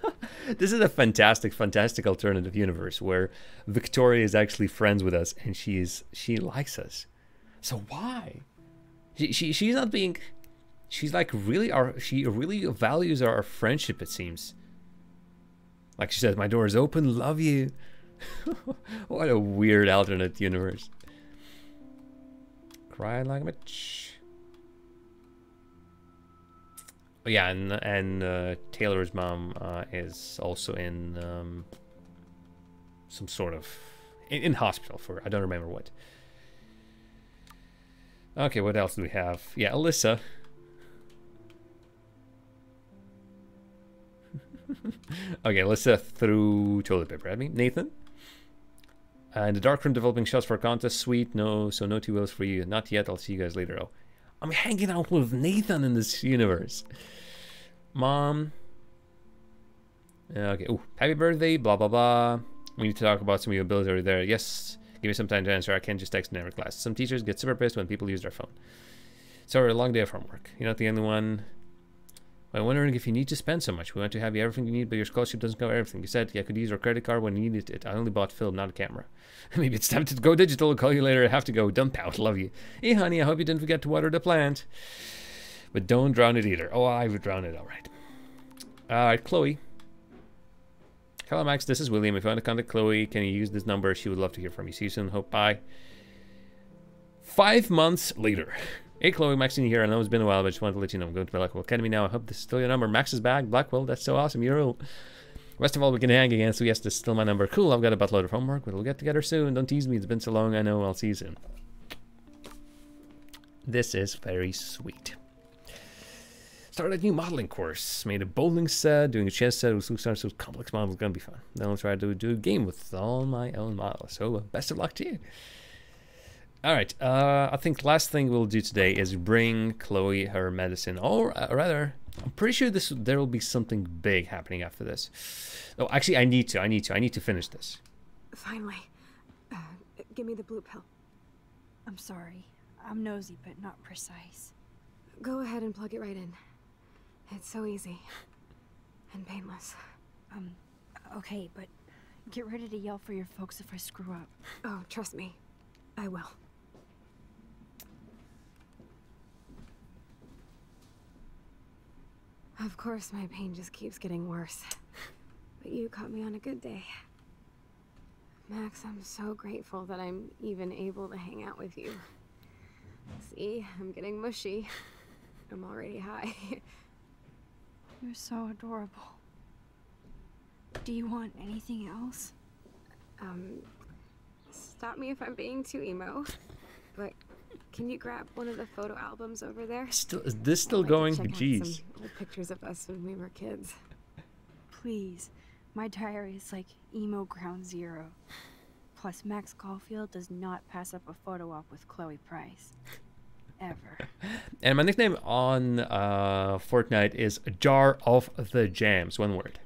<laughs> this is a fantastic, fantastic alternative universe where Victoria is actually friends with us and she is she likes us. So why? She, she she's not being. She's like really our. She really values our friendship. It seems. Like she says, my door is open. Love you. <laughs> what a weird alternate universe. Cry like a bitch. Oh, yeah, and and uh, Taylor's mom uh, is also in um, some sort of in, in hospital for I don't remember what. Okay, what else do we have? Yeah, Alyssa. <laughs> okay, Alyssa through toilet paper at me. Nathan. Uh, in the dark room developing shots for a contest. Sweet. No, so no two wheels for you. Not yet. I'll see you guys later. Oh, I'm hanging out with Nathan in this universe. Mom. Okay. Ooh, happy birthday. Blah blah blah. We need to talk about some of your abilities over there. Yes. Give me some time to answer. I can't just text in every class. Some teachers get super pissed when people use their phone. Sorry, long day of homework. You're not the only one. I'm wondering if you need to spend so much. We want to have you everything you need, but your scholarship doesn't cover everything. You said yeah, I could use your credit card when you needed it. I only bought film, not a camera. <laughs> Maybe it's time to go digital. I'll call you later. I have to go. Dump out. Love you. Hey, honey, I hope you didn't forget to water the plant. But don't drown it either. Oh, I would drown it. All right. All right, Chloe. Hello, Max. This is William. If you want to contact Chloe, can you use this number? She would love to hear from you. See you soon. Hope. Bye. Five months later. <laughs> Hey, Chloe, Maxine here. I know it's been a while, but I just wanted to let you know I'm going to Blackwell Academy now. I hope this is still your number. Max is back. Blackwell, that's so awesome. You're all... Best of all, we can hang again, so yes, this is still my number. Cool, I've got a buttload of homework, but we'll get together soon. Don't tease me, it's been so long, I know, I'll see you soon. This is very sweet. Started a new modeling course. Made a bowling set, doing a chess set with starts with complex models. Gonna be fun. Then I'll try to do a game with all my own models. So uh, best of luck to you. All right. Uh, I think last thing we'll do today is bring Chloe her medicine, or uh, rather, I'm pretty sure this there will be something big happening after this. Oh, actually, I need to. I need to. I need to finish this. Finally. Uh, give me the blue pill. I'm sorry. I'm nosy, but not precise. Go ahead and plug it right in. It's so easy. And painless. Um, okay, but get ready to yell for your folks if I screw up. Oh, trust me. I will. Of course, my pain just keeps getting worse. But you caught me on a good day. Max, I'm so grateful that I'm even able to hang out with you. See, I'm getting mushy. I'm already high. <laughs> You're so adorable. Do you want anything else? Um, stop me if I'm being too emo, but can you grab one of the photo albums over there? Still, is this still I'd like going? To check out Jeez. some old pictures of us when we were kids. Please. My diary is like emo ground zero. Plus, Max Caulfield does not pass up a photo op with Chloe Price. Ever. And my nickname on uh, Fortnite is Jar of the Jams. One word.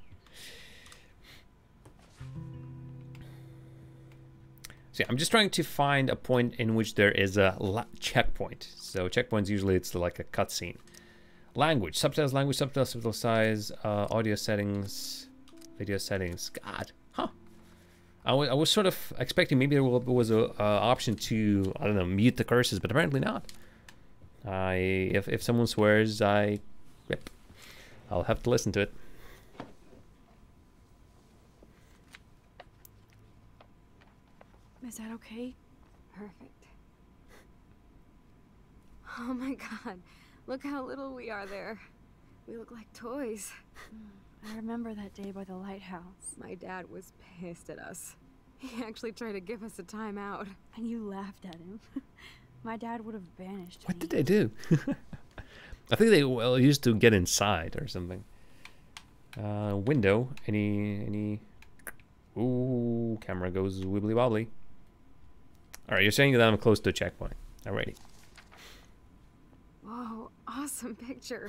So yeah, I'm just trying to find a point in which there is a checkpoint. So checkpoints usually it's like a cutscene. Language, subtitles, language, subtitles, subtitle size, uh, audio settings, video settings. God, huh? I was I was sort of expecting maybe there was a uh, option to I don't know mute the curses, but apparently not. I if if someone swears, I yep, I'll have to listen to it. Is that okay? Perfect. Oh my god, look how little we are there. We look like toys. I remember that day by the lighthouse. My dad was pissed at us. He actually tried to give us a timeout. And you laughed at him. <laughs> My dad would have banished What me. did they do? <laughs> I think they well used to get inside or something. Uh, window. Any any? Ooh, camera goes wibbly wobbly. All right, you're saying that I'm close to a checkpoint. Alrighty. Whoa, awesome picture.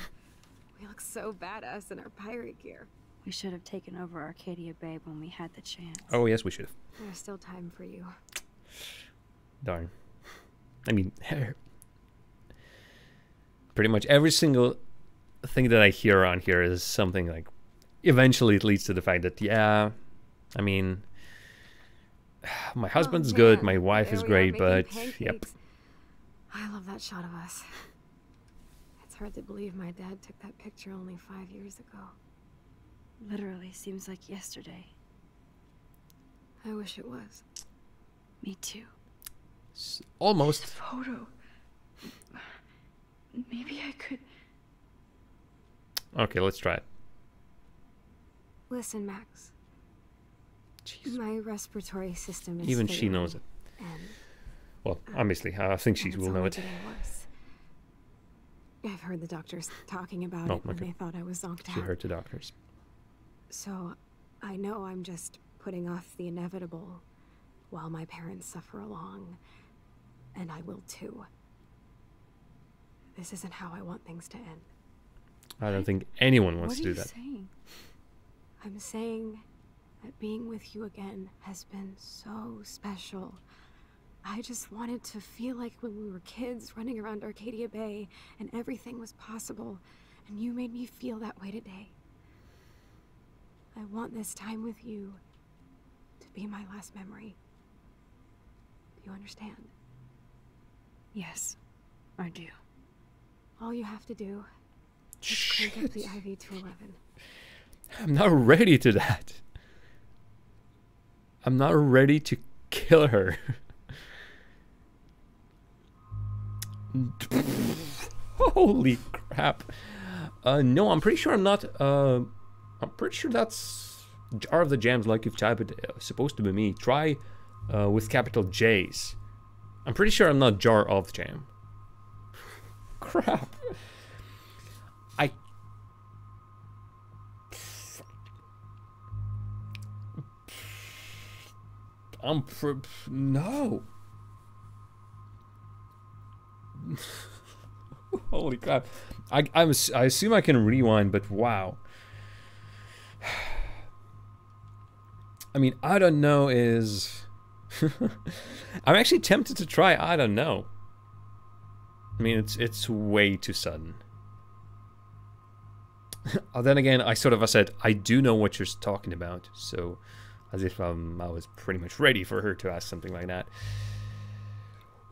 We look so badass in our pirate gear. We should have taken over Arcadia Bay when we had the chance. Oh yes, we should have. There's still time for you. Darn. I mean, <laughs> pretty much every single thing that I hear on here is something like. Eventually, it leads to the fact that yeah, I mean, <sighs> my husband's oh, good, Oh, man, my wife there is great, but yep. I love that shot of us. <laughs> It's hard to believe my dad took that picture only five years ago. Literally seems like yesterday. I wish it was. Me too. S- Almost. Photo. Maybe I could. Okay, let's try it. Listen, Max. My respiratory system is Even she knows it. And Well, obviously, I think she will know it. worse. I've heard the doctors talking about Oh, it okay. they thought I was zonked She out. heard the doctors. So, I know I'm just putting off the inevitable while my parents suffer along. And I will too. This isn't how I want things to end. I don't think anyone wants what to are do you that. saying? I'm saying that being with you again has been so special. I just wanted to feel like when we were kids running around Arcadia Bay and everything was possible, and you made me feel that way today. I want this time with you to be my last memory. Do you understand? Yes, I do. All you have to do is crank up the IV to 11. I'm not ready to that. I'm not ready to kill her. Holy crap. Uh, no, I'm pretty sure I'm not. Uh, I'm pretty sure that's Jar of the Jams, like you've typed it, uh, supposed to be me. Try uh, with capital J's. I'm pretty sure I'm not Jar of Jam. <laughs> Crap. I'm. No. <laughs> Holy crap. I, I'm, I assume I can rewind, but wow. <sighs> I mean, I don't know is. <laughs> I'm actually tempted to try I don't know. I mean, it's it's way too sudden. <laughs> Oh, then again, I sort of I said I do know what you're talking about, so as if um, I was pretty much ready for her to ask something like that.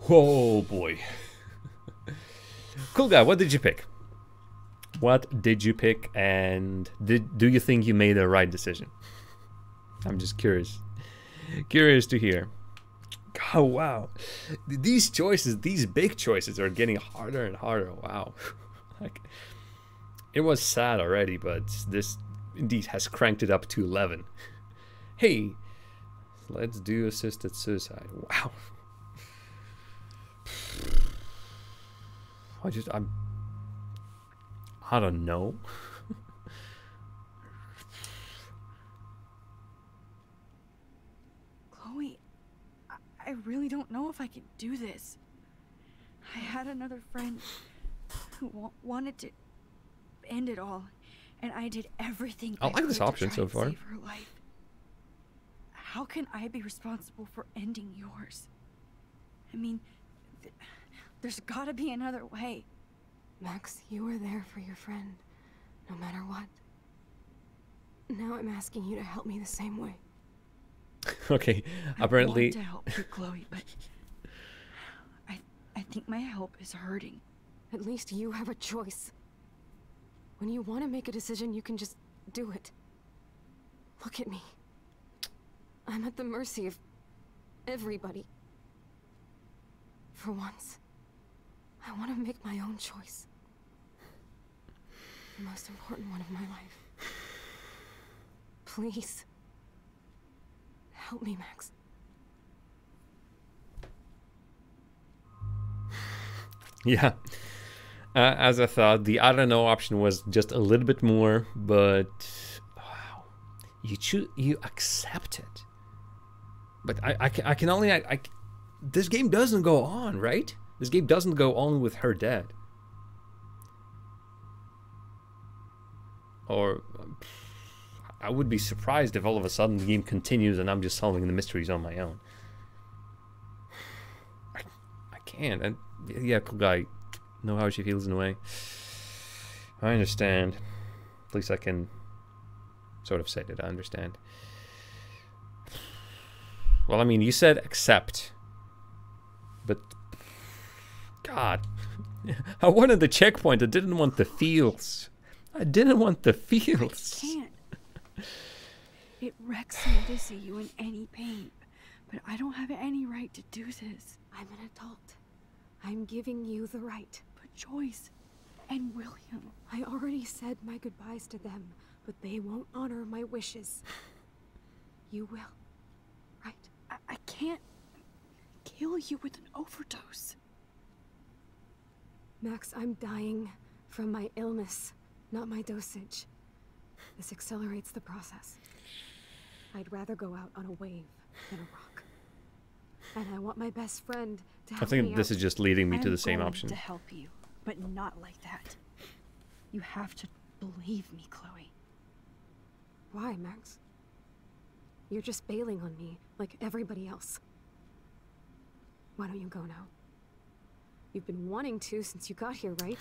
Oh boy. cool guy, what did you pick? What did you pick, and did do you think you made the right decision? I'm just curious, curious to hear. Oh wow, these choices, these big choices, are getting harder and harder. Wow, <laughs> like it was sad already, but this indeed has cranked it up to eleven. Hey, let's do assisted suicide. Wow. I just I'm I don't know. Chloe, I, really don't know if I can do this. I had another friend who wa- wanted to end it all, and I did everything. I like could this option so far. Save her life. How can I be responsible for ending yours? I mean, th- there's gotta be another way. Max, you were there for your friend, no matter what. Now I'm asking you to help me the same way. <laughs> okay, apparently. I want to help you, Chloe, but I I think my help is hurting. At least you have a choice. When you want to make a decision, you can just do it. Look at me. I'm at the mercy of everybody. For once, I want to make my own choice. The most important one of my life. Please. Help me, Max. Yeah. Uh, as I thought, the I don't know option was just a little bit more, but wow, you choose, you accept it. But I, I, can, I can only, I, I, this game doesn't go on, right? This game doesn't go on with her dead. Or um, I would be surprised if all of a sudden the game continues and I'm just solving the mysteries on my own. I, I can't. And yeah, cool guy. Know how she feels in a way. I understand. At least I can sort of say that I understand. Well, I mean, you said accept. But God. <laughs> I wanted the checkpoint. I didn't want the fields. I didn't want the feels. Can't. It wrecks me to see you in any pain, but I don't have any right to do this. I'm an adult. I'm giving you the right. But Joyce and William. I already said my goodbyes to them, but they won't honor my wishes. You will. Right? I, I can't kill you with an overdose. Max, I'm dying from my illness, not my dosage. This accelerates the process. I'd rather go out on a wave than a rock. And I want my best friend to help I think me this out. is just leading me to I'm the same going option. to help you, but not like that. You have to believe me, Chloe. Why, Max? You're just bailing on me, like everybody else. Why don't you go now? You've been wanting to since you got here, right?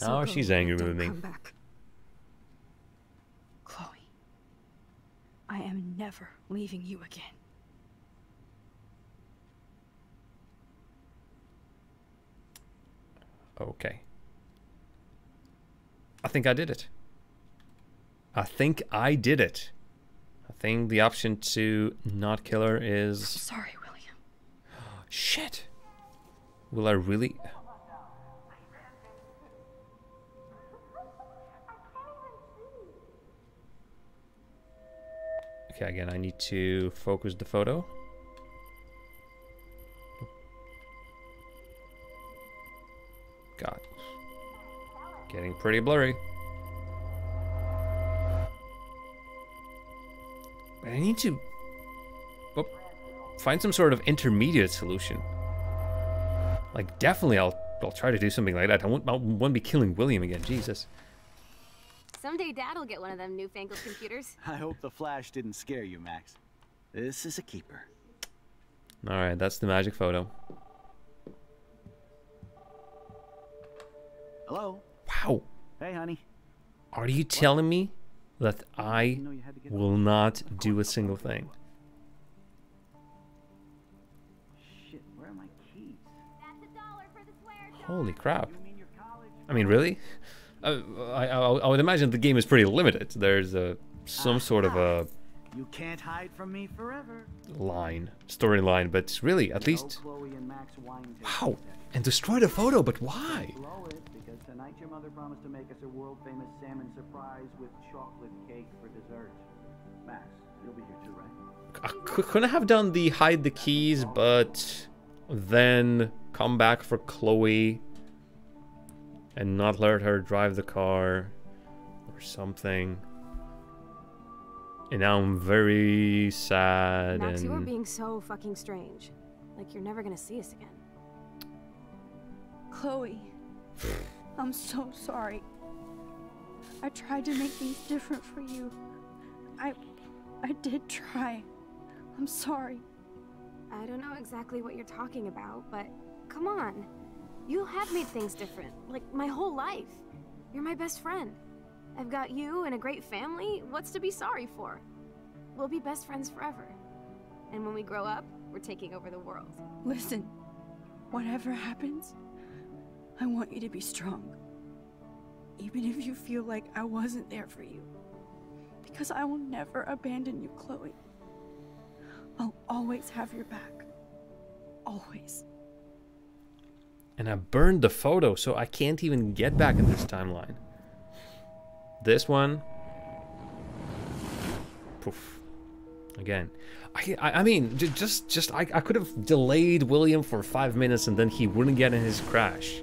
Now go she's angry with me. Come back. Chloe, I am never leaving you again. Okay. I think I did it. I think I did it. Think the option to not kill her is. Sorry, William. <gasps> Shit. Will I really? Okay, again, I need to focus the photo. God. Getting pretty blurry. I need to oh, find some sort of intermediate solution. Like, definitely I'll, I'll try to do something like that. I won't, I won't be killing William again, Jesus. Someday Dad'll get one of them newfangled computers. <laughs> I hope the flash didn't scare you, Max. This is a keeper. Alright, that's the magic photo. Hello? Wow. Hey, honey. Are you telling me that I will not do a single thing? Shit, where are my keys? Holy crap. I mean, really? Uh, I, I, I would imagine the game is pretty limited. There's a, some sort of a You can't hide from me forever. line, storyline, but really, at least... Chloe and Max wine Wow! And destroy the photo, but why? Because tonight your mother promised to make us a world famous salmon surprise with chocolate cake for dessert. Max, you'll be here too, right? I couldn't have done the hide the keys, but then come back for Chloe and not let her drive the car or something. And now I'm very sad Max, you are being so fucking strange. Like you're never gonna see us again. Chloe, I'm so sorry. I tried to make things different for you. I I did try. I'm sorry. I don't know exactly what you're talking about, but come on. You have made things different, like my whole life. You're my best friend. I've got you and a great family. What's to be sorry for? We'll be best friends forever. And when we grow up, we're taking over the world. Listen, whatever happens, I want you to be strong. Even if you feel like I wasn't there for you. Because I will never abandon you, Chloe. I'll always have your back. Always. and I burned the photo, so I can't even get back in this timeline. This one, poof, again. I, I, mean, just, just, I, I could have delayed William for five minutes, and then he wouldn't get in his crash.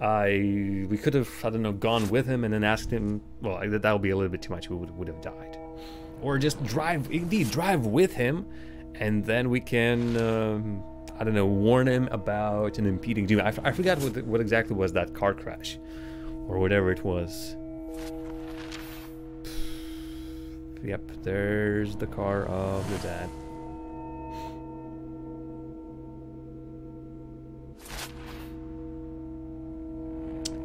I, we could have, I don't know, gone with him and then asked him. Well, that would be a little bit too much. We would, would have died, or just drive, indeed, drive with him, and then we can. Um, I don't know, warn him about an impeding doom. I, I forgot what, what exactly was that car crash, or whatever it was. Yep, there's the car of the dad.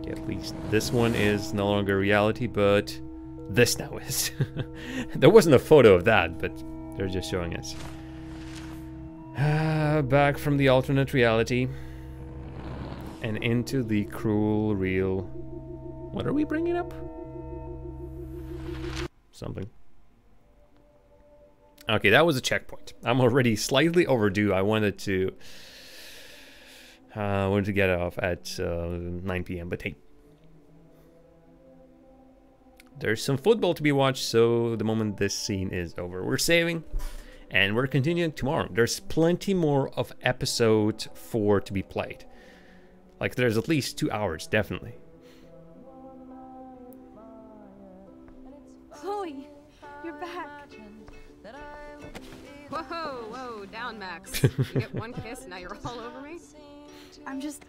At least this one is no longer reality, but this now <laughs> is. there wasn't a photo of that, but they're just showing us. Ah, back from the alternate reality and into the cruel real. What are we bringing up? Something. Okay, that was a checkpoint. I'm already slightly overdue. I wanted to. Uh, wanted to get off at uh, 9 p.m. But hey, there's some football to be watched. So the moment this scene is over, we're saving and we're continuing tomorrow. There's plenty more of episode four to be played. Like there's at least two hours, definitely. Down, Max. <laughs> you get one kiss, now you're all over me? I'm just.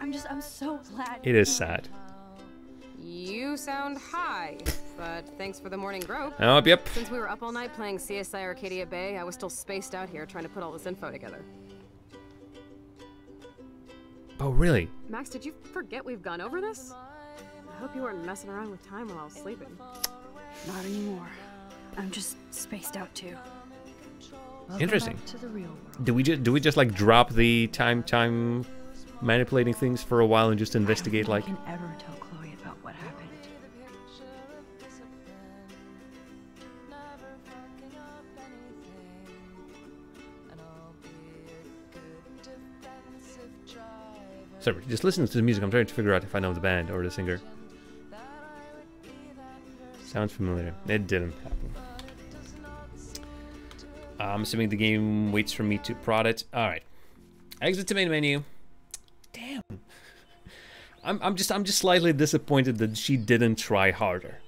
I'm just. I'm so glad. It is sad. You sound high, but thanks for the morning grope. Oh, yep. Since we were up all night playing CSI Arcadia Bay, I was still spaced out here trying to put all this info together. Oh, really? Max, did you forget we've gone over this? I hope you weren't messing around with time while I was sleeping. Not anymore. I'm just spaced out too. Welcome Interesting. To the real world. Do we just do we just like drop the time time manipulating things for a while and just investigate like? I can ever tell Chloe about what happened. Sorry, just listen to the music. I'm trying to figure out if I know the band or the singer. Sounds familiar. It didn't happen. Uh, I'm assuming the game waits for me to prod it. All right. Exit to main menu. Damn. I'm, I'm just I'm just slightly disappointed that she didn't try harder.